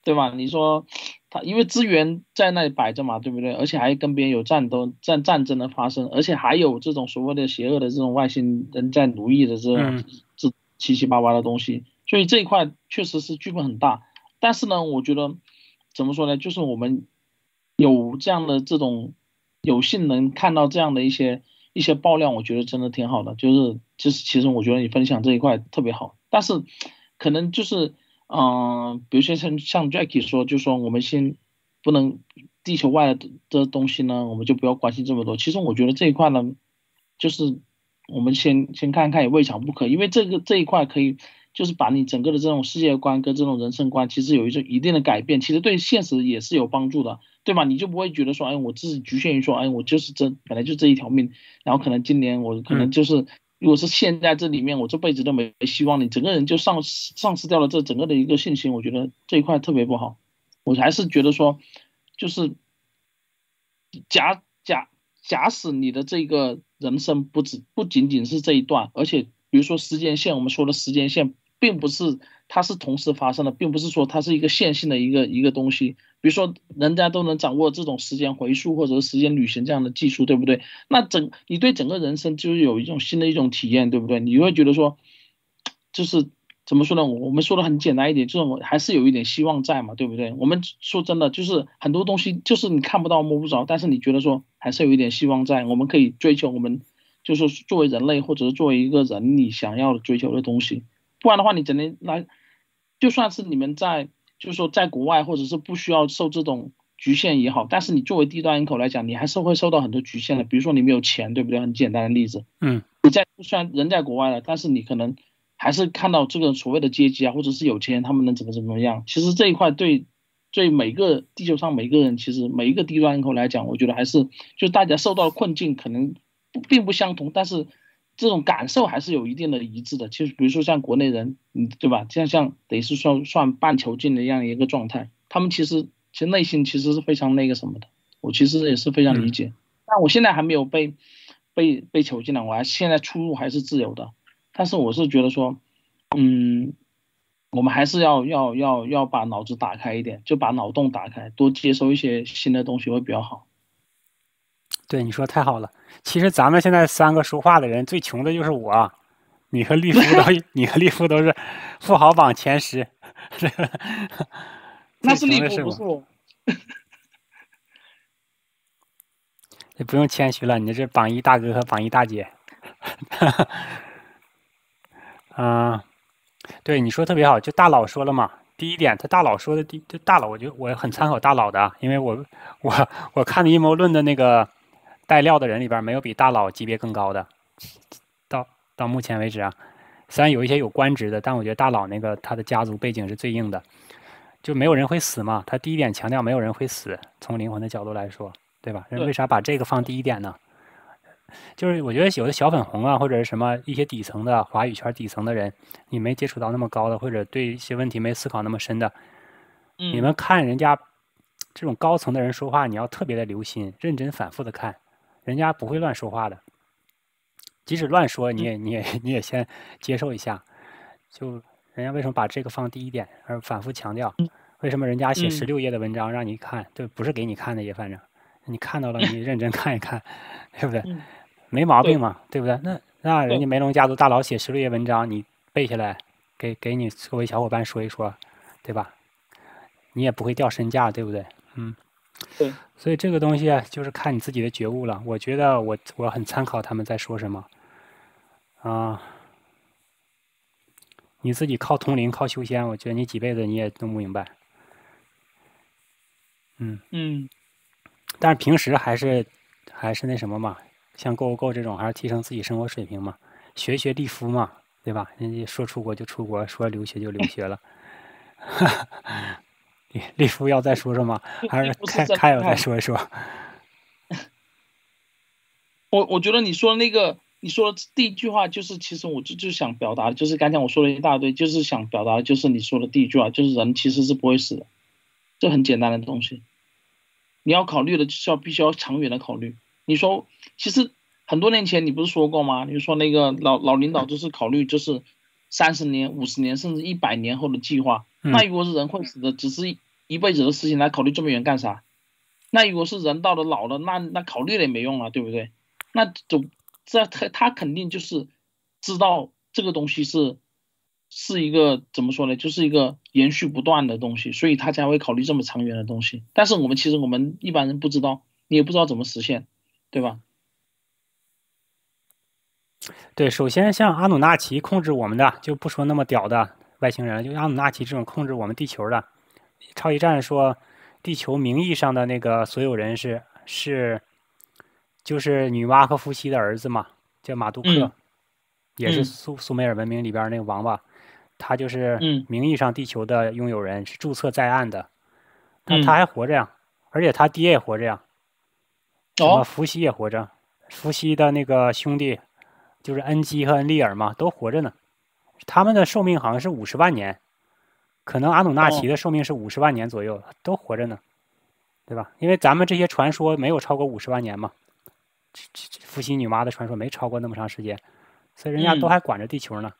对吧？你说他因为资源在那里摆着嘛，对不对？而且还跟别人有战斗、战战争的发生，而且还有这种所谓的邪恶的这种外星人在奴役的这这七七八八的东西，所以这一块确实是剧本很大。但是呢，我觉得怎么说呢？就是我们有这样的这种有幸能看到这样的一些一些爆料，我觉得真的挺好的。就是就是，其实我觉得你分享这一块特别好，但是可能就是嗯、比如说像像 Jackie 说，就说我们先不能地球外的的东西呢，我们就不要关心这么多。其实我觉得这一块呢，就是我们先先看看也未尝不可，因为这个这一块可以就是把你整个的这种世界观跟这种人生观，其实有一种一定的改变，其实对现实也是有帮助的，对吧？你就不会觉得说，哎，我自己局限于说，哎，我就是这本来就这一条命，然后可能今年我可能就是。如果是陷在这里面，我这辈子都没希望，你整个人就丧失丧失掉了这整个的一个信心，我觉得这一块特别不好。我还是觉得说，就是假假假使你的这个人生不止不仅仅是这一段，而且比如说时间线，我们说的时间线，并不是它是同时发生的，并不是说它是一个线性的一个一个东西。比如说人家都能掌握这种时间回溯或者时间旅行这样的技术，对不对？那整你对整个人生就是有一种新的一种体验，对不对？你会觉得说，就是。怎么说呢？我们说的很简单一点，就是我还是有一点希望在嘛，对不对？我们说真的，就是很多东西就是你看不到摸不着，但是你觉得说还是有一点希望在，我们可以追求我们，就是作为人类或者是作为一个人你想要追求的东西。不然的话，你只能来，就算是你们在，就是说在国外或者是不需要受这种局限也好，但是你作为低端人口来讲，你还是会受到很多局限的。比如说你没有钱，对不对？很简单的例子，嗯，你在虽然人在国外了，但是你可能。还是看到这个所谓的阶级啊，或者是有钱人，他们能怎么怎么样？其实这一块对对每个地球上每个人，其实每一个低端人口来讲，我觉得还是就大家受到的困境可能并不相同，但是这种感受还是有一定的一致的。其实比如说像国内人，嗯，对吧？像像等于是算算半囚禁的这样一个状态，他们其实其实内心其实是非常那个什么的。我其实也是非常理解，但我现在还没有被被被囚禁了，我还现在出入还是自由的。但是我是觉得说，嗯，我们还是要要要要把脑子打开一点，就把脑洞打开，多接收一些新的东西会比较好。对，你说太好了。其实咱们现在三个说话的人最穷的就是我，你和利夫都，你和利夫都是富豪榜前十。那是利夫，不是我。也不用谦虚了，你这榜一大哥和榜一大姐。嗯，对，你说特别好，就大佬说了嘛。第一点，他大佬说的第，就大佬，我觉得我很参考大佬的，因为我我我看的阴谋论的那个带料的人里边，没有比大佬级别更高的。到到目前为止啊，虽然有一些有官职的，但我觉得大佬那个他的家族背景是最硬的，就没有人会死嘛。他第一点强调没有人会死，从灵魂的角度来说，对吧？人为啥把这个放第一点呢？就是我觉得有的小粉红啊，或者是什么一些底层的华语圈底层的人，你没接触到那么高的，或者对一些问题没思考那么深的，你们看人家这种高层的人说话，你要特别的留心，认真反复的看，人家不会乱说话的。即使乱说，你也你也你也先接受一下。就人家为什么把这个放第一点，而反复强调？为什么人家写十六页的文章让你看？对，不是给你看的也反正你看到了，你认真看一看，对不对？没毛病嘛，对不对？那那人家梅龙家族大佬写十六页文章，你背下来，给给你作为小伙伴说一说，对吧？你也不会掉身价，对不对？嗯，对。所以这个东西就是看你自己的觉悟了。我觉得我我很参考他们在说什么，啊，你自己靠通灵靠修仙，我觉得你几辈子你也弄不明白。嗯嗯，但是平时还是还是那什么嘛。像 Go Go 这种，还是提升自己生活水平嘛？学学利夫嘛，对吧？人家说出国就出国，说留学就留学了。利夫要再说说吗？还是开开要再说一说？我我觉得你说那个，你说第一句话就是，其实我就就想表达，就是刚才我说了一大堆，就是想表达，就是你说的第一句话，就是人其实是不会死的，这很简单的东西。你要考虑的就是要必须要长远的考虑。你说，其实很多年前你不是说过吗？你说那个老老领导就是考虑就是三十年、五十年甚至一百年后的计划。那如果是人会死的，只是一辈子的事情，来考虑这么远干啥？那如果是人到了老了，那那考虑了也没用了，对不对？那总这他他肯定就是知道这个东西是是一个怎么说呢？就是一个延续不断的东西，所以他才会考虑这么长远的东西。但是我们其实我们一般人不知道，你也不知道怎么实现。对吧？对，首先像阿努纳奇控制我们的，就不说那么屌的外星人，就阿努纳奇这种控制我们地球的。超级战说，地球名义上的那个所有人是是，就是女娲和伏羲的儿子嘛，叫马杜克，也是苏苏美尔文明里边那个王八，他就是名义上地球的拥有人，是注册在案的。但他还活着呀，而且他爹也活着呀。什么伏羲也活着，伏羲的那个兄弟就是恩基和恩利尔嘛，都活着呢。他们的寿命好像是五十万年，可能阿努纳奇的寿命是五十万年左右，都活着呢，对吧？因为咱们这些传说没有超过五十万年嘛。伏羲女娲的传说没超过那么长时间，所以人家都嗯还管着地球呢，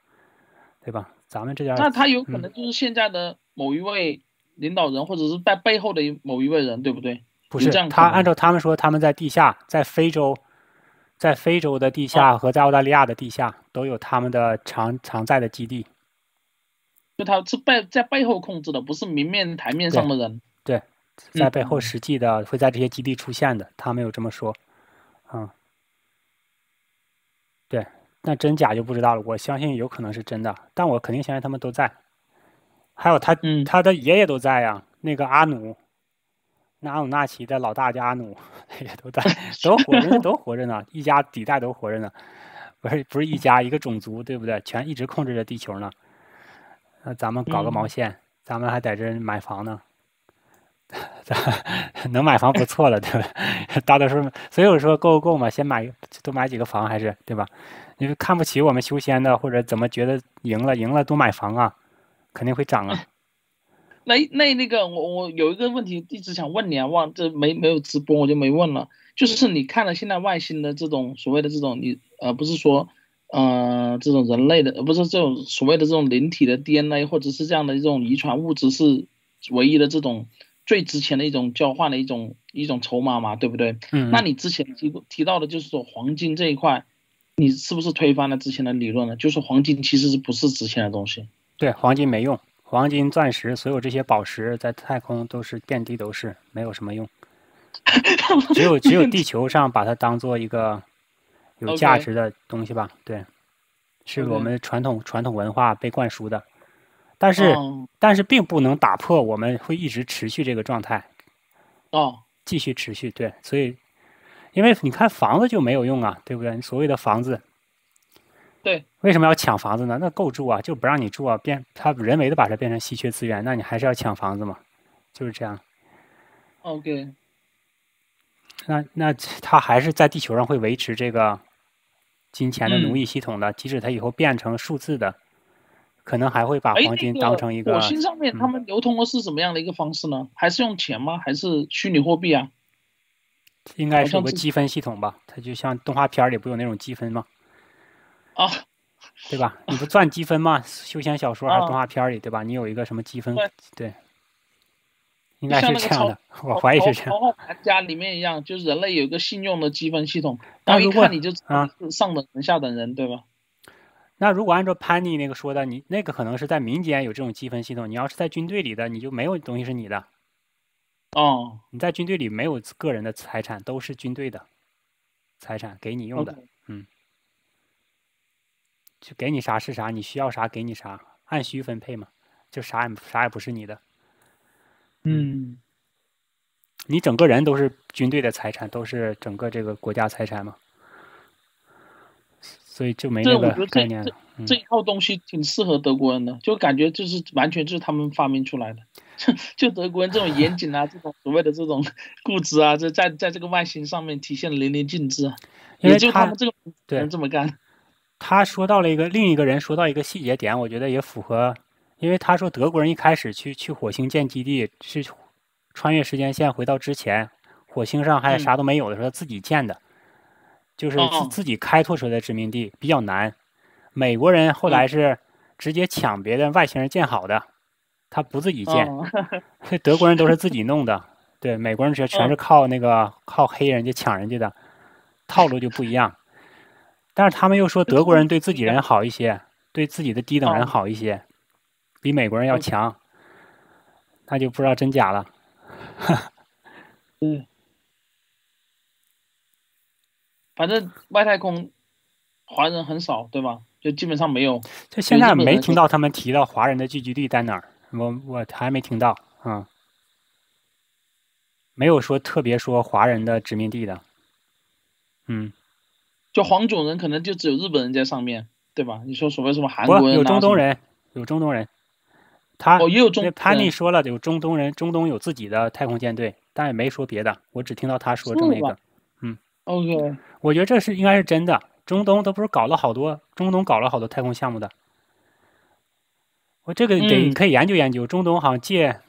对吧？咱们这点儿那他有可嗯能就是现在的某一位领导人，或者是在背后的某一位人，对不对？不是这样他按照他们说，他们在地下，在非洲，在非洲的地哦下和在澳大利亚的地下都有他们的常常在的基地。就他是背在背后控制的，不是明面台面上的人。对，在背嗯后实际的会在这些基地出现的，他没有这么说，嗯，对，那真假就不知道了。我相信有可能是真的，但我肯定相信他们都在。还有他，嗯他的爷爷都在呀，那个阿努，那阿努纳奇的老大叫阿努，也都在，都活着，都活着呢，一家几代都活着呢，不是不是一家一个种族，对不对？全一直控制着地球呢。那咱们搞个毛嗯线，咱们还在这买房呢。能买房不错了，对吧？大多数，所以我说够够嘛，先买多买几个房还是对吧？你是看不起我们修仙的，或者怎么觉得赢了赢了多买房啊，肯定会涨啊。那那那个，我我有一个问题一直想问你啊，忘这没没有直播我就没问了。就是你看了现在外星的这种所谓的这种你呃不是说呃这种人类的呃不是这种所谓的这种灵体的 DNA 或者是这样的一种遗传物质是唯一的这种最值钱的一种交换的一种一种筹码嘛，对不对？嗯那你之前提过提到的就是说黄金这一块，你是不是推翻了之前的理论呢？就是黄金其实是不是值钱的东西？对，黄金没用，黄金、钻石，所有这些宝石在太空都是遍地都是，没有什么用。只有只有地 球上把它当做一个有价值的东西吧，对，是我们传统传统文化被灌输的，但是、哦。但是并不能打破我们会一直持续这个状态，哦，继续持续，对，所以因为你看房子就没有用啊，对不对？所谓的房子，对，为什么要抢房子呢？那够住啊，就不让你住啊，变他人为的把它变成稀缺资源，那你还是要抢房子嘛，就是这样。OK，那那他还是在地球上会维持这个金钱的奴嗯役系统的，即使它以后变成数字的，可能还会把哎，黄金当成一个火星上面他嗯们流通的是什么样的一个方式呢？还是用钱吗？还是虚拟货币啊？应该有个积分系统吧？它就像动画片儿里不有那种积分吗？啊，对吧？你不赚积分吗？休闲小说还是啊动画片儿里，对吧？你有一个什么积分对，对，应该是这样的，我怀疑是这样。家里面一样，就是人类有一个信用的积分系统，然后一那如果看你就啊是上等人下等人，对吧？那如果按照潘妮那个说的，你那个可能是在民间有这种积分系统，你要是在军队里的，你就没有东西是你的。哦，你在军队里没有个人的财产，都是军队的财产，给你用的嗯，就给你啥是啥，你需要啥给你啥，按需分配嘛，就啥也啥也不是你的，嗯，你整个人都是军队的财产，都是整个这个国家财产嘛，所以就没那个这我觉得这这概念了。嗯这一套东西挺适合德国人的，就感觉就是完全就是他们发明出来的。就德国人这种严谨啊，这种所谓的这种固执啊，这在在这个外形上面体现的淋漓尽致啊。也就因为他他们这个对人这么干。他说到了一个另一个人说到一个细节点，我觉得也符合，因为他说德国人一开始去去火星建基地是穿越时间线回到之前，火星上还嗯啥都没有的时候自己建的，就是自己开拓出来的殖民地比较难。美国人后嗯来是直接抢别的外星人建好的，他不自己建，哦 所以德国人都是自己弄的。对，美国人全全是嗯靠那个靠黑人家抢人家的，套路就不一样。但是他们又说德国人对自己人好一些，对自己的低等人哦好一些，比美国人要强，那就不知道真假了。嗯，反正外太空华人很少，对吧？就基本上没有。就现在没听到他们提到华人的聚集地在哪儿，我我还没听到啊、嗯没有说特别说华人的殖民地的，嗯，就黄种人可能就只有日本人在上面，对吧？你说所谓什么韩国人、啊、有中东，人，有中东人，他哦，也有中那东潘妮人说了有中东人，中东有自己的太空舰队，但也没说别的，我只听到他说这么一个。嗯，OK，我觉得这是应该是真的。中东都不是搞了好多，中东搞了好多太空项目的。我这个得嗯可以研究研究。中东好像借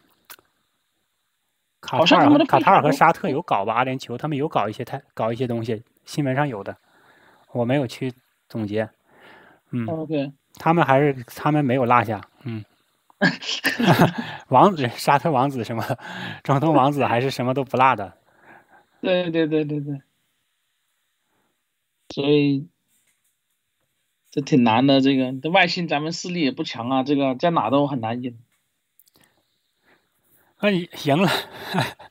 卡塔尔卡塔尔和沙特有搞吧，阿联酋他们有搞一些太搞一些东西，新闻上有的，我没有去总结。嗯，OK，他们还是他们没有落下，嗯。王子，沙特王子什么，中东王子还是什么都不落的。对对对对对。所以这挺难的，这个这外星咱们势力也不强啊，这个在哪都很难赢。那你赢了，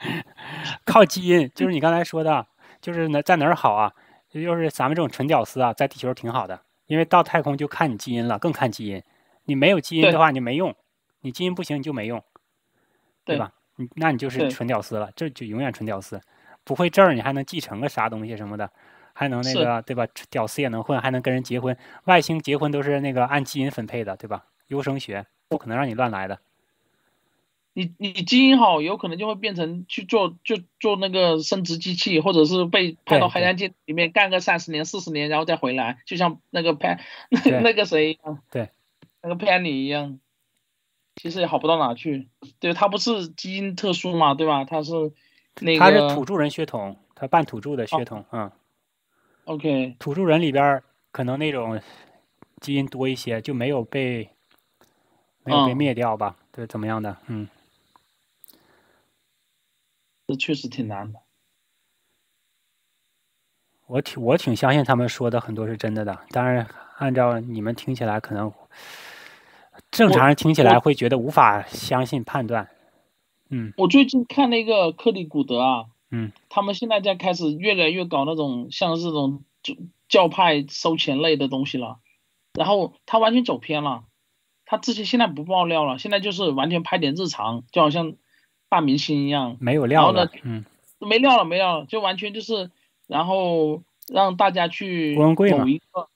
靠基因，就是你刚才说的，就是哪在哪儿好啊？就是咱们这种纯屌丝啊，在地球挺好的，因为到太空就看你基因了，更看基因。你没有基因的话，你没用。你基因不行，你就没用，对吧？你那你就是纯屌丝了，这就永远纯屌丝。不会证儿，你还能继承个啥东西什么的，还能那个对吧？屌丝也能混，还能跟人结婚。外星结婚都是那个按基因分配的，对吧？优生学不可能让你乱来的。你你基因好，有可能就会变成去做就做那个生殖机器，或者是被派到黑暗界里面干个三十年、四十年，然后再回来，就像那个潘那 那个谁一样，对，那个潘妮一样。其实也好不到哪去，对他不是基因特殊嘛，对吧？他是那个他是土著人血统，他半土著的血统，嗯。OK，土著人里边可能那种基因多一些，就没有被没有被灭掉吧？对，怎么样的？嗯，这确实挺难的。我挺我挺相信他们说的很多是真的的，当然按照你们听起来可能。正常人听起来会觉得无法相信判断，嗯。我最近看那个克里古德啊，嗯，他们现在在开始越来越搞那种像这种教教派收钱类的东西了，然后他完全走偏了，他之前现在不爆料了，现在就是完全拍点日常，就好像大明星一样，没有。料了，嗯，没料了，没料了，就完全就是，然后让大家去某一个，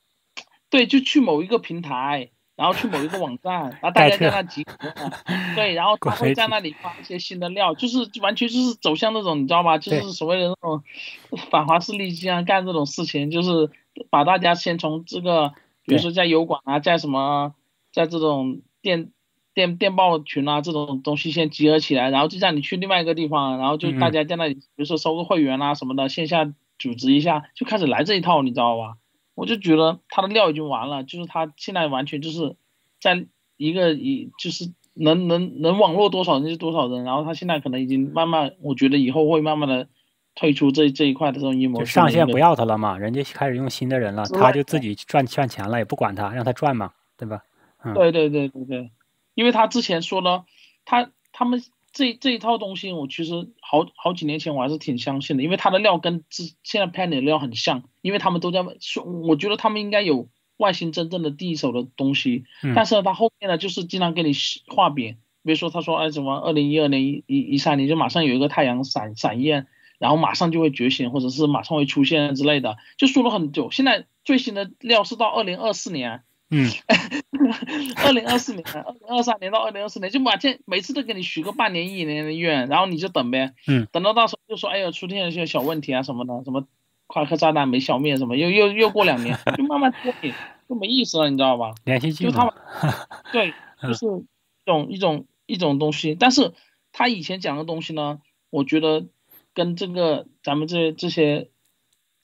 对，就去某一个平台。然后去某一个网站，然后大家在那集合，对，然后他会在那里发一些新的料，就是完全就是走向那种你知道吧，就是所谓的那种反华势力经常干这种事情，就是把大家先从这个，比如说在油管啊，在什么，在这种电电电报群啊这种东西先集合起来，然后就让你去另外一个地方，然后就大家在那里，比如说收个会员啊什么的，线下组织一下，就开始来这一套，你知道吧？我就觉得他的料已经完了，就是他现在完全就是在一个一就是能能能网络多少人就多少人，然后他现在可能已经慢慢，我觉得以后会慢慢的退出这这一块的这种阴谋。上线不要他了嘛，人家开始用新的人了，他就自己赚赚钱了，也不管他，让他赚嘛，对吧？嗯。对对对对对，因为他之前说了，他他们。这这一套东西，我其实好好几年前我还是挺相信的，因为它的料跟之现在 Penny 的料很像，因为他们都在说，我觉得他们应该有外星真正的第一手的东西，但是呢，他后面呢就是经常给你画饼，比如说他说哎什么二零一二年一一一三年就马上有一个太阳闪闪焰，然后马上就会觉醒，或者是马上会出现之类的，就说了很久。现在最新的料是到二零二四年。嗯，二零二四年、二零二三年到二零二四年，就每天每次都给你许个半年、一年的愿，然后你就等呗。嗯，等到到时候就说，哎呀，出现一些小问题啊什么的，什么夸克炸弹没消灭什么，又又又过两年，就慢慢拖你，就没意思了，你知道吧？联系就他们，对，就是一种一种一种东西。但是他以前讲的东西呢，我觉得跟这个咱们这这些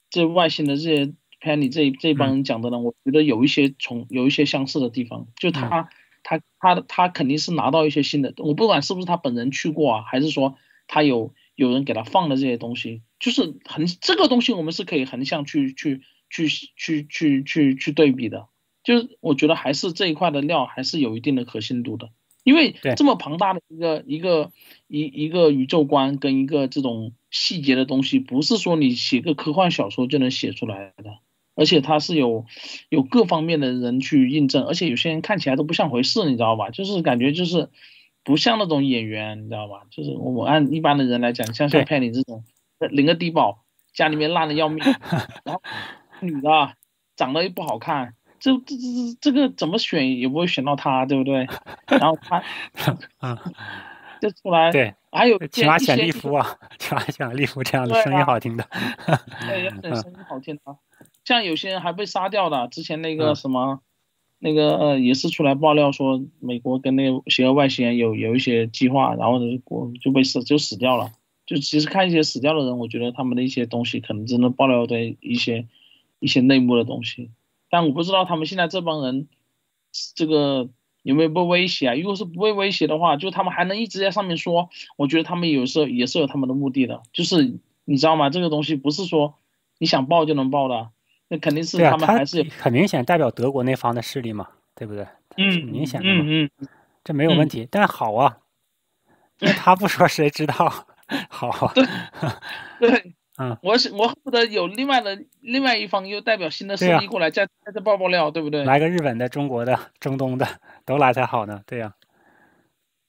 这外星的这些。看你这这帮人讲的呢，我觉得有一些从有一些相似的地方，就他他他他肯定是拿到一些新的，我不管是不是他本人去过啊，还是说他有有人给他放的这些东西，就是横这个东西我们是可以横向去去去去去去去对比的，就是我觉得还是这一块的料还是有一定的可信度的，因为这么庞大的一个一个一一个宇宙观跟一个这种细节的东西，不是说你写个科幻小说就能写出来的。而且他是有有各方面的人去印证，而且有些人看起来都不像回事，你知道吧？就是感觉就是不像那种演员，你知道吧？就是我按一般的人来讲，像像佩妮这种领个低保，家里面烂的要命，然后女的长得又不好看，这这这这个怎么选也不会选到他，对不对？然后他啊，就出来对，还有起码选利夫啊，起码选利夫这样的声音好听的，对，声音好听的。像有些人还被杀掉的，之前那个什么，那个呃也是出来爆料说美国跟那个邪恶外星人有有一些计划，然后就就被死就死掉了。就其实看一些死掉的人，我觉得他们的一些东西可能真的爆料的一些一些内幕的东西，但我不知道他们现在这帮人这个有没有被威胁啊？如果是不被威胁的话，就他们还能一直在上面说，我觉得他们有时候也是有他们的目的的，就是你知道吗？这个东西不是说你想爆就能爆的，那肯定是他们还是有很明显代表德国那方的势力嘛，对不对？嗯明显的嘛，嗯嗯，这没有问题。但好啊，因为他不说谁知道？好啊，对，嗯，我是我恨不得有另外的另外一方又代表新的势力过来再再再爆爆料，对不对？来个日本的、中国的、中东的都来才好呢。对呀、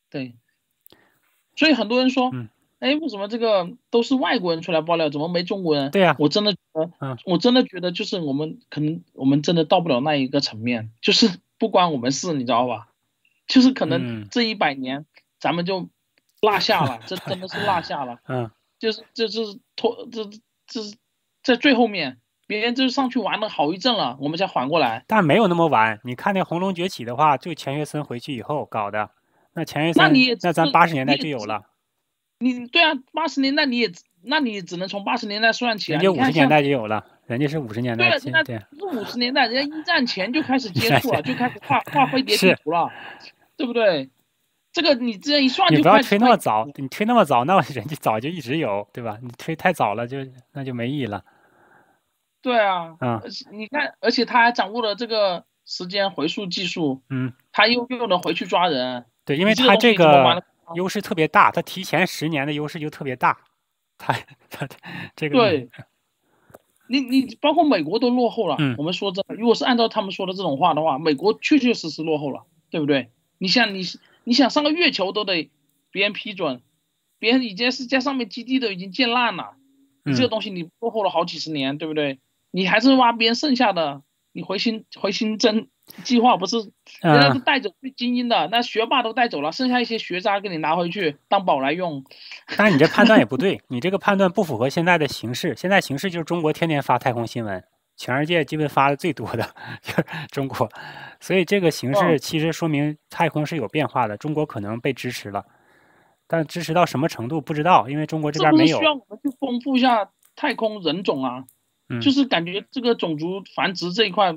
对，所以很多人说，嗯哎，为什么这个都是外国人出来爆料，怎么没中国人？对呀我真的觉得，嗯我真的觉得就是我们可能我们真的到不了那一个层面，就是不关我们事，你知道吧？就是可能嗯这一百年咱们就落下了，这真的是落下了，嗯，就是这这是拖这这是在最后面，别人就是上去玩了好一阵了，我们才缓过来。但没有那么晚。你看那《红龙崛起》的话，就钱学森回去以后搞的。那钱学森，那你那咱是八十年代就有了，你对啊，八十年代你也那你只能从八十年代算起啊。人家五十年代就有了，人家是五十年代对啊，代进，那对，是五十年代，人家一战前就开始接触了，就开始画画飞碟地图了，对不对？这个你这样一算你不要推那么早，你推那么早，那人家早就一直有，对吧？你推太早了就那就没意义了。对啊，嗯而且你看，而且他还掌握了这个时间回溯技术，嗯，他又又能回去抓人，对，因为他这个得优势特别大，他提前十年的优势就特别大，他他这个对，你你包括美国都落后了。嗯我们说真的，如果是按照他们说的这种话的话，美国确确实实落后了，对不对？你想你你想上个月球都得别人批准，别人已经是在上面基地都已经建烂了，你这个嗯东西你落后了好几十年，对不对？你还是挖别人剩下的，你回新回新增计划不是人家都嗯带走最精英的，那学霸都带走了，剩下一些学渣给你拿回去当宝来用。但是你这判断也不对，你这个判断不符合现在的形势。现在形势就是中国天天发太空新闻，全世界基本发的最多的 就是中国，所以这个形势嗯其实说明太空是有变化的，中国可能被支持了，但支持到什么程度不知道，因为中国这边没有需。要我们去丰富一下太空人种啊？嗯就是感觉这个种族繁殖这一块，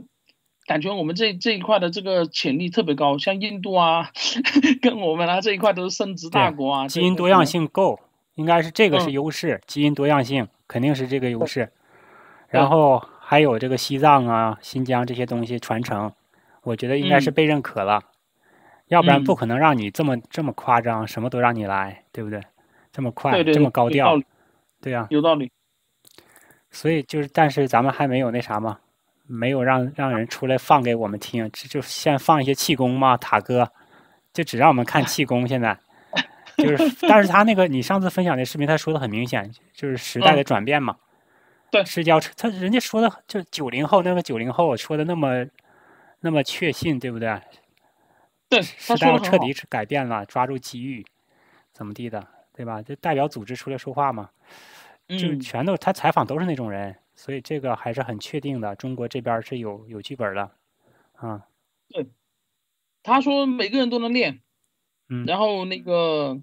感觉我们这这一块的这个潜力特别高，像印度啊，跟我们啊这一块都是生殖大国啊，基因多样性。够，应该是这个是嗯优势，基因多样性肯定是这个优势。然后还有这个西藏啊、新疆这些东西传承，我觉得应该是嗯被认可了，要不然不嗯可能让你这么这么夸张，什么都让你来，对不对？这么快，对对，这么高调对呀、有道理。所以就是，但是咱们还没有那啥嘛，没有让让人出来放给我们听，就就先放一些气功嘛，塔哥，就只让我们看气功。现在 就是，但是他那个你上次分享的视频，他说的很明显，就是时代的嗯转变嘛。对，社交他人家说的就九零后那个九零后说的那么那么确信，对不对？对，时代彻底。改变了，抓住机遇，怎么地的，对吧？就代表组织出来说话嘛。就嗯，全都他采访都是那种人，所以这个还是很确定的。中国这边儿是有有剧本的，啊，对他说每个人都能练，嗯然后那个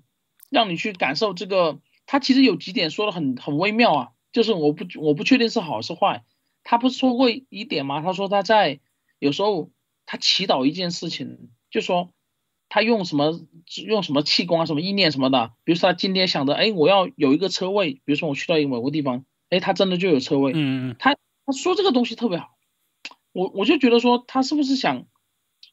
让你去感受这个，他其实有几点说的很很微妙啊，就是我不我不确定是好是坏。他不是说过一点吗？他说他在有时候他祈祷一件事情，就说他用什么用什么气功啊，什么意念什么的。比如说他今天想着，哎，我要有一个车位，比如说我去到一个某个地方，哎，他真的就有车位。嗯嗯他他说这个东西特别好，我我就觉得说他是不是想，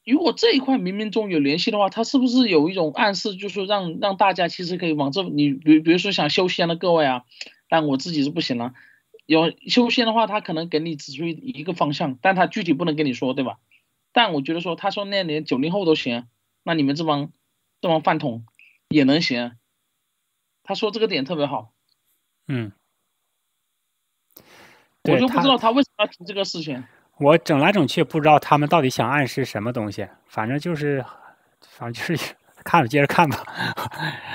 如果这一块冥冥中有联系的话，他是不是有一种暗示，就是让让大家其实可以往这你比比如说想修仙的各位啊，但我自己是不行了。有修仙的话，他可能给你指出一一个方向，但他具体不能跟你说，对吧？但我觉得说，他说那连九零后都行，那你们这帮这帮饭桶也能行。他说这个点特别好，嗯，我就不知道他为什么要提这个事情。我整来整去不知道他们到底想暗示什么东西，反正就是，反正就是看着接着看吧。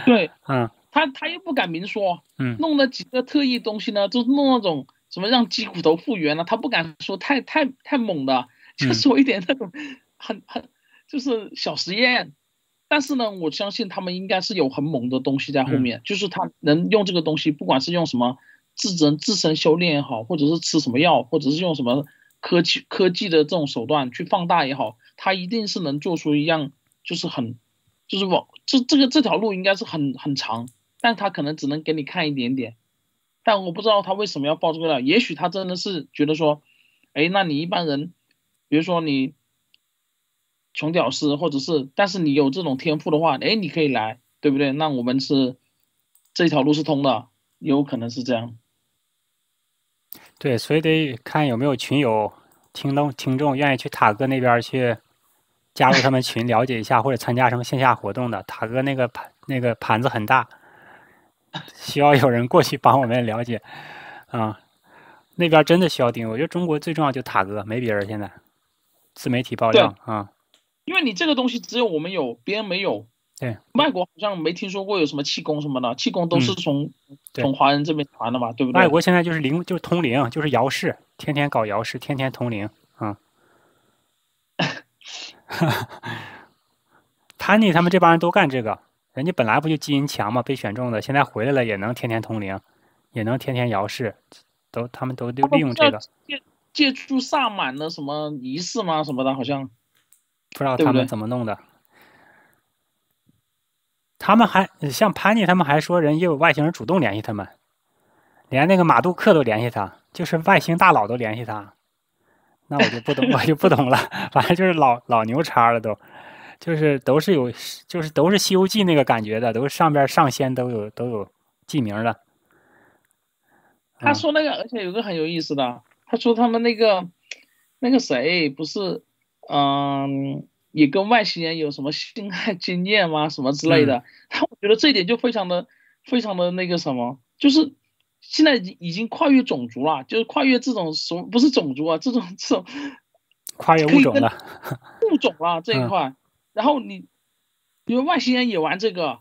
对，嗯他他又不敢明说，嗯弄了几个特异东西呢，就弄那种什么让鸡骨头复原了，他不敢说太太太猛的，就嗯说一点那种很很就是小实验，但是呢，我相信他们应该是有很猛的东西在后面，就是他能用这个东西，不管是用什么自身自身修炼也好，或者是吃什么药，或者是用什么科技科技的这种手段去放大也好，他一定是能做出一样，就是很，就是往这这个这条路应该是很很长，但他可能只能给你看一点点，但我不知道他为什么要报这个料，也许他真的是觉得说，哎，那你一般人，比如说你。穷屌丝，或者是，但是你有这种天赋的话，哎，你可以来，对不对？那我们是这条路是通的，有可能是这样。对，所以得看有没有群友、听众、听众愿意去塔哥那边去加入他们群，了解一下，或者参加什么线下活动的。塔哥那个盘那个盘子很大，需要有人过去帮我们了解啊。那边真的需要订，我觉得中国最重要就塔哥，没别人。现在自媒体爆料啊。因为你这个东西只有我们有，别人没有。对，外国好像没听说过有什么气功什么的，气功都是从从华人这边传的嘛，对不对？外国现在就是灵，就是通灵，就是摇式，天天搞摇式，天天通灵啊。潘妮他们这帮人都干这个，人家本来不就基因强嘛，被选中的，现在回来了也能天天通灵，也能天天摇式，都他们都利用这个。借借助萨满的什么仪式吗？什么的，好像。不知道他们怎么弄的，他们还像潘妮，他们还说人也有外星人主动联系他们，连那个马杜克都联系他，就是外星大佬都联系他，那我就不懂，我就不懂了，反正就是老老牛叉了都，就是都是有，就是都是《西游记》那个感觉的，都是上边上仙都有都有记名的。他说那个，而且有个很有意思的，他说他们那个那个谁不是。嗯，也跟外星人有什么性爱经验吗？什么之类的？我觉得这一点就非常的、非常的那个什么，就是现在已已经跨越种族了，就是跨越这种什么不是种族啊，这种这种 跨越物种了，物种了这一块。然后你，因为外星人也玩这个，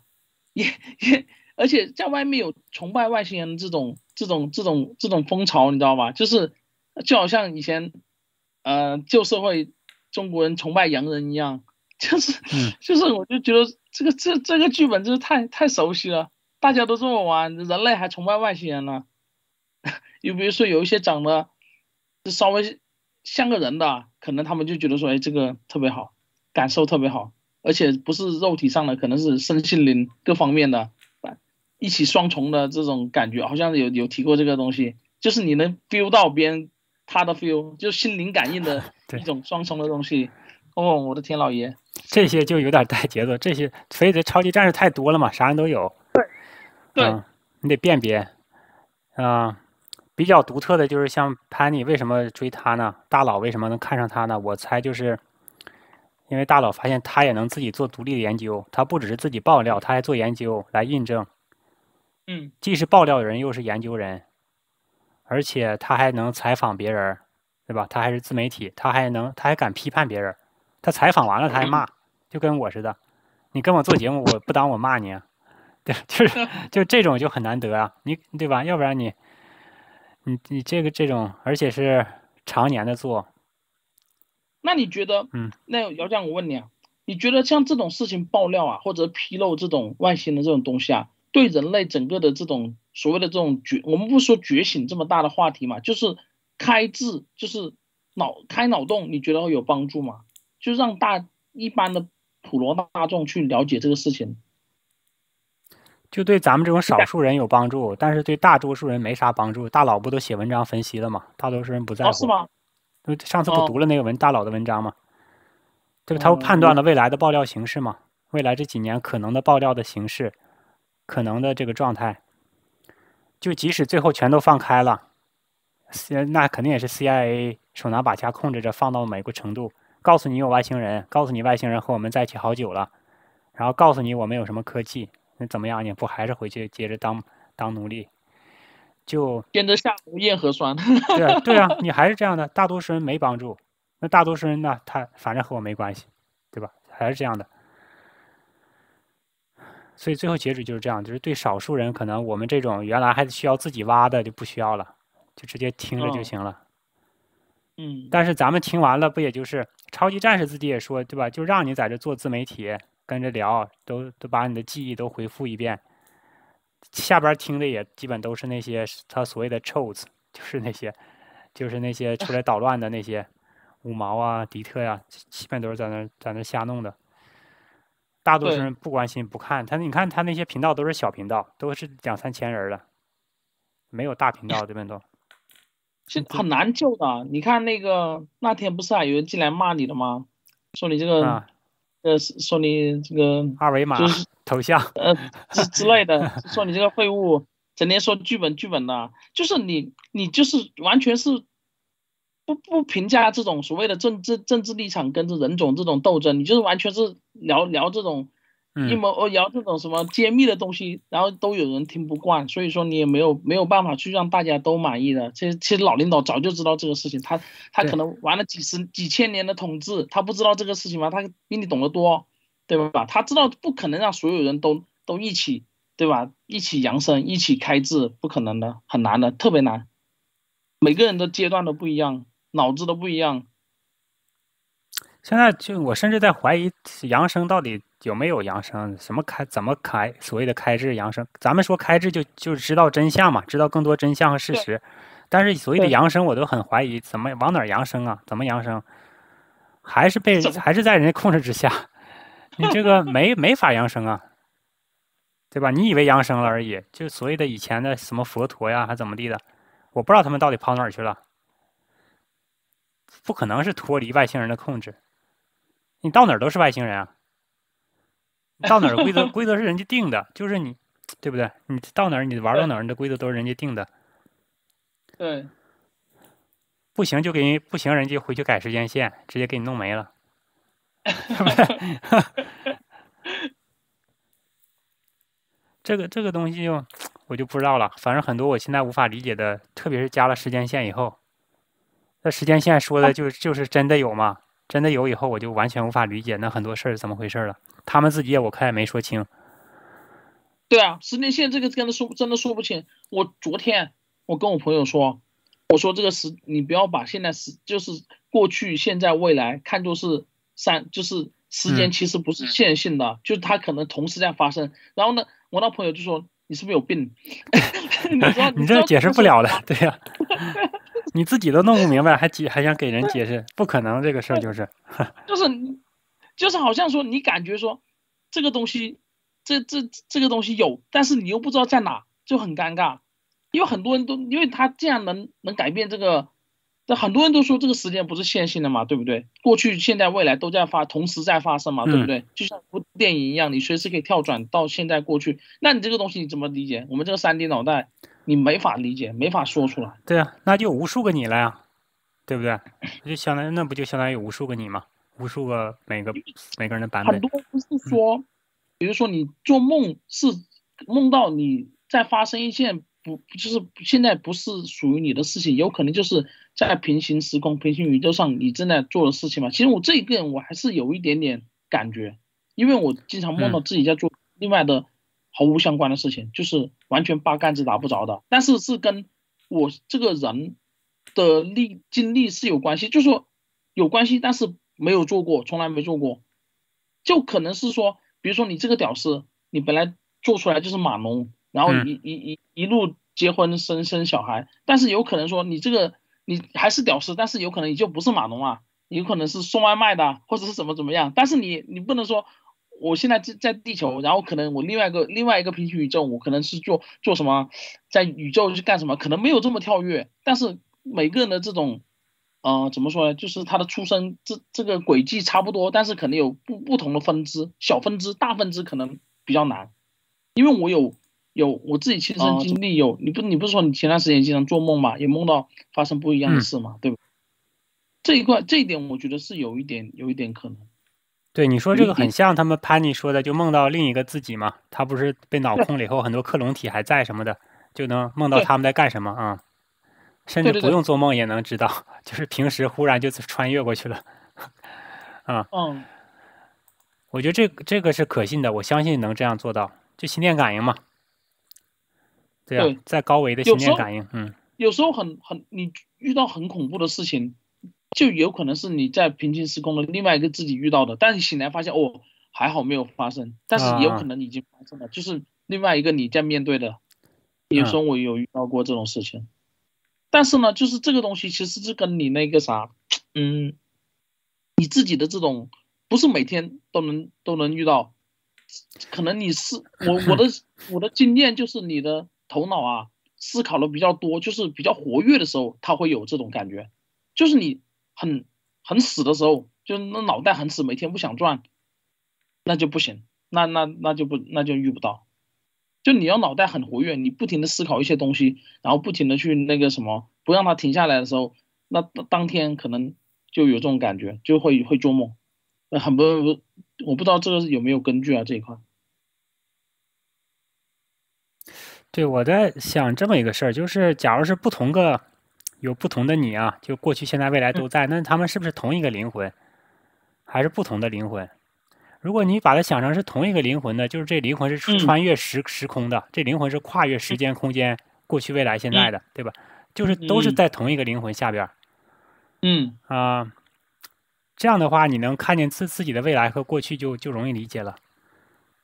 也也，而且在外面有崇拜外星人这种、这种、这种、这种风潮，你知道吧？就是就好像以前，呃，旧社会。中国人崇拜洋人一样，就是，就是，我就觉得这个这这个剧本就是太太熟悉了，大家都这么玩，人类还崇拜外星人呢。又比如说有一些长得稍微像个人的，可能他们就觉得说，哎，这个特别好，感受特别好，而且不是肉体上的，可能是身心灵各方面的，一起双重的这种感觉，好像有有提过这个东西，就是你能 feel 到别人。他的 feel 就是心灵感应的一种双重的东西，哦，我的天老爷，这些就有点带节奏，这些所以这超级战士太多了嘛，啥人都有。对，对，你得辨别。啊，比较独特的就是像潘妮，为什么追他呢？大佬为什么能看上他呢？我猜就是因为大佬发现他也能自己做独立的研究，他不只是自己爆料，他还做研究来印证。嗯，既是爆料人，又是研究人。而且他还能采访别人，对吧？他还是自媒体，他还能，他还敢批判别人。他采访完了，他还骂，就跟我似的。你跟我做节目，我不当我骂你，啊，对，就是 就这种就很难得啊，你对吧？要不然你，你你这个这种，而且是常年的做。那你觉得，嗯，那姚江，我问你啊，你觉得像这种事情爆料啊，或者披露这种外星的这种东西啊，对人类整个的这种。所谓的这种觉，我们不说觉醒这么大的话题嘛，就是开智，就是脑开脑洞，你觉得会有帮助吗？就让大一般的普罗大众去了解这个事情，就对咱们这种少数人有帮助，但是对大多数人没啥帮助。大佬不都写文章分析了吗？大多数人不在乎。是吗？上次不读了那个文大佬的文章吗？这个他判断了未来的爆料形式嘛？未来这几年可能的爆料的形式，可能的这个状态。就即使最后全都放开了，那肯定也是 CIA 手拿把掐控制着放到某个程度，告诉你有外星人，告诉你外星人和我们在一起好久了，然后告诉你我们有什么科技，那怎么样？你不还是回去接着当当奴隶？就跟着下无验核酸。对啊，对啊，你还是这样的。大多数人没帮助，那大多数人呢？他反正和我没关系，对吧？还是这样的。所以最后结局就是这样，就是对少数人，可能我们这种原来还需要自己挖的就不需要了，就直接听着就行了。嗯。但是咱们听完了，不也就是超级战士自己也说，对吧？就让你在这做自媒体，跟着聊，都都把你的记忆都回复一遍。下边听的也基本都是那些他所谓的 trolls，就是那些就是那些出来捣乱的那些五毛啊、迪特呀、基本都是在那在那瞎弄的。大多数人不关心不看他，你看他那些频道都是小频道，都是两三千人的，没有大频道这边都。是很难救的。你看那个那天不是还有人进来骂你的吗？说你这个，啊呃，说你这个二维码就是头像，呃之之类的，说你这个废物，整天说剧本剧本的，就是你你就是完全是不不评价这种所谓的政治政治立场跟这人种这种斗争，你就是完全是聊聊这种嗯阴谋哦，聊这种什么揭秘的东西，然后都有人听不惯，所以说你也没有没有办法去让大家都满意的。其实其实老领导早就知道这个事情，他他可能玩了几十几千年的统治，他不知道这个事情吗？他比你懂得多，对吧？他知道不可能让所有人都都一起，对吧？一起扬升，一起开智，不可能的，很难的，特别难。每个人的阶段都不一样，脑子都不一样。现在就我甚至在怀疑扬声到底有没有扬声，什么开怎么开所谓的开智扬声？咱们说开智就就知道真相嘛，知道更多真相和事实。但是所谓的扬声，我都很怀疑，怎么往哪儿扬声啊？怎么扬声？还是被还是在人家控制之下，你这个 没没法扬声啊，对吧？你以为扬声了而已，就所谓的以前的什么佛陀呀，还怎么地的，我不知道他们到底跑哪儿去了。不可能是脱离外星人的控制，你到哪儿都是外星人啊！你到哪儿规则 规则是人家定的，就是你，对不对？你到哪儿你玩到哪儿，你的规则都是人家定的。对，不行就给人不行，人家回去改时间线，直接给你弄没了？这个这个东西就 我就不知道了，反正很多我现在无法理解的，特别是加了时间线以后，那时间线说的就就是真的有吗？真的有以后，我就完全无法理解那很多事儿是怎么回事了。他们自己也我看也没说清。对啊，时间线这个真的说真的说不清。我昨天我跟我朋友说，我说这个时你不要把现在时就是过去、现在、未来看作是三，就是时间嗯其实不是线性的，就是它可能同时在发生。然后呢，我那朋友就说你是不是有病？你知道 你这解释不了的，对呀、啊你自己都弄不明白，还解还想给人解释，不可能这个事儿就是。就是就是好像说你感觉说这个东西，这这这个东西有，但是你又不知道在哪，就很尴尬。因为很多人都因为他这样能能改变这个，那很多人都说这个时间不是线性的嘛，对不对？过去、现在、未来都在发，同时在发生嘛，对不对？就像一部电影一样，你随时可以跳转到现在、过去。那你这个东西你怎么理解？我们这个三 D 脑袋，你没法理解，没法说出来。对啊，那就有无数个你了呀，对不对？就相当于那不就相当于无数个你吗？无数个每个每个人的版本很。多不是说，比如说你做梦是梦到你在发生一件不就是现在不是属于你的事情，有可能就是在平行时空、平行宇宙上你正在做的事情嘛。其实我这一个人我还是有一点点感觉，因为我经常梦到自己在做另外的毫无相关的事情，就是完全八竿子打不着的，但是是跟我这个人的历经历是有关系，就是说有关系，但是没有做过，从来没做过。就可能是说，比如说你这个屌丝，你本来做出来就是码农，然后嗯一一一一路结婚生生小孩，但是有可能说你这个你还是屌丝，但是有可能你就不是码农啊，有可能是送外卖的，或者是怎么怎么样，但是你你不能说。我现在在在地球，然后可能我另外一个另外一个平行宇宙，我可能是做做什么，在宇宙是干什么，可能没有这么跳跃，但是每个人的这种呃，怎么说呢？就是他的出生这这个轨迹差不多，但是可能有不不同的分支，小分支、大分支可能比较难。因为我有有我自己亲身经历，有你不你不是说你前段时间经常做梦嘛，也梦到发生不一样的事嘛，对吧？这一块这一点我觉得是有一点有一点可能。对你说这个很像他们潘妮说的，就梦到另一个自己嘛。他不是被脑控了以后，很多克隆体还在什么的，就能梦到他们在干什么啊、甚至不用做梦也能知道，就是平时忽然就穿越过去了。啊，嗯，我觉得这这个是可信的，我相信能这样做到，就心电感应嘛。对啊，对在高维的心电感应，嗯，有时候很很你遇到很恐怖的事情，就有可能是你在平行时空的另外一个自己遇到的，但是醒来发现哦，还好没有发生，但是也有可能已经发生了，就是另外一个你在面对的。有时候我有遇到过这种事情，但是呢，就是这个东西其实是跟你那个啥，嗯，你自己的这种不是每天都能都能遇到，可能你是我我的我的经验就是你的头脑啊思考的比较多，就是比较活跃的时候，他会有这种感觉，就是你很很死的时候，就那脑袋很死，每天不想转，那就不行，那那那就不那就遇不到。就你要脑袋很活跃，你不停的思考一些东西，然后不停的去那个什么，不让它停下来的时候，那当天可能就有这种感觉，就会会做梦，那很不，我不知道这个有没有根据啊这一块。对，我在想这么一个事儿，就是假如是不同个，有不同的你啊，就过去、现在、未来都在，那他们是不是同一个灵魂，还是不同的灵魂？如果你把它想成是同一个灵魂的，就是这灵魂是穿越时时空的，这灵魂是跨越时间空间，过去、未来、现在的，对吧？就是都是在同一个灵魂下边。嗯啊，这样的话，你能看见自自己的未来和过去，就就容易理解了。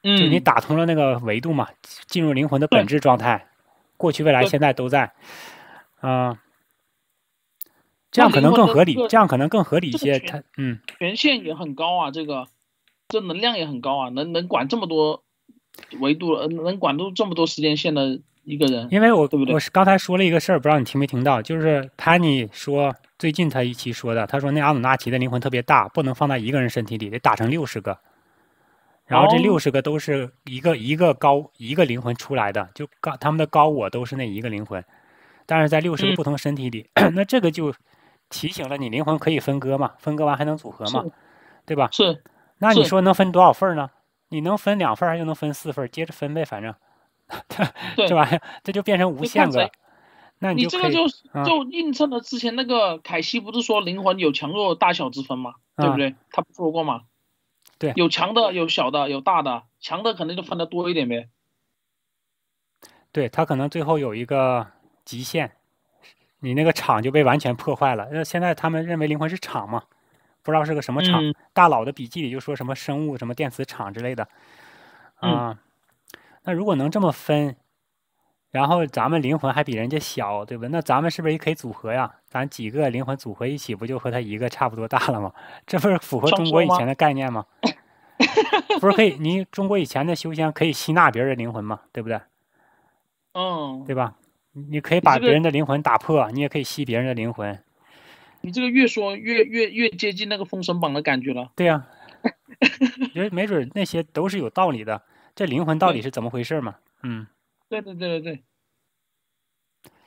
嗯，就你打通了那个维度嘛，进入灵魂的本质状态，过去、未来、现在都在。啊，这样可能更合理，这样可能更合理一些。它嗯，权限也很高啊，这个。这能量也很高啊，能能管这么多维度，呃，能管住这么多时间线的一个人。因为我对不对？我是刚才说了一个事儿，不知道你听没听到，就是潘尼说最近他一期说的，他说那阿努纳奇的灵魂特别大，不能放在一个人身体里，得打成六十个，然后这六十个都是一个一个高一个灵魂出来的，就高他们的高我都是那一个灵魂，但是在六十个不同身体里，那这个就提醒了你灵魂可以分割嘛，分割完还能组合嘛，对吧？是。那你说能分多少份呢？你能分两份，又能分四份，接着分呗，反正，这玩意儿这就变成无限个。那你就这个就就映衬了之前那个凯西不是说灵魂有强弱大小之分吗？对不对？他不说过吗？对，有强的，有小的，有大的，强的可能就分的多一点呗。对他可能最后有一个极限，你那个场就被完全破坏了。那现在他们认为灵魂是场嘛？不知道是个什么厂，大佬的笔记里就说什么生物、什么电磁场之类的，啊，那如果能这么分，然后咱们灵魂还比人家小，对吧？那咱们是不是也可以组合呀？咱几个灵魂组合一起，不就和他一个差不多大了吗？这不是符合中国以前的概念吗？不是可以？你中国以前的修仙可以吸纳别人的灵魂吗？对不对？嗯，对吧？你可以把别人的灵魂打破，你也可以吸别人的灵魂。你这个越说越越越接近那个封神榜的感觉了。对呀，觉得没准那些都是有道理的。这灵魂到底是怎么回事嘛？嗯，对对对对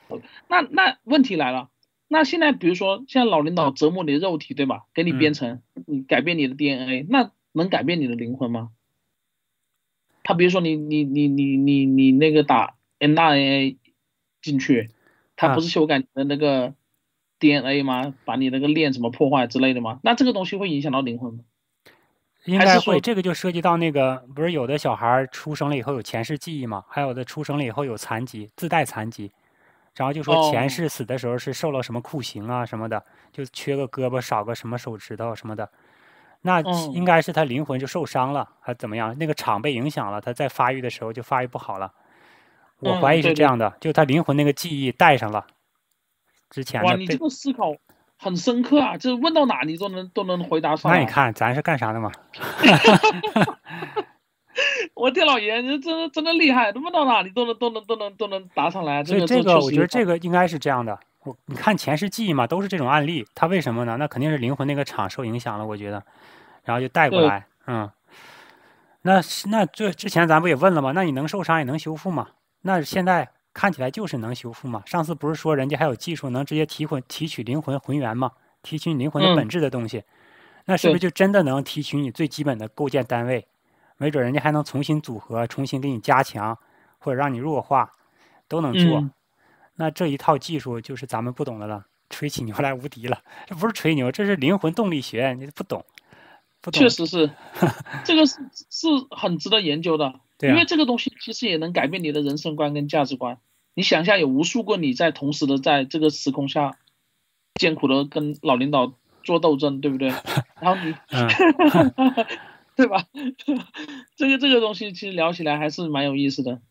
对。那那问题来了，那现在比如说现在老领导折磨你的肉体，对吧？给你编程，你改变你的 DNA，那能改变你的灵魂吗？他比如说你你你你你你那个打 mRNA 进去，他不是修改你的那个？DNA 吗？把你那个链怎么破坏之类的吗？那这个东西会影响到灵魂吗？应该会。这个就涉及到那个，不是有的小孩出生了以后有前世记忆吗？还有的出生了以后有残疾，自带残疾，然后就说前世死的时候是受了什么酷刑啊什么的，就缺个胳膊少个什么手指头什么的。那应该是他灵魂就受伤了，还怎么样？那个场被影响了，他在发育的时候就发育不好了。我怀疑是这样的，就他灵魂那个记忆带上了。之前哇，你这个思考很深刻啊！就是问到哪你都能都能回答上。那你看咱是干啥的嘛？我天老爷，你真的真的厉害，问到哪你都能都能都能都能答上来。所以这个我觉得这个应该是这样的。我你看前世记忆嘛，都是这种案例。他为什么呢？那肯定是灵魂那个场受影响了，我觉得，然后就带过来。嗯。那那这之前咱不也问了吗？那你能受伤也能修复吗？那现在。看起来就是能修复嘛？上次不是说人家还有技术能直接提魂提取灵魂魂源嘛？提取灵魂的本质的东西，那是不是就真的能提取你最基本的构建单位？没准人家还能重新组合，重新给你加强，或者让你弱化，都能做。那这一套技术就是咱们不懂的了，吹起牛来无敌了。这不是吹牛，这是灵魂动力学，你不懂。不懂。确实是，这个是是很值得研究的。因为这个东西其实也能改变你的人生观跟价值观。你想一下，有无数个你在同时的在这个时空下艰苦的跟老领导做斗争，对不对？然后你 对吧？这个这个东西其实聊起来还是蛮有意思的，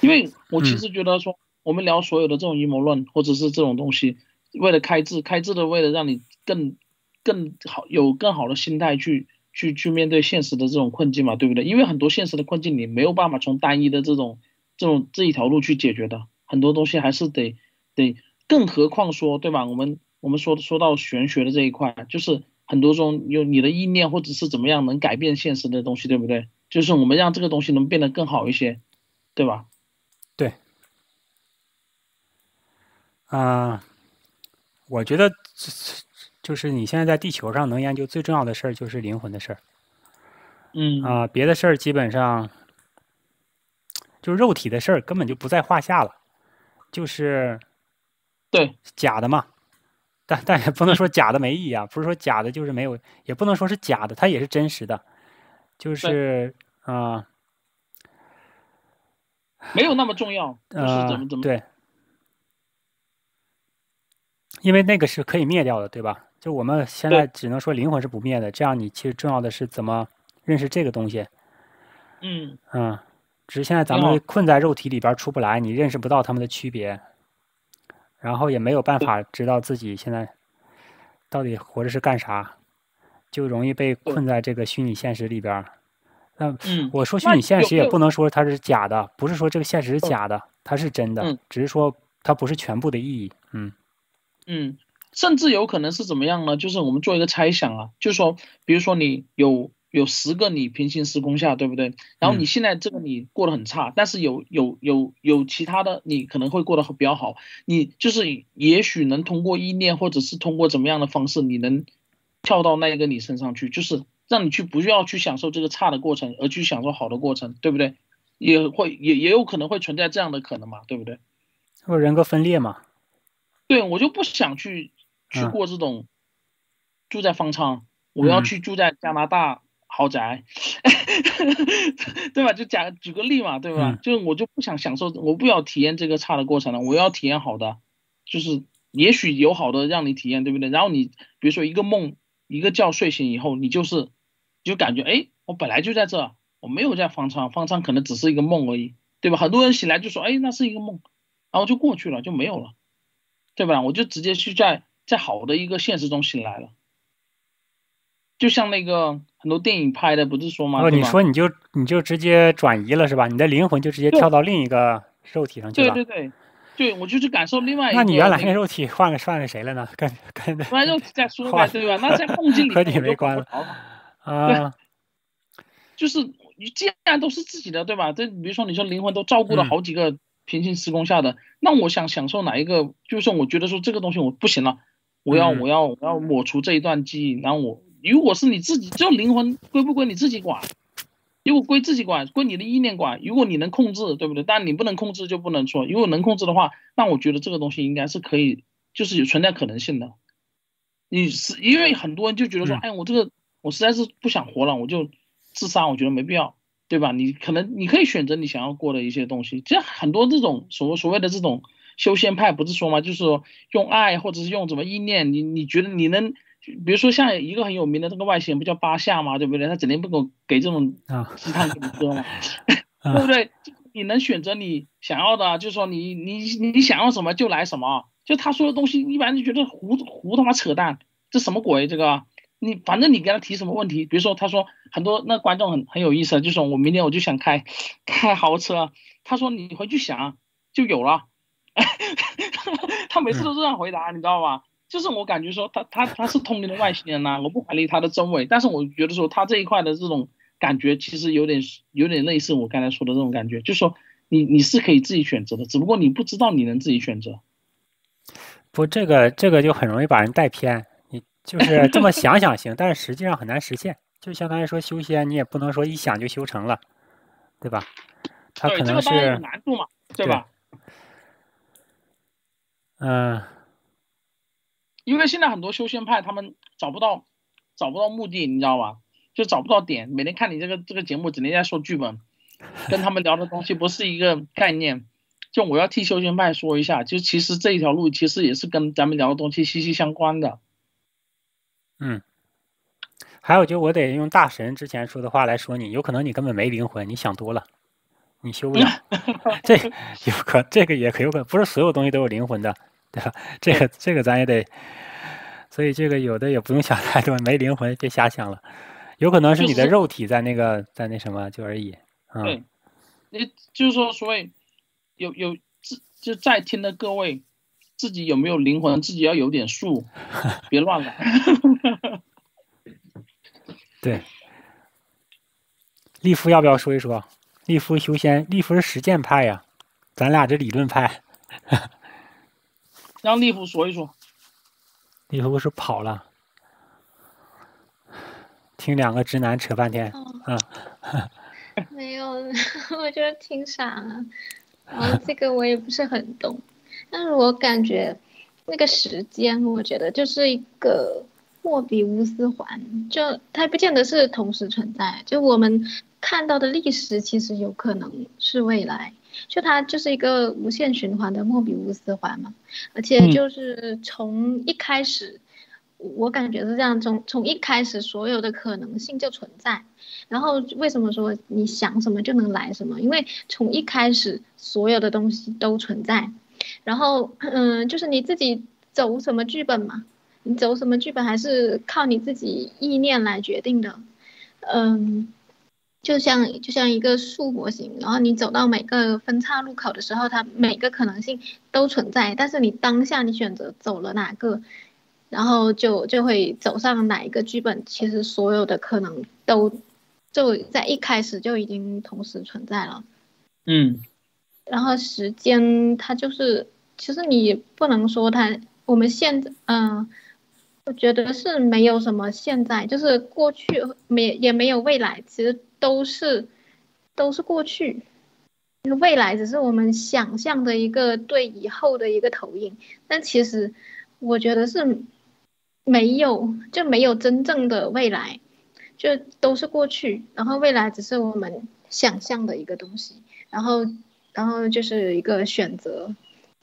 因为我其实觉得说，我们聊所有的这种阴谋论或者是这种东西，为了开智，开智的为了让你更更好有更好的心态去去去面对现实的这种困境嘛，对不对？因为很多现实的困境你没有办法从单一的这种这种这一条路去解决的，很多东西还是得得，更何况说，对吧？我们我们说说到玄学的这一块，就是很多种有你的意念或者是怎么样能改变现实的东西，对不对？就是我们让这个东西能变得更好一些，对吧？对。啊、我觉得这就是你现在在地球上能研究最重要的事儿就是灵魂的事儿。嗯啊、别的事儿基本上就是肉体的事儿根本就不在话下了，就是对假的嘛。但但也不能说假的没意义啊，不是说假的就是没有，也不能说是假的，它也是真实的，就是啊、没有那么重要，就是呃怎么怎么对，因为那个是可以灭掉的，对吧？就我们现在只能说灵魂是不灭的，这样你其实重要的是怎么认识这个东西。嗯。嗯，只是现在咱们困在肉体里边儿出不来，你认识不到它们的区别，然后也没有办法知道自己现在到底活着是干啥，就容易被困在这个虚拟现实里边儿。那嗯我说虚拟现实也不能说它是假的，不是说这个现实是假的，它是真的嗯，只是说它不是全部的意义。嗯。嗯，甚至有可能是怎么样呢？就是我们做一个猜想啊，就是说，比如说你有有十个你平行时空下，对不对？然后你嗯现在这个你过得很差，但是有有有有其他的你可能会过得比较好，你就是也许能通过意念或者是通过怎么样的方式，你能跳到那一个你身上去，就是让你去不要去享受这个差的过程，而去享受好的过程，对不对？也会也也有可能会存在这样的可能嘛，对不对？或者人格分裂嘛。对，我就不想去去嗯过这种住在方舱，我要嗯去住在加拿大豪宅，对吧？就假举个例嘛，对吧？嗯就是我就不想享受，我不要体验这个差的过程了，我要体验好的，就是也许有好的让你体验，对不对？然后你比如说一个梦，一个觉睡醒以后，你就是你就感觉哎，我本来就在这，我没有在方舱，方舱可能只是一个梦而已，对吧？很多人醒来就说哎，那是一个梦，然后就过去了，就没有了。对吧？我就直接去在在好的一个现实中醒来了，就像那个很多电影拍的，不是说吗？哦，你说你就你就直接转移了是吧？你的灵魂就直接跳到另一个肉体上去了。对对对，对我就去感受另外一个。那你原来那个肉体换个换给谁了呢？跟跟原来肉体再说 换呗，对吧？那在梦境里和你没关了啊。就是你既然都是自己的，对吧？这比如说你说灵魂都照顾了嗯好几个平行时空下的，那我想享受哪一个？就是说我觉得说这个东西我不行了，我要、嗯我要我要抹除这一段记忆，然后我如果是你自己，就灵魂归不归你自己管？如果归自己管，归你的意念管，如果你能控制，对不对？但你不能控制就不能说。如果能控制的话，那我觉得这个东西应该是可以，就是有存在可能性的。你是因为很多人就觉得说，嗯哎，我这个我实在是不想活了，我就自杀，我觉得没必要，对吧？你可能你可以选择你想要过的一些东西。其实很多这种所所谓的这种修仙派不是说吗？就是说用爱或者是用什么意念，你你觉得你能，比如说像一个很有名的这个外星人不叫巴夏吗？对不对？他整天不给我给这种啊鸡汤给你喝嘛 啊对不对？你能选择你想要的，就是说你你你想要什么就来什么。就他说的东西，一般就觉得胡胡他妈扯淡，这什么鬼？这个你反正你给他提什么问题，比如说他说很多那观众很很有意思，就说我明天我就想开开豪车，他说你回去想就有了，他每次都这样回答，你知道吧？就是我感觉说他他他是通灵的外星人呐、我不怀疑他的真伪，但是我觉得说他这一块的这种感觉其实有点有点类似我刚才说的这种感觉，就是说你你是可以自己选择的，只不过你不知道你能自己选择。不，这个这个就很容易把人带偏。你就是这么想想行，但是实际上很难实现。就相当于说修仙，你也不能说一想就修成了，对吧？他，可能这个难度嘛，对对吧？嗯因为现在很多修仙派他们找不到找不到目的，你知道吧？就找不到点，每天看你这个这个节目，整天在说剧本，跟他们聊的东西不是一个概念。就我要替修仙派说一下，就其实这一条路其实也是跟咱们聊的东西息息相关的。嗯，还有就我得用大神之前说的话来说你，有可能你根本没灵魂，你想多了，你修不了。这有可这个也可有可不是所有东西都有灵魂的，对吧？这个这个咱也得，所以这个有的也不用想太多，没灵魂别瞎想了，有可能是你的肉体在那个在那什么就而已。对，你就是说所以有有自就在听的各位。自己有没有灵魂？自己要有点数，别乱来。对，利夫要不要说一说？利夫修仙，利夫是实践派呀，咱俩这理论派。让利夫说一说。利夫是跑了，听两个直男扯半天啊。没有，我觉得挺傻了。然后这个我也不是很懂。但是我感觉，那个时间，我觉得就是一个莫比乌斯环，就它不见得是同时存在。就我们看到的历史，其实有可能是未来，就它就是一个无限循环的莫比乌斯环嘛。而且就是从一开始，我感觉是这样，从从一开始所有的可能性就存在。然后为什么说你想什么就能来什么？因为从一开始所有的东西都存在。然后，嗯，就是你自己走什么剧本嘛？你走什么剧本还是靠你自己意念来决定的。嗯，就像就像一个树模型，然后你走到每个分叉路口的时候，它每个可能性都存在，但是你当下你选择走了哪个，然后就就会走上哪一个剧本。其实所有的可能都就在一开始就已经同时存在了。嗯。然后时间它就是，其实你不能说它，我们现在，嗯，我觉得是没有什么现在，就是过去没也没有未来，其实都是都是过去，未来只是我们想象的一个对以后的一个投影，但其实我觉得是没有就没有真正的未来，就都是过去，然后未来只是我们想象的一个东西，然后。然后就是一个选择，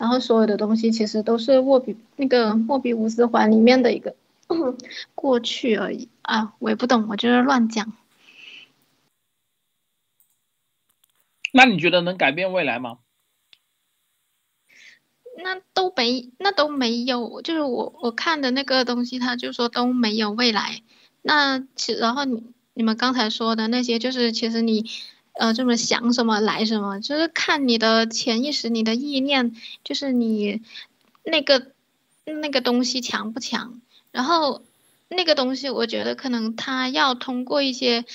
然后所有的东西其实都是莫比那个莫比乌斯环里面的一个 过去而已啊！我也不懂，我就是乱讲。那你觉得能改变未来吗？那都没，那都没有，就是我我看的那个东西，他就说都没有未来。那其然后你你们刚才说的那些，就是其实你。呃，这么想什么来什么，就是看你的潜意识、你的意念，就是你那个那个东西强不强。然后那个东西，我觉得可能它要通过一些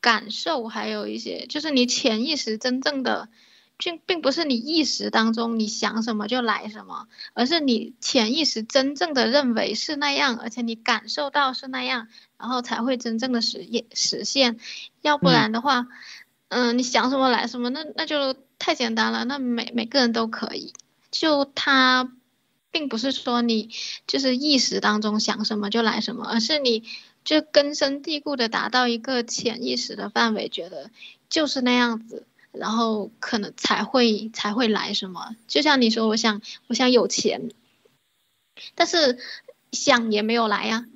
感受，还有一些就是你潜意识真正的，并并不是你意识当中你想什么就来什么，而是你潜意识真正的认为是那样，而且你感受到是那样，然后才会真正的实现实现。要不然的话。嗯，嗯你想什么来什么，那那就太简单了。那每每个人都可以，就他，并不是说你就是意识当中想什么就来什么，而是你就根深蒂固的达到一个潜意识的范围，觉得就是那样子，然后可能才会才会来什么。就像你说，我想我想有钱，但是想也没有来呀，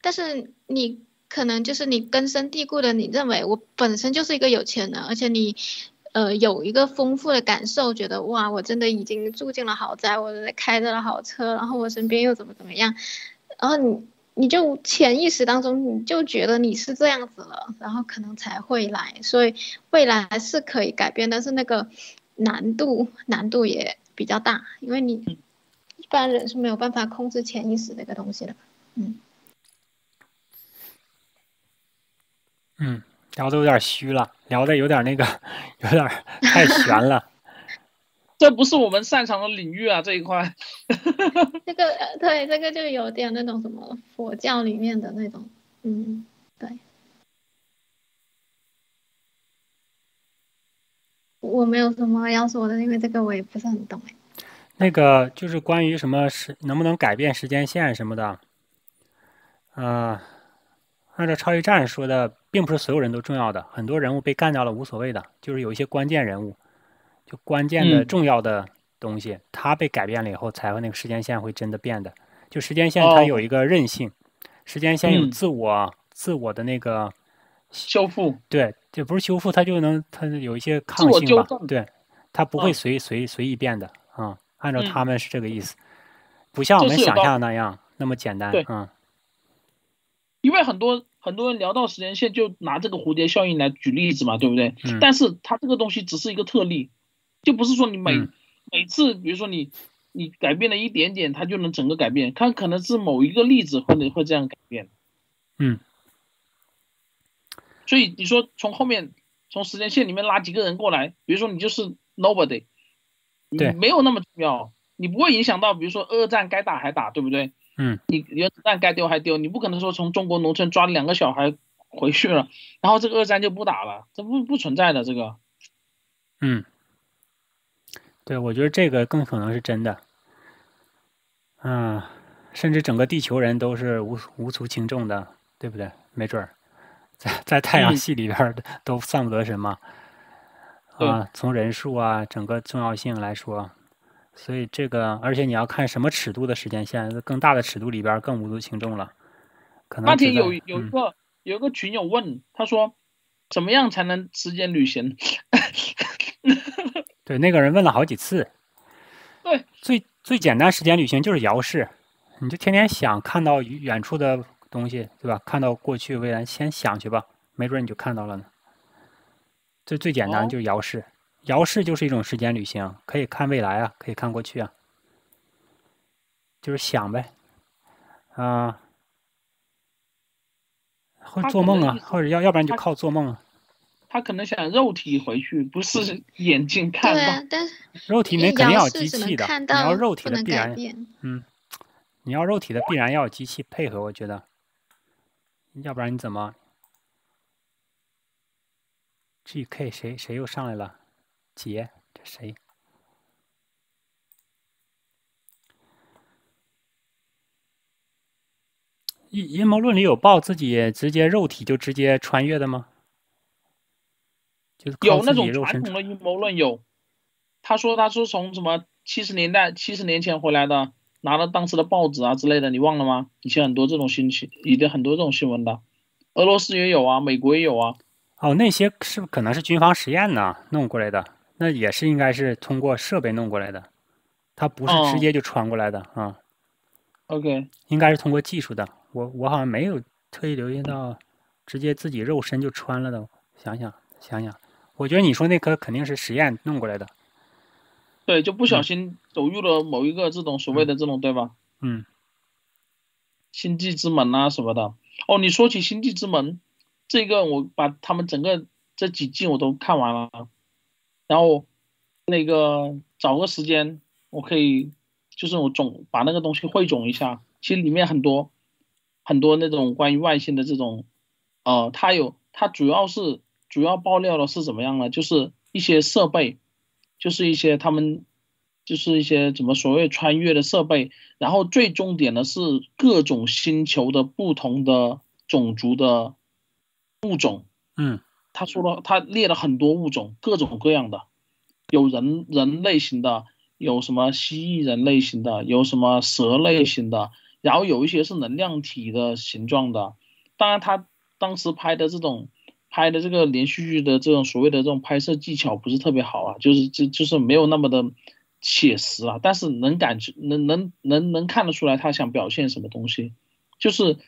但是你。可能就是你根深蒂固的，你认为我本身就是一个有钱人，而且你，呃，有一个丰富的感受，觉得哇，我真的已经住进了豪宅，我开着了好车，然后我身边又怎么怎么样，然后你你就潜意识当中你就觉得你是这样子了，然后可能才会来，所以未来是可以改变，但是那个难度难度也比较大，因为你一般人是没有办法控制潜意识这个东西的，嗯。嗯，聊的有点虚了，聊的有点那个，有点太悬了。这不是我们擅长的领域啊，这一块。这个对，这个就有点那种什么佛教里面的那种，嗯，对。我没有什么要说的，因为这个我也不是很懂哎。那个就是关于什么时能不能改变时间线什么的，啊。按照超级战说的，并不是所有人都重要的，很多人物被干掉了无所谓的，就是有一些关键人物，就关键的重要的东西，它被改变了以后，才会那个时间线会真的变的。就时间线它有一个韧性，时间线有自我自我的那个修复，对，就不是修复，它就能它有一些抗性吧？对，它不会嗯随随随意变的啊。按照嗯他们是这个意思，不像我们想象那样那么简单啊。嗯，因为很多很多人聊到时间线，就拿这个蝴蝶效应来举例子嘛，对不对？嗯但是它这个东西只是一个特例，就不是说你每、嗯每次，比如说你你改变了一点点，它就能整个改变，它可能是某一个例子会能会这样改变。嗯，所以你说从后面从时间线里面拉几个人过来，比如说你就是 nobody，没有那么重要，你不会影响到，比如说二战该打还打，对不对？嗯，你原子弹该丢还丢，你不可能说从中国农村抓了两个小孩回去了，然后这个二战就不打了，这不不存在的这个。嗯，对，我觉得这个更可能是真的。嗯，甚至整个地球人都是无无足轻重的，对不对？没准儿，在在太阳嗯系里边儿都算不得什么。对啊，从人数啊，整个重要性来说，所以这个，而且你要看什么尺度的时间线，更大的尺度里边儿更无足轻重了。可能那天有有一嗯个、有一个群友问，他说怎么样才能时间旅行？对，那个人问了好几次。对，最最简单时间旅行就是遥视，你就天天想看到远远处的东西，对吧？看到过去未来，先想去吧，没准你就看到了呢。最最简单哦就是遥视，遥视就是一种时间旅行，可以看未来啊，可以看过去啊，就是想呗，啊、或者做梦啊或者要要不然就靠做梦啊。他可能想肉体回去，不是眼睛看到。对啊，但是 肉体没因为肯定要有机器的，你要肉体的必然，嗯，你要肉体的必然要有机器配合，我觉得，要不然你怎么？GK 谁谁又上来了？杰，这谁？阴阴谋论里有报自己直接肉体就直接穿越的吗？就是靠有那种传统的阴谋论有，他说他是从什么七十年代七十年前回来的，拿了当时的报纸啊之类的，你忘了吗？以前很多这种新奇，以前很多这种新闻的，俄罗斯也有啊，美国也有啊。哦，那些是不可能是军方实验呢弄过来的？那也是应该是通过设备弄过来的，它不是直哦接就穿过来的啊、OK，应该是通过技术的。我我好像没有特意留意到直接自己肉身就穿了的。想想想想，我觉得你说那颗肯定是实验弄过来的。对，就不小心走入了某一个这种所谓的这种，对吧？嗯星际之门啊什么的。哦，你说起星际之门，这个我把他们整个这几季我都看完了，然后那个找个时间，我可以就是我总把那个东西汇总一下，其实里面很多很多那种关于外星的这种，呃，它有它主要是主要爆料的是怎么样呢？就是一些设备，就是一些他们就是一些怎么所谓穿越的设备，然后最重点的是各种星球的不同的种族的物种。嗯他说了，他列了很多物种，各种各样的，有人人类型的，有什么蜥蜴人类型的，有什么蛇类型的，然后有一些是能量体的形状的。当然，他当时拍的这种拍的这个连续剧的这种所谓的这种拍摄技巧不是特别好啊，就是就就是没有那么的写实啊，但是能感觉能能能能看得出来他想表现什么东西，就是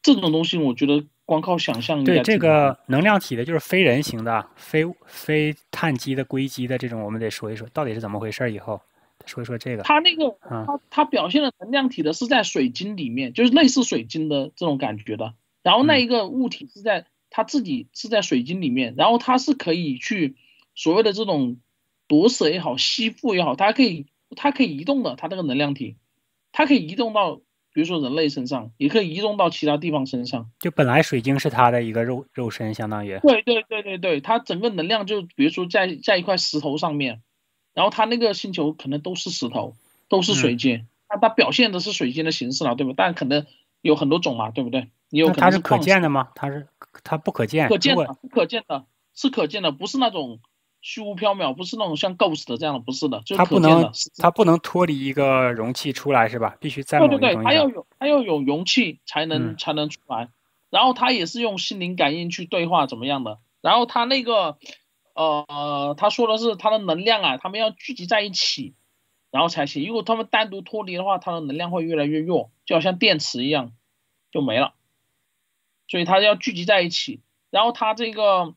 这种东西，我觉得光靠想象对这个能量体的，就是非人形的、非非碳基的、硅基的这种，我们得说一说到底是怎么回事儿。以后说一说这个。它那个嗯它它表现的能量体的是在水晶里面，就是类似水晶的这种感觉的。然后那嗯一个物体是在它自己是在水晶里面，然后它是可以去所谓的这种夺舍也好，吸附也好，它可以它可以移动的，它这个能量体，它可以移动到比如说人类身上，也可以移动到其他地方身上。就本来水晶是它的一个肉肉身，相当于。对对对对对，它整个能量就比如说在在一块石头上面，然后它那个星球可能都是石头，都是水晶，那、它表现的是水晶的形式了，对吧？但可能有很多种嘛，对不对？也有可能它是可见的吗？它是它不可见。可见的，不可见的，是可见的，不是那种虚无缥缈，不是那种像 ghost 的这样的，不是的，就是它不能它不能脱离一个容器出来是吧？必须在对对对。它要有它要有容器才能、嗯才能出来，然后他也是用心灵感应去对话怎么样的，然后他那个呃他说的是他的能量啊，他们要聚集在一起，然后才行。如果他们单独脱离的话，他的能量会越来越弱，就好像电池一样就没了。所以他要聚集在一起，然后他这个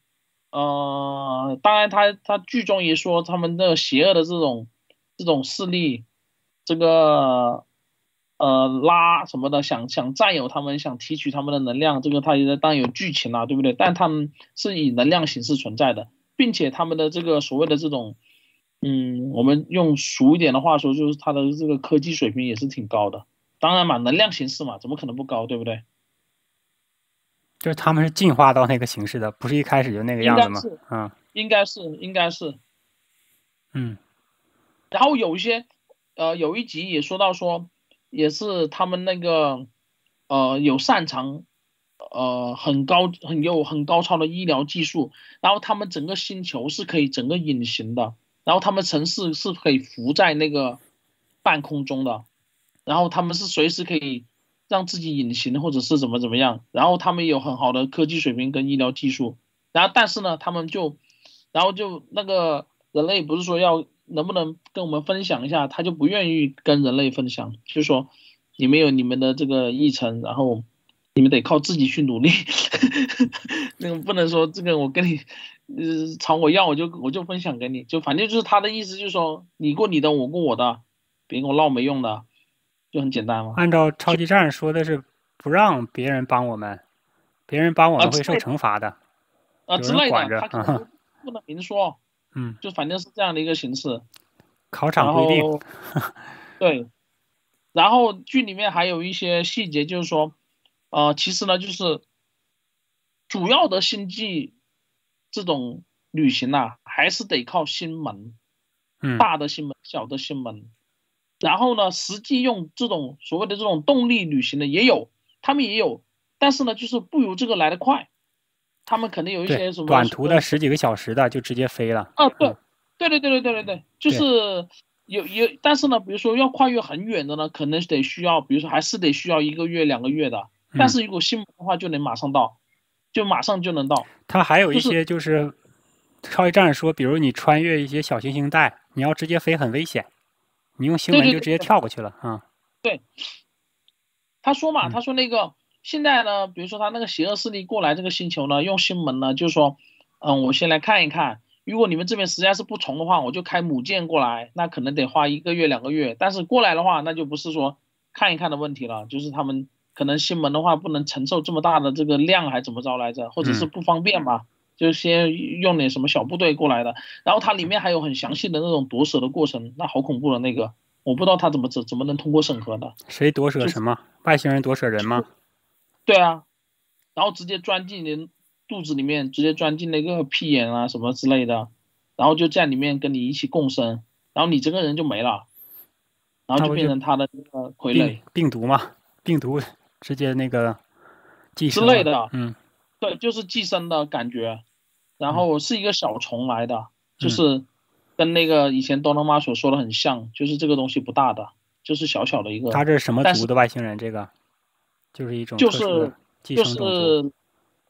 呃，当然他他剧中也说他们的邪恶的这种这种势力，这个。呃，拉什么的，想想占有他们，想提取他们的能量，这个他也在当有剧情了，对不对？但他们是以能量形式存在的，并且他们的这个所谓的这种，嗯，我们用俗一点的话说，就是他的这个科技水平也是挺高的。当然嘛，能量形式嘛，怎么可能不高，对不对？就是他们是进化到那个形式的，不是一开始就那个样子吗？嗯，应该是，应该是，嗯。然后有一些，呃，有一集也说到说。也是他们那个，呃，有擅长，呃，很高很有很高超的医疗技术，然后他们整个星球是可以整个隐形的，然后他们城市是可以浮在那个半空中的，然后他们是随时可以让自己隐形或者是怎么怎么样，然后他们有很好的科技水平跟医疗技术，然后但是呢，他们就，然后就那个人类不是说要。能不能跟我们分享一下？他就不愿意跟人类分享，就说，你们有你们的这个议程，然后你们得靠自己去努力。那个不能说这个我跟你，呃，朝我要我就我就分享给你，就反正就是他的意思，就是说你过你的，我过我的，别跟我闹没用的，就很简单嘛。按照超级战说的是不让别人帮我们，别人帮我们会受惩罚的，啊之类的，他可能不能明说。嗯，就反正是这样的一个形式，考场规定，对，然后剧里面还有一些细节，就是说，呃，其实呢，就是主要的星际这种旅行呐，还是得靠星门，嗯，大的星门、小的星门，然后呢，实际用这种所谓的这种动力旅行的也有，他们也有，但是呢，就是不如这个来的快。他们肯定有一些什么短途的十几个小时的就直接飞了。啊，对，对对对对对对对，就是有有，但是呢，比如说要跨越很远的呢，可能得需要，比如说还是得需要一个月两个月的。但是如果新的话，就能马上到，就马上就能到。它还有一些就是，超级战士说，比如你穿越一些小行星带，你要直接飞很危险，你用星门就直接跳过去了啊。对，他说嘛，他说那个。现在呢，比如说他那个邪恶势力过来这个星球呢，用星门呢，就是说，嗯，我先来看一看，如果你们这边实在是不从的话，我就开母舰过来，那可能得花一个月两个月。但是过来的话，那就不是说看一看的问题了，就是他们可能星门的话不能承受这么大的这个量，还怎么着来着，或者是不方便吧，就先用点什么小部队过来的。然后它里面还有很详细的那种夺舍的过程，那好恐怖的那个，我不知道他怎么怎怎么能通过审核的。谁夺舍什么？外星人夺舍人吗？对啊，然后直接钻进人肚子里面，直接钻进那个屁眼啊什么之类的，然后就在里面跟你一起共生，然后你这个人就没了，然后就变成他的那个傀儡。病毒嘛，病毒直接那个寄生之类的，嗯，对，就是寄生的感觉，然后是一个小虫来的，就是跟那个以前多诺妈所说的很像，就是这个东西不大的，就是小小的一个。他这是什么族的外星人？这个？就是一种就是就是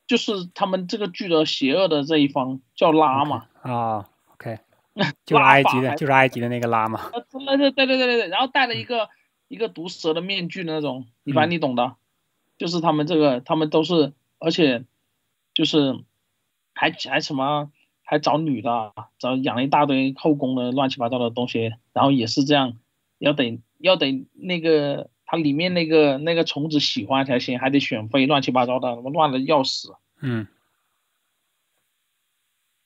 就是他们这个剧的邪恶的这一方叫拉嘛啊，OK，就是埃及的，就是埃及的那个拉嘛。啊，对对对对对对，然后戴了一个一个毒蛇的面具的那种，你反正你懂的，就是他们这个他们都是，而且就是还还什么还找女的，找养了一大堆后宫的乱七八糟的东西，然后也是这样，要得要得那个。它里面那个那个虫子喜欢才行，还得选妃，乱七八糟的，乱的要死。嗯，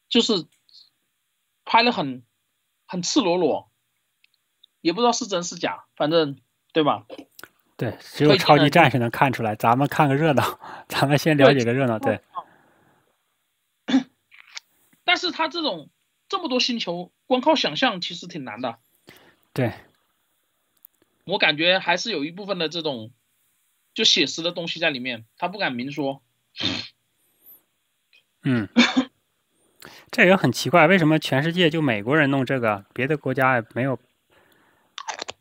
就是拍的很很赤裸裸，也不知道是真是假，反正对吧？对，只有超级战士能看出来。咱们看个热闹，咱们先了解个热闹。对。但是他这种这么多星球，光靠想象其实挺难的。对。我感觉还是有一部分的这种，就写实的东西在里面，他不敢明说。嗯，这也很奇怪，为什么全世界就美国人弄这个，别的国家也没有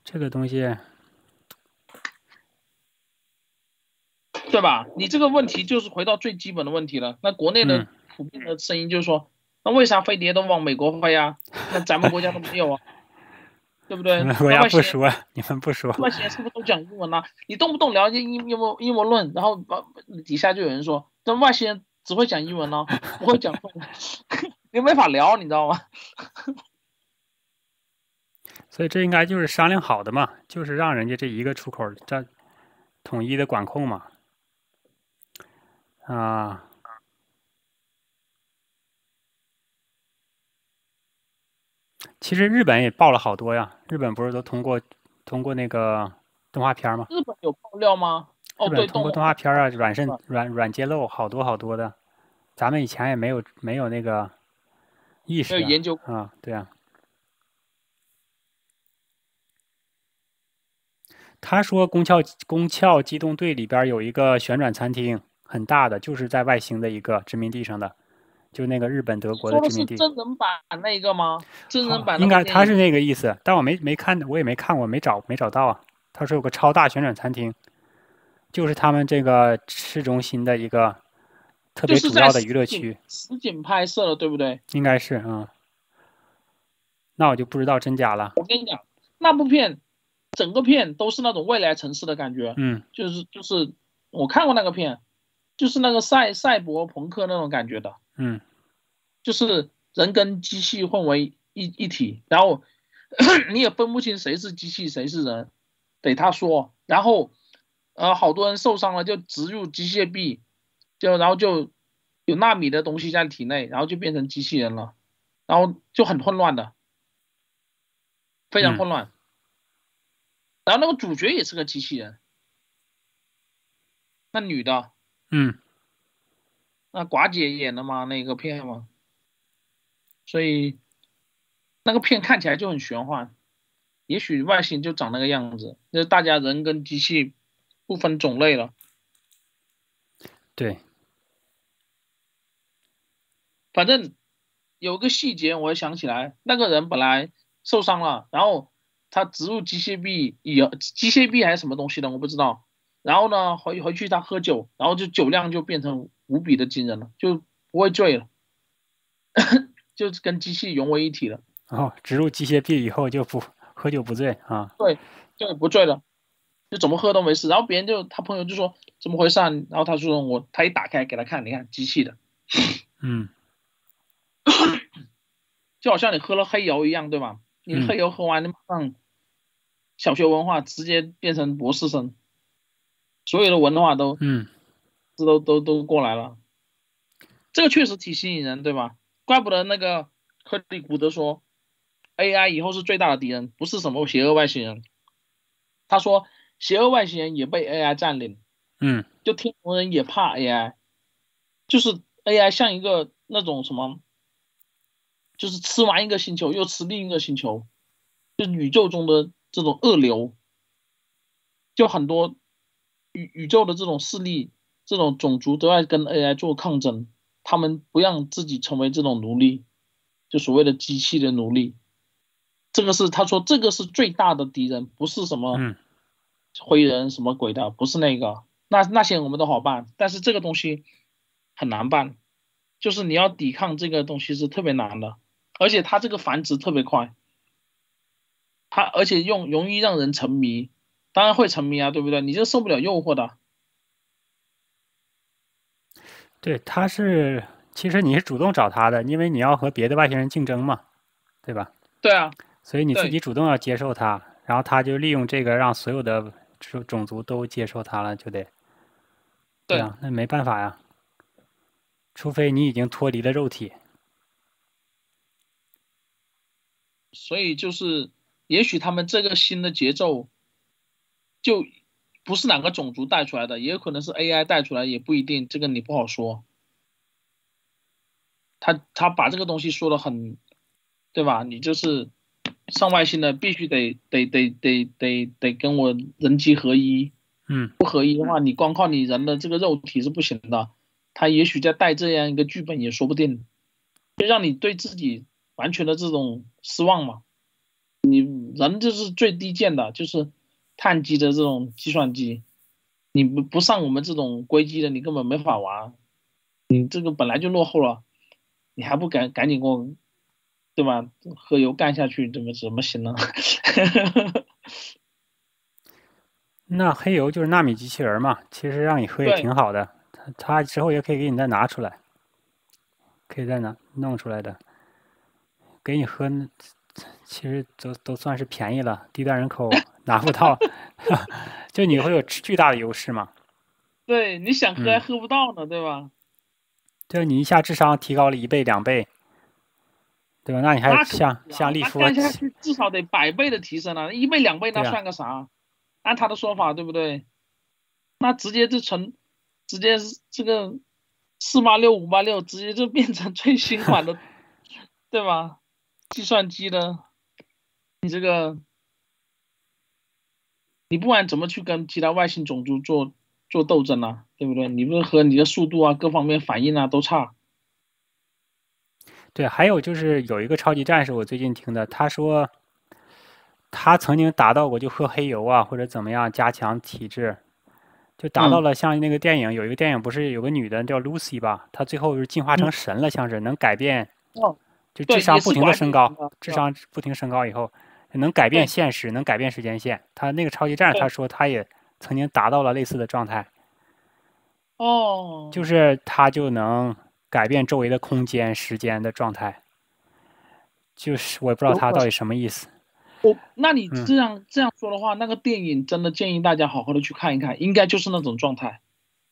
这个东西？对吧？你这个问题就是回到最基本的问题了。那国内的普遍的声音就是说，那为啥飞碟都往美国飞啊？那咱们国家都没有啊，对不对？你们国家不说，你们不说。外星人是不是都讲英文啊？你动不动了解阴阴谋阴谋论，然后把底下就有人说，那外星人只会讲英文呢，不会讲，你没法聊，你知道吗？所以这应该就是商量好的嘛，就是让人家这一个出口这统一的管控嘛。啊，其实日本也爆了好多呀，日本不是都通过通过那个动画片吗？日本有爆料吗？哦，对，通过动画片啊，软渗软软揭露好多好多的，咱们以前也没有没有那个意识研究啊，对啊。他说：“宫壳宫壳机动队里边有一个旋转餐厅，很大的，就是在外星的一个殖民地上的，就那个日本德国的殖民地。真人版那个吗？真人版应该他是那个意思，但我没没看，我也没看过，没找没找到啊。他说有个超大旋转餐厅，就是他们这个市中心的一个特别主要的娱乐区。实景拍摄的，对不对？应该是啊。那我就不知道真假了。我跟你讲，那部片。”整个片都是那种未来城市的感觉，嗯，就是就是我看过那个片，就是那个赛赛博朋克那种感觉的，嗯，就是人跟机器混为一一体，然后 你也分不清谁是机器谁是人，得他说，然后呃好多人受伤了就植入机械臂，就然后就有纳米的东西在体内，然后就变成机器人了，然后就很混乱的，非常混乱。然后那个主角也是个机器人，那女的，嗯，那寡姐演的嘛，那个片嘛，所以那个片看起来就很玄幻，也许外形就长那个样子，就是大家人跟机器不分种类了，对，反正有个细节我想起来，那个人本来受伤了，然后。他植入机械臂，有机械臂还是什么东西的，我不知道。然后呢，回回去他喝酒，然后就酒量就变成无比的惊人了，就不会醉了，就跟机器融为一体了。哦，植入机械臂以后就不喝酒不醉啊？对，就不醉了，就怎么喝都没事。然后别人就他朋友就说怎么回事？啊？然后他说我他一打开给他看，你看机器的，嗯，就好像你喝了黑油一样，对吧？你黑油喝完，你马上。小学文化直接变成博士生，所有的文化都嗯，都都都过来了，这个确实挺吸引人，对吧？怪不得那个克里古德说，AI 以后是最大的敌人，不是什么邪恶外星人。他说，邪恶外星人也被 AI 占领，嗯，就天龙人也怕 AI，就是 AI 像一个那种什么，就是吃完一个星球又吃另一个星球，就宇宙中的。这种恶流，就很多宇宇宙的这种势力，这种种族都在跟 AI 做抗争，他们不让自己成为这种奴隶，就所谓的机器的奴隶。这个是他说这个是最大的敌人，不是什么灰人什么鬼的，不是那个，那那些我们都好办，但是这个东西很难办，就是你要抵抗这个东西是特别难的，而且它这个繁殖特别快。它而且用容易让人沉迷，当然会沉迷啊，对不对？你就受不了诱惑的。对，他是其实你是主动找他的，因为你要和别的外星人竞争嘛，对吧？对啊。所以你自己主动要接受他，然后他就利用这个让所有的种种族都接受他了，就得。对啊，那没办法呀，除非你已经脱离了肉体。所以就是。也许他们这个新的节奏，就不是哪个种族带出来的，也有可能是 AI 带出来，也不一定，这个你不好说。他他把这个东西说的很，对吧？你就是上外星的，必须得得得得得得跟我人机合一，嗯，不合一的话，你光靠你人的这个肉体是不行的。他也许在带这样一个剧本也说不定，就让你对自己完全的这种失望嘛。你人就是最低贱的，就是碳基的这种计算机，你不不上我们这种硅基的，你根本没法玩。你这个本来就落后了，你还不赶赶紧给我，对吧？喝油干下去，怎么怎么行呢？那黑油就是纳米机器人嘛，其实让你喝也挺好的，它它之后也可以给你再拿出来，可以再拿弄出来的，给你喝，其实都都算是便宜了，低端人口拿不到，就你会有巨大的优势嘛。对，你想喝还喝不到呢，对吧？就是你一下智商提高了一倍两倍，对吧？那你还像像利夫，干下去至少得百倍的提升啊！一倍两倍那算个啥？按他的说法，对不对？那直接就成，直接这个四八六五八六，直接就变成最新款的，对吧？计算机的，你这个，你不管怎么去跟其他外星种族做做斗争啊，对不对？你不是和你的速度啊，各方面反应啊都差。对，还有就是有一个超级战士，我最近听的，他说。他曾经达到过，就喝黑油啊，或者怎么样加强体质，就达到了像那个电影有一个电影不是有个女的叫 Lucy 吧？她最后是进化成神了，像是能改变，就智商不停的升高，智商不停升高以后，能改变现实，能改变时间线。他那个超级战士他说他也曾经达到了类似的状态，哦，就是他就能改变周围的空间时间的状态，就是我也不知道他到底什么意思。我，那你这样这样说的话，那个电影真的建议大家好好的去看一看，应该就是那种状态。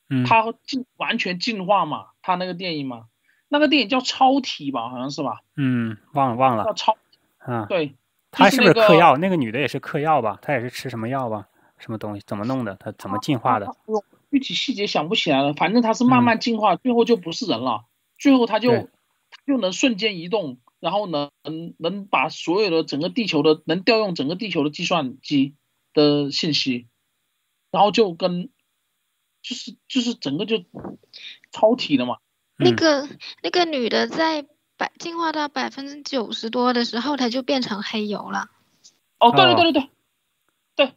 嗯，他进完全进化嘛，他那个电影嘛，那个电影叫超体吧，好像是吧？嗯，忘了忘了。叫超，嗯，对。他是不是嗑药？那个女的也是嗑药吧？她也是吃什么药吧？什么东西？怎么弄的？她怎么进化的？具体细节想不起来了，反正她是慢慢进化，最后就不是人了，最后她就就能瞬间移动。然后能能把所有的整个地球的能调用整个地球的计算机的信息，然后就跟就是就是整个就超体了嘛。那个那个女的在百进化到百分之九十多的时候，它就变成黑油了。哦，对对对对对，对，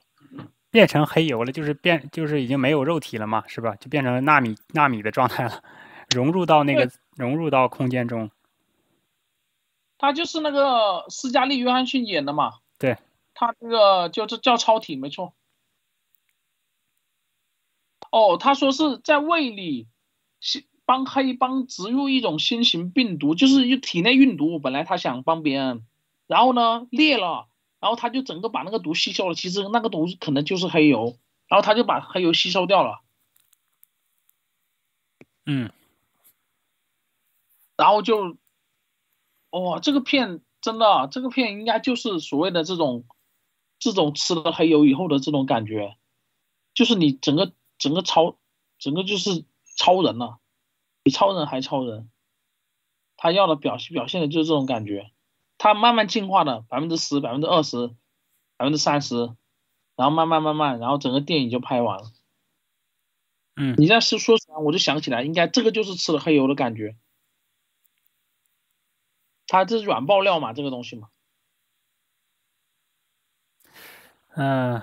变成黑油了，就是变就是已经没有肉体了嘛，是吧？就变成纳米纳米的状态了，融入到那个融入到空间中。他就是那个斯嘉丽·约翰逊演的嘛？对，他那个就是叫超体，没错。哦，他说是在胃里新帮黑帮植入一种新型病毒，就是体内运毒。本来他想帮别人，然后呢裂了，然后他就整个把那个毒吸收了。其实那个毒可能就是黑油，然后他就把黑油吸收掉了。嗯，然后就。哇，这个片真的，这个片应该就是所谓的这种，这种吃了黑油以后的这种感觉，就是你整个整个超，整个就是超人了，比超人还超人。他要的表现表现的就是这种感觉，他慢慢进化的百分之十、百分之二十、百分之三十，然后慢慢慢慢，然后整个电影就拍完了。嗯，你在说说实话，我就想起来，应该这个就是吃了黑油的感觉。他这是软爆料嘛？这个东西嘛。嗯，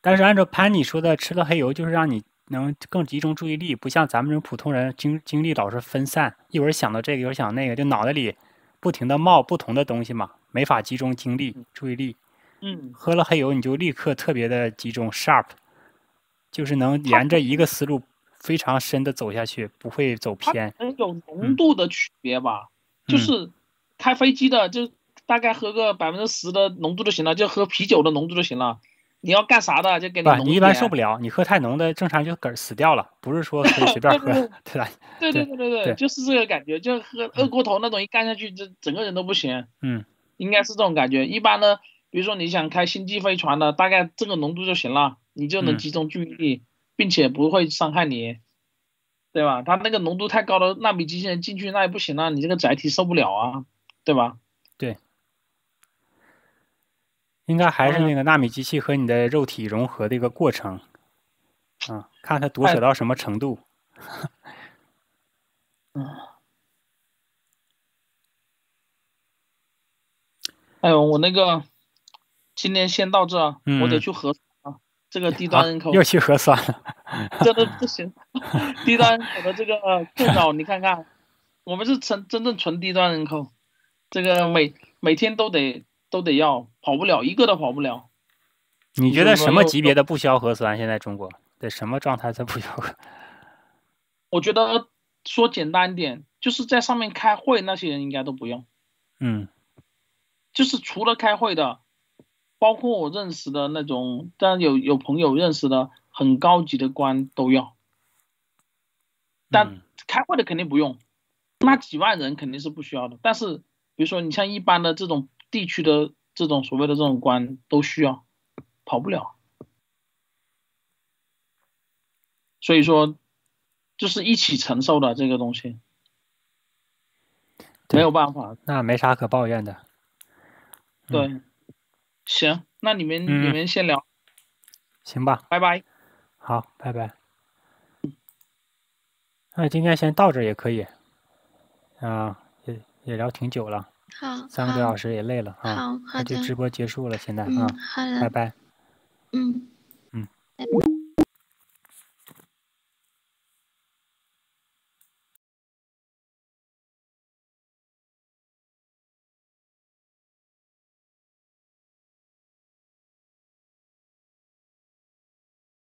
但是按照潘你说的，吃了黑油就是让你能更集中注意力，不像咱们这种普通人精精力老是分散，一会儿想到这个，一会儿想那个，就脑袋里不停的冒不同的东西嘛，没法集中精力注意力。嗯。喝了黑油，你就立刻特别的集中，sharp，就是能沿着一个思路非常深的走下去，不会走偏。有浓度的区别吧，就是。开飞机的就大概喝个百分之十的浓度就行了，就喝啤酒的浓度就行了。你要干啥的就给你你一般受不了，你喝太浓的，正常就嗝死掉了。不是说可以随便喝，对吧？对对对对对，就是这个感觉，就喝二锅头那种，一干下去就整个人都不行。嗯，应该是这种感觉。一般呢，比如说你想开星际飞船的，大概这个浓度就行了，你就能集中注意力，并且不会伤害你，对吧？它那个浓度太高了纳米机器人进去那也不行啊，你这个载体受不了啊。对吧？对，应该还是那个纳米机器和你的肉体融合的一个过程，啊，看它夺舍到什么程度。嗯。哎呦，我那个今天先到这，我得去核酸啊。这个低端人口又去核酸了，真的不行。低端人口的这个困扰，你看看，我们是纯真正纯低端人口，这个每每天都得都得要，跑不了一个都跑不了。你觉得什么级别的不需要核酸？现在中国在什么状态才不需要？我觉得说简单点，就是在上面开会那些人应该都不用。嗯，就是除了开会的，包括我认识的那种，当然有有朋友认识的很高级的官都要。但开会的肯定不用，那几万人肯定是不需要的。但是比如说你像一般的这种地区的这种所谓的这种关都需要，跑不了。所以说，就是一起承受的这个东西，没有办法。那没啥可抱怨的。对，行，那你们、你们先聊，行吧，拜拜。好，拜拜。那今天先到这也可以，啊，也也聊挺久了，三个多小时也累了啊那就直播结束了现在啊拜拜嗯嗯。